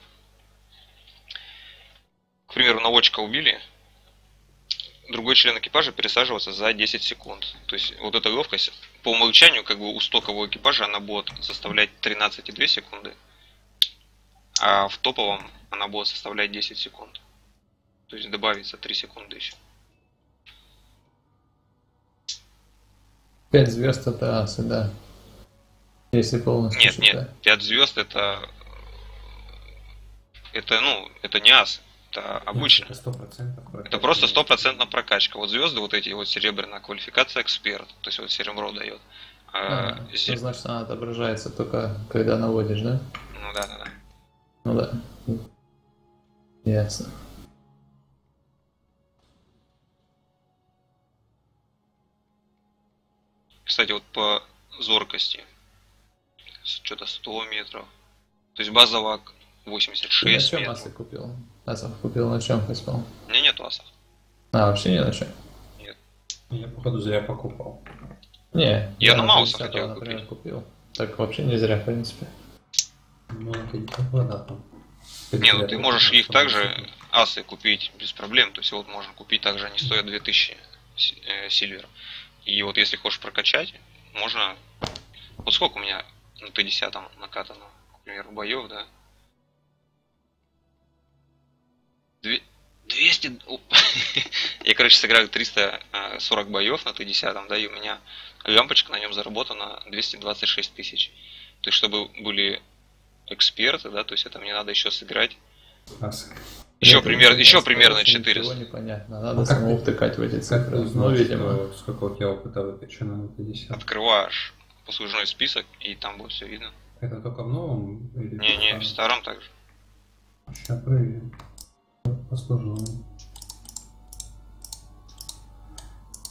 к примеру, наводчика убили, другой член экипажа пересаживаться за 10 секунд. То есть вот эта ловкость по умолчанию, как бы у стокового экипажа, она будет составлять 13,2 секунды, а в топовом она будет составлять 10 секунд. То есть добавится 3 секунды еще. 5 звезд это асы, да. Если полностью Нет, считать. нет, 5 звезд это... Это, ну, это не ас, это обычно. Это. Это просто стопроцентная прокачка. Вот звезды вот эти вот серебряная квалификация эксперт, то есть вот серебро дает. А, А, зе- значит она отображается только когда наводишь, да? Ну да, да, да. Ну да. Ясно. Кстати, вот по зоркости. Что-то 100 метров. То есть базовая Ты на 86 чем асы купил? Асов купил на чем хотел? У меня нету асов. А, вообще не на чем? Я, походу, зря покупал. Не, Я на Мауса 50-го, хотел например, купил. Так вообще не зря, в принципе. Ну, это не там. Не, ну ты можешь их также асы купить без проблем. То есть вот можно купить также, они стоят 2000 си- э, сильвер. И вот если хочешь прокачать, можно... Вот сколько у меня на Т10 накатано, к примеру, боев, да? 200... о, Я, короче, сыграю 340 боев на Т10, да, и у меня лампочка на нем заработана 226 тысяч. То есть, чтобы были эксперты, да, то есть это мне надо еще сыграть Ас. еще, Это пример, еще понятно, примерно просто 400. Ничего непонятно, надо Ну, как самому ты- втыкать в эти цифры. Ну, узнал, видимо. что- сколько у тебя опыта выкачано на 50? Открываешь послужной список, и там будет все видно. Это только в новом? Или Не, не, в в старом также. Сейчас проверим. Послужной.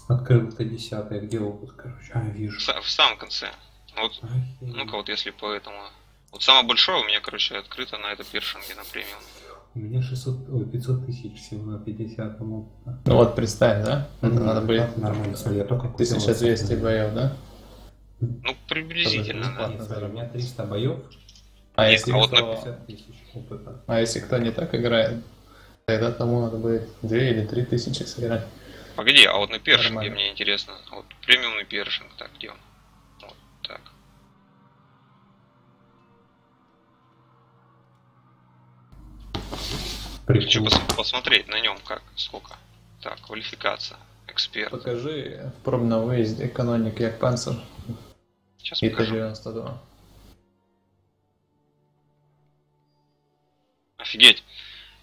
Открыл Т-10, где опыт, короче. А, вижу. са- в самом конце. Вот, ну-ка, вот если по этому. Вот самое большое у меня, короче, открыто на это першинге на премиум. У меня 600, ой, 500 тысяч всего на 50 опыта. Ну вот представь, да? Это Мгм. надо будет Нормально, смотри, я только купил 1200 вот боев, да? Ну, приблизительно, да. Нет, смотри, у меня 300 боев, А Нет, если а вот на кто... 50 тысяч опыта. А если кто не так играет, тогда тому надо будет 2 или 3 тысячи сыграть. Погоди, а вот на першинге Нормально. мне интересно. Вот премиумный першинг, так, где он? Вот так. Хочу Прикол. пос- посмотреть на нем как, сколько. Так, квалификация, эксперт. Покажи в пробном выезде каноник як панцер Сейчас и покажу. Т-92. Офигеть.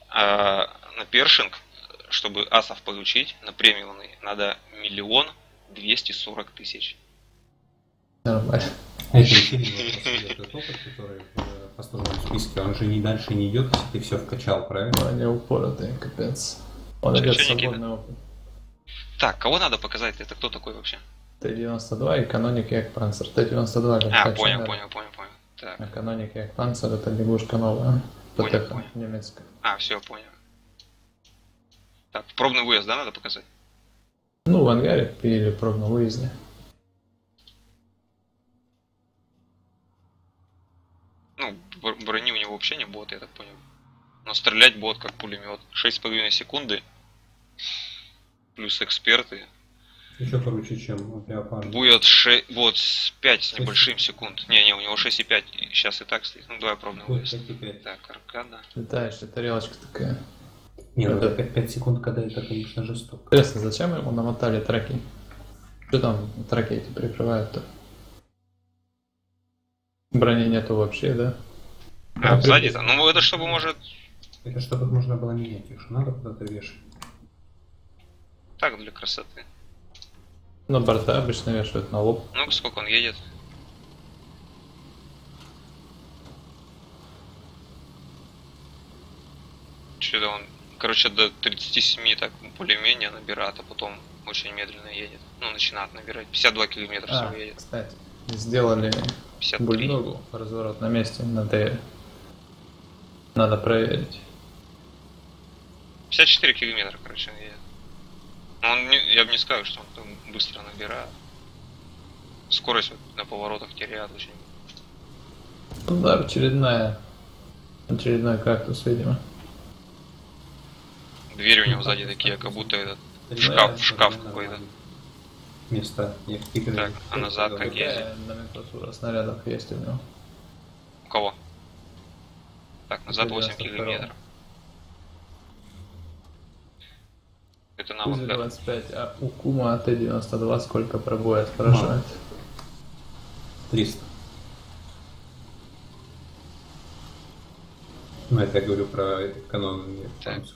А, на першинг, чтобы асов получить, на премиумный, надо миллион двести сорок тысяч. Нормально. Это. Этот опыт, который в э, послужном списке, он же не дальше не идет, если ты все вкачал, правильно? Но они упоротые, капец. Он Чё, идет свободный опыт. Так, кого надо показать? Это кто такой вообще? Т-92 и каноник як панцер. Т-92 как А, понял, понял, понял, понял. Так, А каноник як панцер это лягушка новая. Понял, ПТХ понял. немецкая. а, все, понял. Так, пробный выезд, да, надо показать? Ну, в ангаре или пробном выезде. Ну, бр- брони у него вообще не бот, я так понял. Но стрелять бот как пулемет. 6,5 секунды. Плюс эксперты. Еще круче, чем у Леопарда. Будет 6, вот с 5 с небольшим секунд. Не, не, у него 6,5. Сейчас и так стоит. Ну, давай пробный Будет выезд. 5,5. Так, аркада. Летаешь, и тарелочка такая. Не, ну Это- 5, 5 секунд, когда это, конечно, жестоко. Интересно, зачем ему намотали траки? Что там траки эти прикрывают-то? Брони нету вообще, да? А, А, сзади-то? Ну, это чтобы, может, Это чтобы можно было менять, их надо куда-то вешать. так для красоты. На борта обычно вешают на лоб. Ну, сколько он едет? Что-то он, короче, до 37 так более-менее набирает, а потом очень медленно едет. Ну, начинает набирать. 52 километра А, всего едет. кстати, сделали 53. бульдогу разворот на месте на ТР. Надо проверить. 54 километра, короче, он едет. Но он не- я бы не сказал, что он там быстро набирает. Скорость вот на поворотах теряет очень. Ну да, очередная. Очередной кактус, видимо. Двери у него сзади такие, как будто этот Шкаф- шкаф какой-то. игры. Так, а назад как? Какая номенклатура снарядов есть у него? У кого? Так, назад 8 92. километров. Это как- 25, а у Кума Т-92 сколько пробоя спрашивает? 300. Ну, это я говорю про канон. не Так. танцев.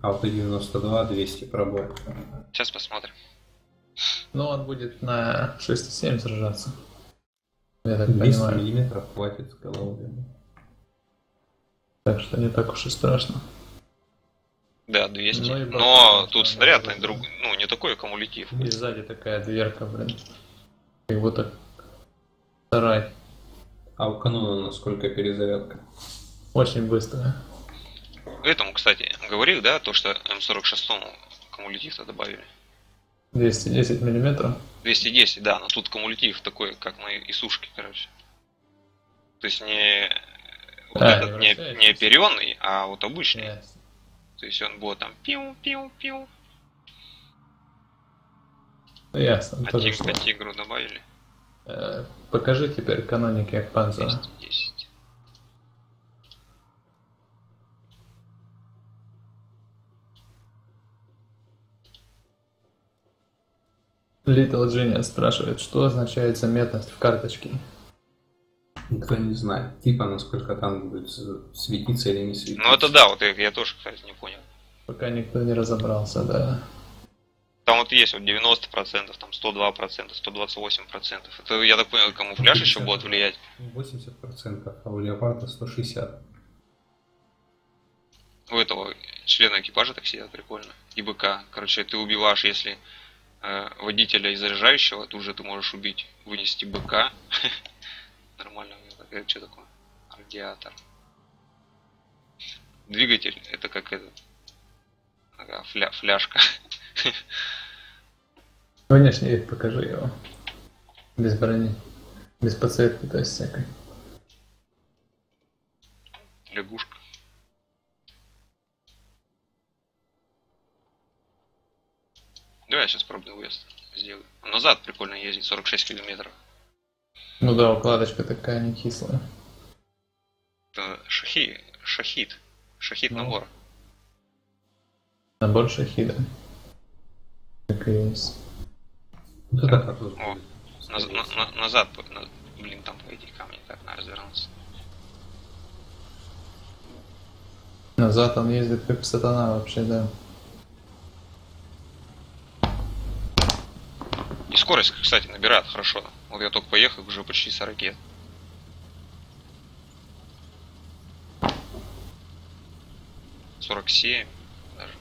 А вот 92 200 пробой. Сейчас посмотрим. Ну, он будет на 6,7 сражаться. Я так 200 понимаю. миллиметров хватит с головы. Так что не так уж и страшно. Да, 200. Ну и Но тут снаряд, тоже. друг, ну, не такой аккумулятив. И сзади такая дверка, блин. Как будто сарай. А у канона насколько перезарядка? Очень быстрая. Этому, кстати, говорил, да, то, что М46 аккумулятив-то добавили. 210 миллиметров. 210, да, но тут кумулятив такой, как на Исушке, короче. То есть не вот А, этот не не, оперенный, а вот обычный. Ясно. То есть он будет там пиу-пиу-пиу. Ну, ясно. А тоже тиг, что. тигру добавили. Э, Покажи теперь каноники як панцера. 210. Little Genius спрашивает, что означает заметность в карточке. Никто не знает. Типа, насколько там будет светиться или не светиться. Ну это да, вот я, я тоже, кстати, не понял. Пока никто не разобрался, да. Там вот есть вот 90%, там 102%, 128%. Это, я так понял, камуфляж еще 50. будет влиять. 80%, а у леопарда 160. У этого члена экипажа так сидят прикольно. И быка. Короче, ты убиваешь, если э, водителя и заряжающего, то уже ты можешь убить, вынести быка. Нормально. Это что такое? Радиатор. Двигатель, это как это. Ага, фля, фляжка. Внешний вид покажи его. Без брони. Без подсветки, то есть всякой. Лягушка. Давай я сейчас пробный выезд сделаю. Назад прикольно ездить, 46 километров. Ну да, укладочка такая не кислая. Это шахи, шахид. Шахид Ну. набор. Набор шахида. Так и есть. Вот это как вот О. Наз- на- на- назад, на- блин, там по эти камни так надо развернуться. Назад он ездит как сатана вообще, да. И скорость, кстати, набирает хорошо. Вот я только поехал, уже почти 40. Сорок семь даже.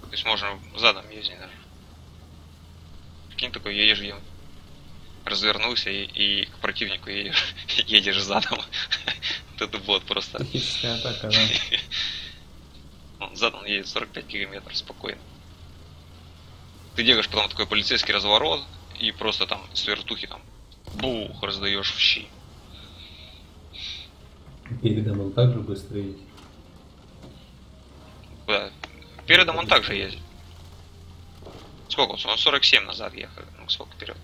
То есть можно задом ездить даже. Прикинь, такой едешь, ем, развернулся и, и к противнику едешь, едешь задом. Это бот просто. Психическая атака, да. Он задом едет 45 километров спокойно. Ты делаешь потом такой полицейский разворот и просто там с вертухи там бух раздаешь в щи. Передом он также быстро едет. Да. Передом он также ездит. Сколько он? Он 47 назад ехал. Ну, сколько вперед?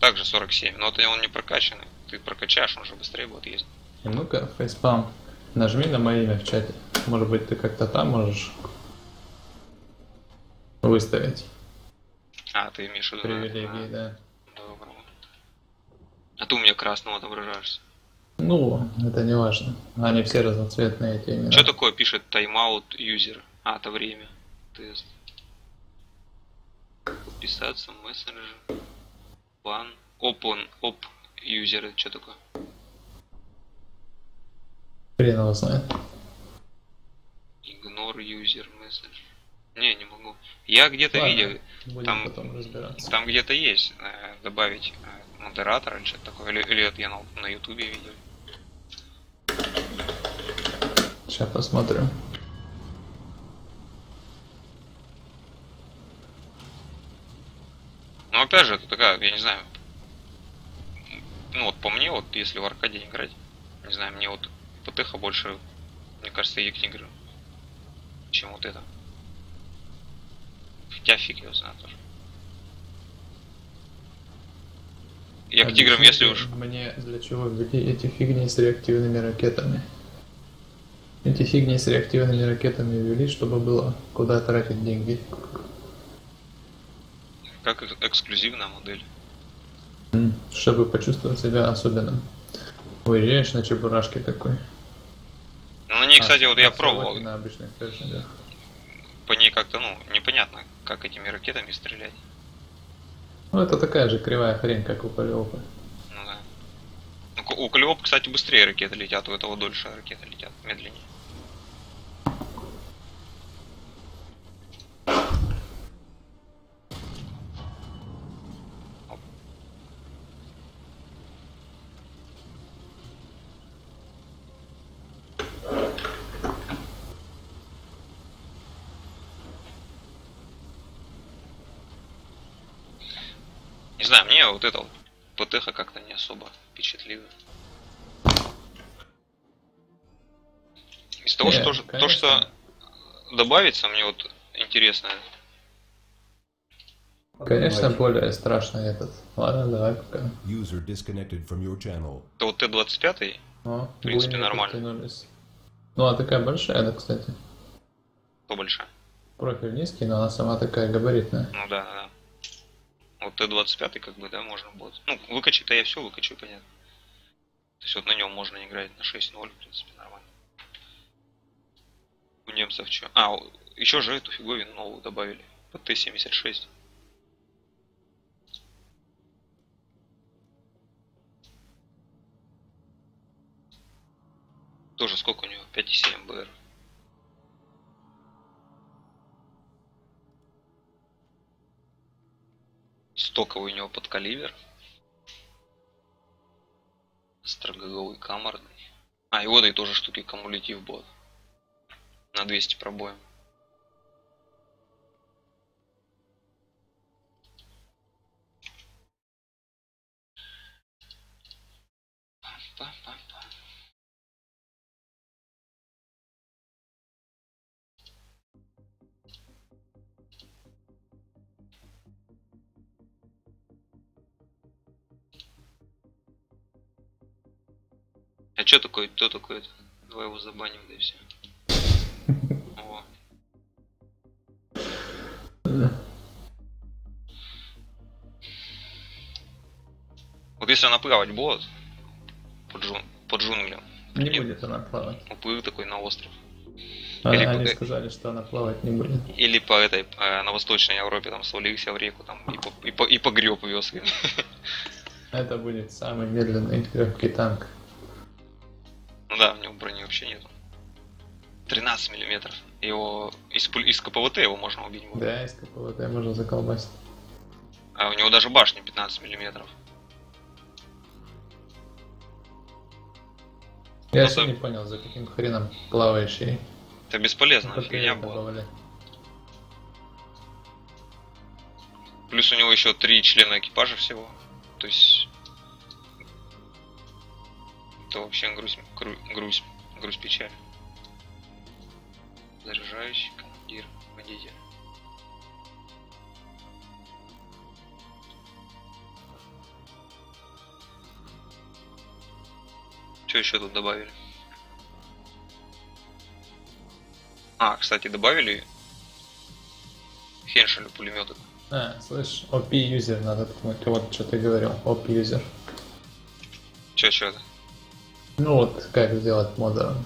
Также 47, но это он не прокачанный. Ты прокачаешь, он же быстрее будет ездить. И ну-ка, фейспам, нажми на мое имя в чате. Может быть, ты как-то там можешь выставить А, ты имеешь в виду... привилегии, да. А, добро. А ты у меня красным отображаешься. Ну, это не важно. Они все разноцветные, эти имена. Что такое пишет тайм-аут юзер? А, это время. Тест. Подписаться, мессенджер. План. Open, оп, юзер, это что такое? Хрен его знает. Ignore user message. Не, не могу. Я где-то видел, там- потом разбираться. там где-то есть э, добавить э, модератора или что-то такое. Или, или это я на, на ютубе видел. Сейчас посмотрим. Но опять же, это такая, я не знаю. Ну вот по мне, вот если в аркаде играть, не знаю, мне вот ПТХ больше, мне кажется, и игры, чем вот это. Хотя фиг его знает тоже. Я к тиграм, если уж... Мне для чего ввели эти фигни с реактивными ракетами? Эти фигни с реактивными ракетами ввели, чтобы было куда тратить деньги. Как эк- эксклюзивная модель. Чтобы почувствовать себя особенным. Уезжаешь на чебурашке такой. Ну, на ней, А, кстати, вот я а пробовал. На обычных фершингах. По ней как-то, ну, непонятно, как этими ракетами стрелять. Ну, это такая же кривая хрень, как у Полиопа. Ну да. Ну, у Калиоп, кстати, быстрее ракеты летят, у этого дольше ракеты летят, медленнее. Не знаю, мне вот это вот ПТХ как-то не особо впечатлило. Из того, Не, что, то, конечно. что добавится, мне вот интересно. Конечно, более страшный этот. Ладно, давай пока. User disconnected from your channel. Это вот Т-25, О, В принципе, нормально. подтянулись. Ну, а такая большая, да, кстати. то большая. Профиль низкий, но она сама такая габаритная. Ну да, да, да. Вот Т-25 как бы, да, можно будет. Ну, выкачать-то я все выкачу, понятно. То есть вот на нем можно играть на 6-0, в принципе, нормально. У немцев что? А, еще же эту фиговину новую добавили. По Т-76. Тоже сколько у него? 5,7 БР. Стоковый у него подкаливер. Строговый камерный. А, и вот и тоже штуки кумулятив бот. На 200 пробоем. А чё такое, кто такой? Давай его забаним, да и все. О. Вот если наплавать будет по, джун, по джунглям, Не Нет. будет она плавать. уплыл такой на остров. А- Или Они куда- сказали, что она плавать не будет. Или по этой, э, на Восточной Европе, там, свалился в реку, там, и, по, и, по, и погреб веслами. Это будет самый медленный легкий танк. Ну да, у него брони вообще нету. 13 миллиметров. Его из, из КПВТ его можно убить. будет. Да, из КПВТ можно заколбасить. А у него даже башня 15 миллиметров. Я Ну, еще да. не понял, за каким хреном плавающий Это бесполезно, фигня была. Плюс у него еще три члена экипажа всего. То есть... Это вообще грусть, гру- грусть, грусть печаль. Заряжающий, командир, водитель. Что еще тут добавили? А, кстати, добавили Хеншелю пулеметы. А, слышь, OP юзер надо ткнуть. Вот что ты говорил, OP юзер. Че, что это? Ну вот, как сделать модерн.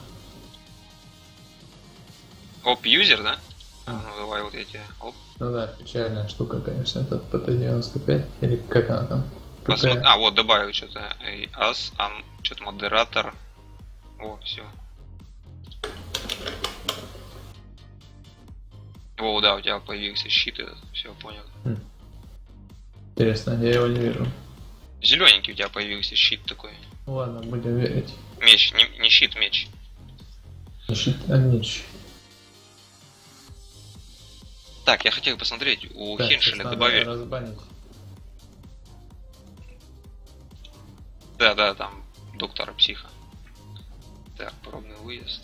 Оп, юзер, да? А, давай вот я тебе. Оп. Ну да, печальная штука, конечно, этот PT-95. Или как она там? Посмотри. PT. А, вот добавил что-то. Ас, ам, что-то модератор. О, все. О, да, у тебя появился щит этот. Все, понял. Интересно, я его не вижу. Зелененький у тебя появился щит такой. Ну ладно, будем верить. Меч, не, не щит, меч. Щит, а меч. Так, я хотел посмотреть, у Так, Хеншеля добавили. разбанить. Да, да, там доктора психа. Так, пробный выезд.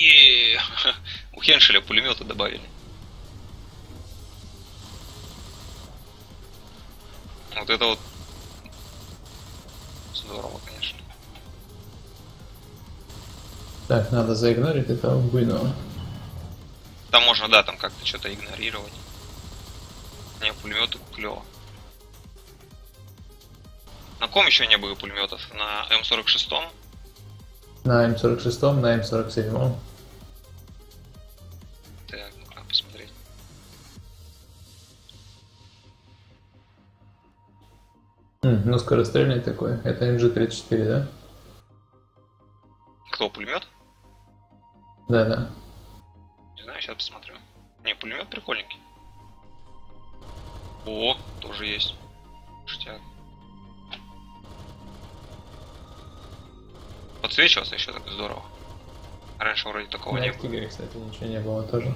Е, У Хеншеля пулеметы добавили. Вот это вот здорово, конечно. Так, надо заигнорить этого буйного. Там можно, да, там как-то что-то игнорировать. Не, пулеметы клево. На ком еще не было пулеметов? На М46? На М46, на М47. Ну, скорострельный такой. Это MG34, да? Кто пулемет? Да-да. Не знаю, сейчас посмотрю. Не, пулемет прикольненький. О, тоже есть. Штяк. Подсвечивался еще так здорово. Раньше вроде такого На не было. Тигре, кстати, ничего не было тоже.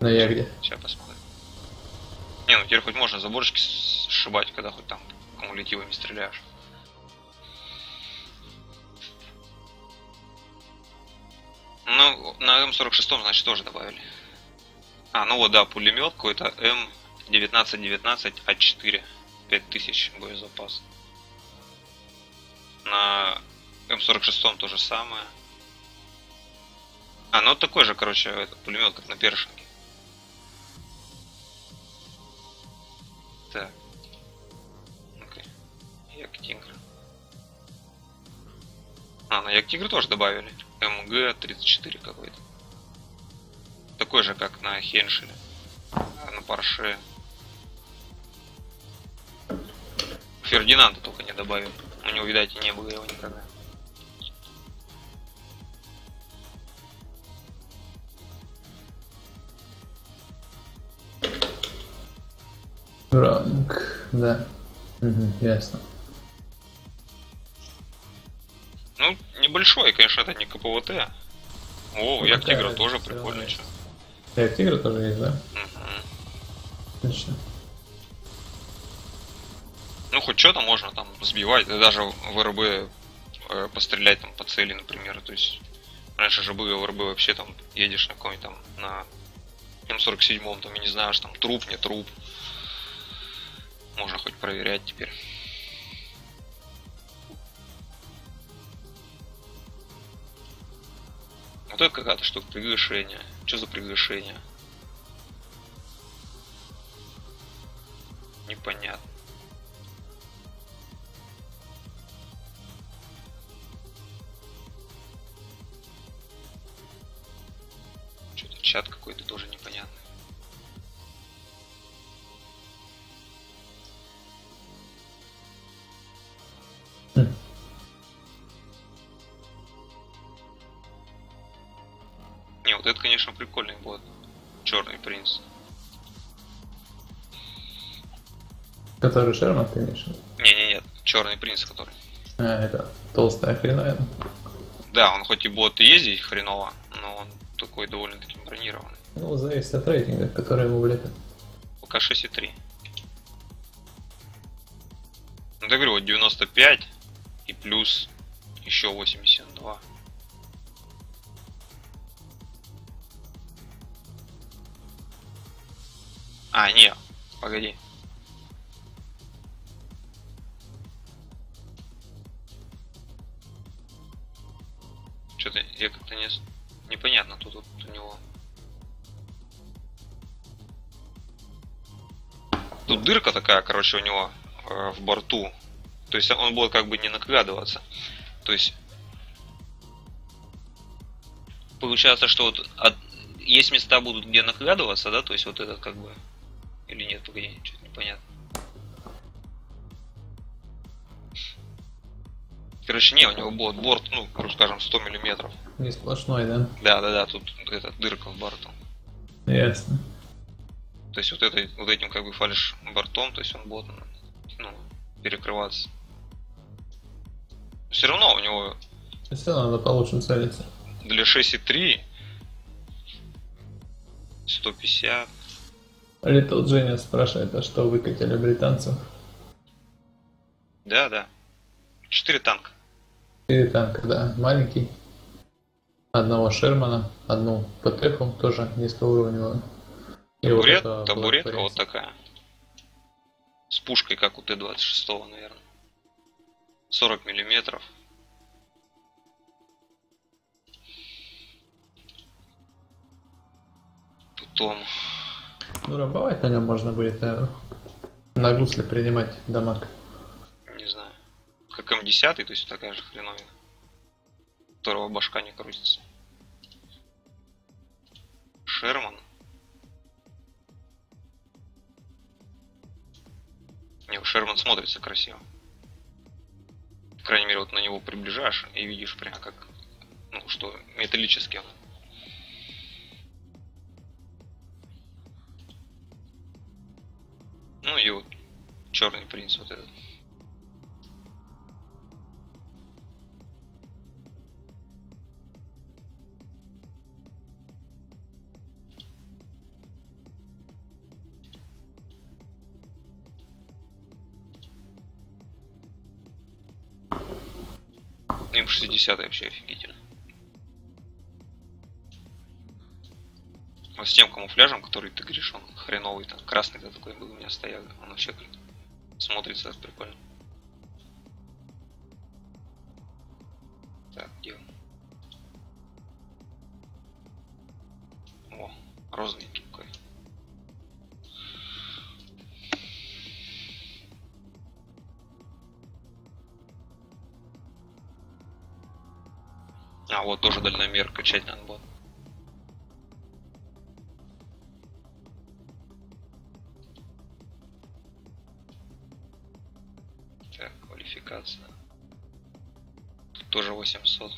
На Ягде. Сейчас посмотрим. Не, ну теперь хоть можно заборчики сшибать, когда хоть там кумулятивами стреляешь. Ну, на М46, значит, тоже добавили. А, ну вот, да, пулемет какой-то М1919А4. 5000 боезапас. На М46 то же самое. А, ну такой же, короче, этот пулемет, как на Першинге. А, на Як Тигр тоже добавили. МГ-34 какой-то. Такой же, как на Хеншеле. А на Парше. Фердинанда только не добавил. У него, видать, не было его никогда. Ранг, да. Мгм, ясно. Небольшой, конечно, это не КПВТ. О, Ну, Як какая Тигра тоже прикольно. равно чё. Так, тигр тоже есть, да? Мгм. Отлично. Ну, хоть что-то можно там сбивать, да даже в РБ э, пострелять там по цели, например. То есть, раньше же было в РБ вообще там едешь на какой-нибудь там на М47, там, я не знаю, что там труп, не труп. Можно хоть проверять теперь. Вот это какая-то штука, приглашение. Что за приглашение? Непонятно. Что-то чат какой-то тоже непонятный. Вот это, конечно, прикольный бот. Черный принц. Который Шерман, ты имеешь? в виду? Не-не-нет, черный принц, который. А, это толстая хреновая. Да, он хоть и бот и ездить хреново, но он такой довольно-таки бронированный. Ну, зависит от рейтинга, который ему влепят. Пока 6,3. Ну, я говорю, вот 95 и плюс еще 82. А, не, погоди. Что-то я как-то не... Непонятно тут вот у него. Тут дырка такая, короче, у него э, в борту. То есть он будет как бы не накладываться. То есть получается, что вот от- есть места будут, где накладываться, да, то есть вот этот как бы или нет, погоди, что-то непонятно. Короче, не, у него будет борт, ну, грубо скажем, 100 миллиметров. Не сплошной, да? Да, да, да, тут эта дырка в борту. Ясно. То есть вот, этой, вот этим как бы фальш бортом, то есть он будет ну, перекрываться. Все равно у него Все равно надо получше целиться. для 6,3 150. Little Genius спрашивает, а что выкатили британцев? Да, да. 4 танка. Четыре танка, да. Маленький. Одного Шермана, одну ПТХу, тоже низкоуровневую. И вот Табурет, этого табуретка вот такая. С пушкой, как у Т-26, наверное. 40 миллиметров. Потом... Ну, рабовать на нем можно будет, наверное. На гусле принимать дамаг. не знаю, как М10, то есть такая же хреновина, которого башка не крутится. Шерман. Не, Шерман смотрится красиво. По крайней мере, вот на него приближаешь и видишь прямо как, ну, что металлический он. Ну и вот черный принц вот этот. М60 вообще офигительно. Ну, с тем камуфляжем, который ты говоришь, он хреновый, там красный такой был у меня стоял, он вообще блин, смотрится прикольно. Так, где О, розовенький какой. А, вот тоже дальномер качать надо было. 700.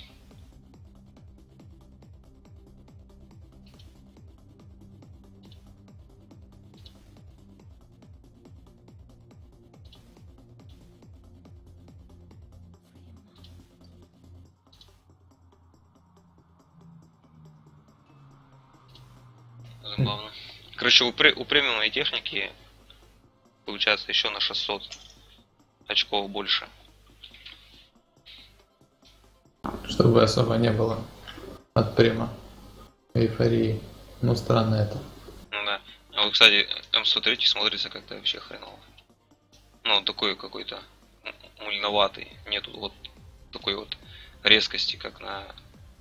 Хм. Забавно. Короче, у, у премиумной техники получается еще на 600 очков больше. Чтобы особо не было от према эйфории. Ну, странно это. Ну да. А вот, кстати, М103 смотрится как-то вообще хреново. Ну, он такой какой-то мульноватый. Нету вот такой вот резкости, как на...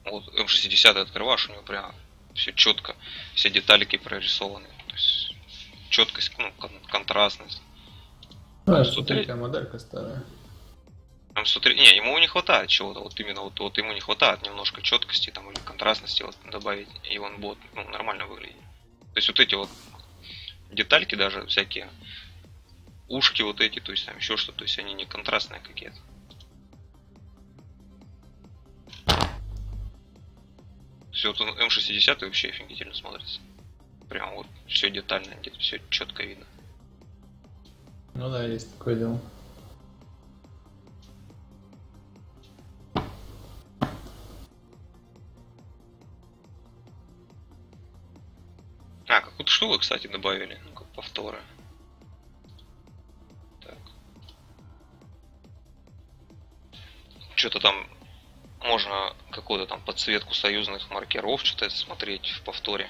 Вот М60 открываешь, у него прям все четко, все деталики прорисованы. То есть четкость, ну, кон- контрастность. Ну, ты- третья моделька старая. М103, не, ему не хватает чего-то, вот именно вот, вот ему не хватает немножко четкости там или контрастности вот добавить, и он будет ну, нормально выглядеть. То есть вот эти вот детальки даже всякие, ушки вот эти, то есть там еще что-то, то есть они не контрастные какие-то. Все, вот он М60 вообще офигительно смотрится. Прям вот все детально, все четко видно. Ну да, есть такое дело. Какую-то штуку, кстати, добавили. Ну-ка, повторы. Так. Что-то там можно какую-то там подсветку союзных маркеров что-то смотреть в повторе.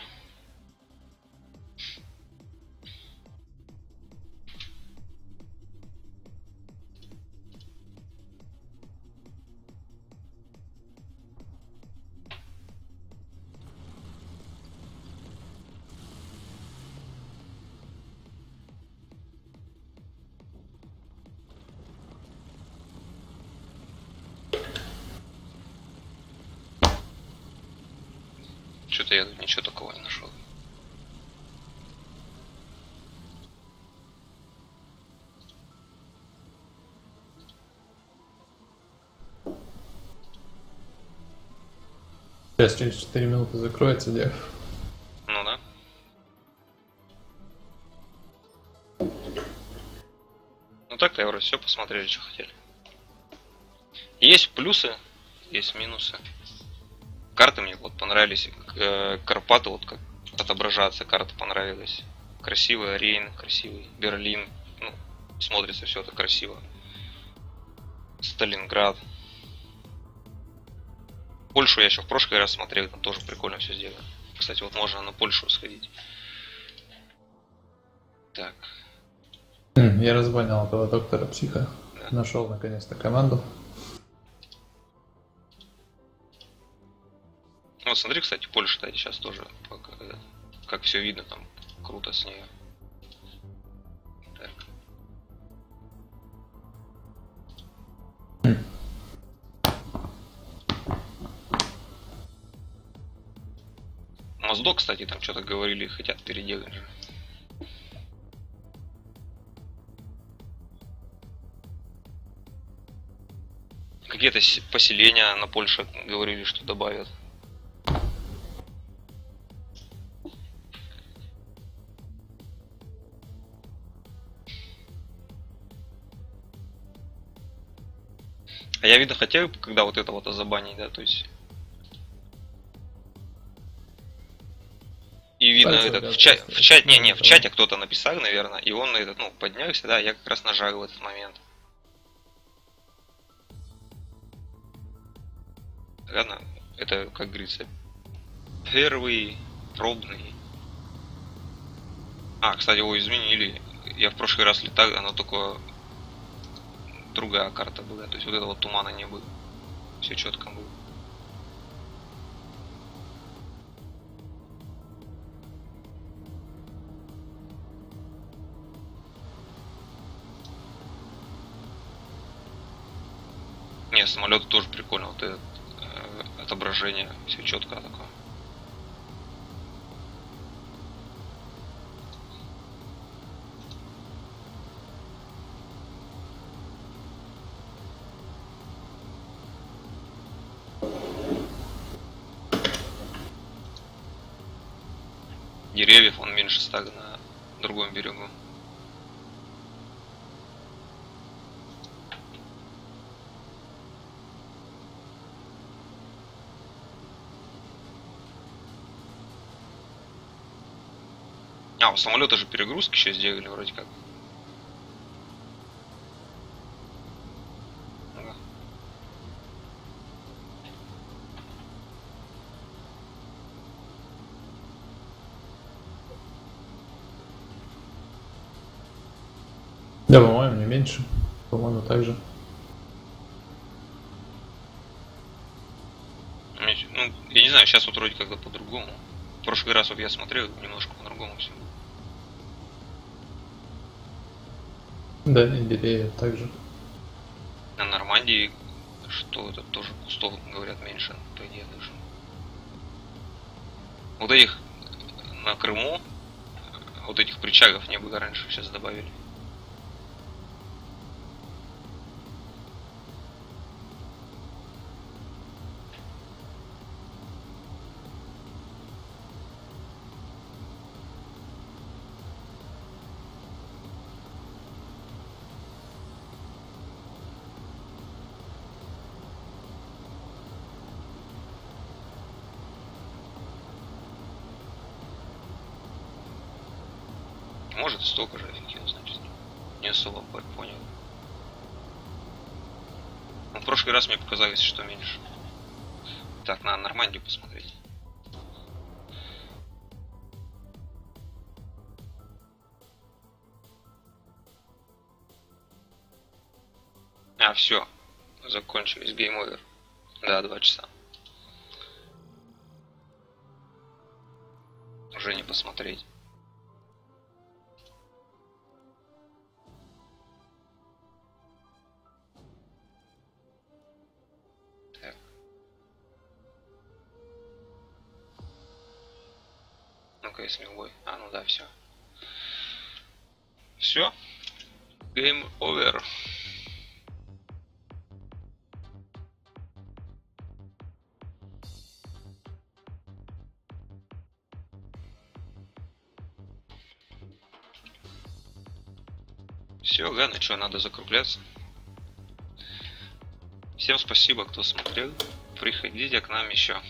Что-то я ничего такого не нашел. Сейчас через 4 минуты закроется дев. Ну да. Ну так-то я вроде все посмотрели, что хотели. Есть плюсы, есть минусы. Карты мне вот понравились. э, Карпаты вот как отображаться, карта понравилась. Красивый Рейн, красивый Берлин. Ну, смотрится все это красиво. Сталинград. Польшу я еще в прошлый раз смотрел, там тоже прикольно все сделано. Кстати, вот можно на Польшу сходить. Так. Я разбанил этого доктора психа. Да. Нашел наконец-то команду. Ну, Вот смотри, кстати, Польша кстати, сейчас тоже пока, э, как все видно там круто с нее. Моздок, кстати, там что-то говорили, хотят переделать. Какие-то поселения на Польше говорили, что добавят. Я, видно, хотел, когда вот это вот забанить, да, то есть... И видно, Пальцем, этот, да, в, ча- в чате, не, не, в чате кто-то написал, наверное, и он этот, ну, поднялся, да, я как раз нажал в этот момент. Ладно, это, как говорится, первый пробный. А, кстати, его изменили. Я в прошлый раз летал, оно только другая карта была. То есть вот этого тумана не было. Все четко было. Не, самолет тоже прикольно, вот это э, отображение, все четко такое. Деревьев он меньше стага на другом берегу. А, у самолета же перегрузки сейчас сделали вроде как. Меньше. По-моему, так же. Ну, я не знаю, сейчас вот вроде как-то по-другому. В прошлый раз вот я смотрел, немножко по-другому все. Да, и деревья так же. На Нормандии, что это тоже кустов, говорят, меньше, по идее даже. Вот этих на Крыму, э, вот этих причагов не было раньше, сейчас добавили. Прошлый раз мне показалось, что меньше. Так, на Нормандию посмотреть. А, все. Закончились гейм овер. Да, два часа. Уже не посмотреть. Любой. А, ну да, все. Все. Game over. Все, ладно, что, надо закругляться. Всем спасибо, кто смотрел. Приходите к нам еще.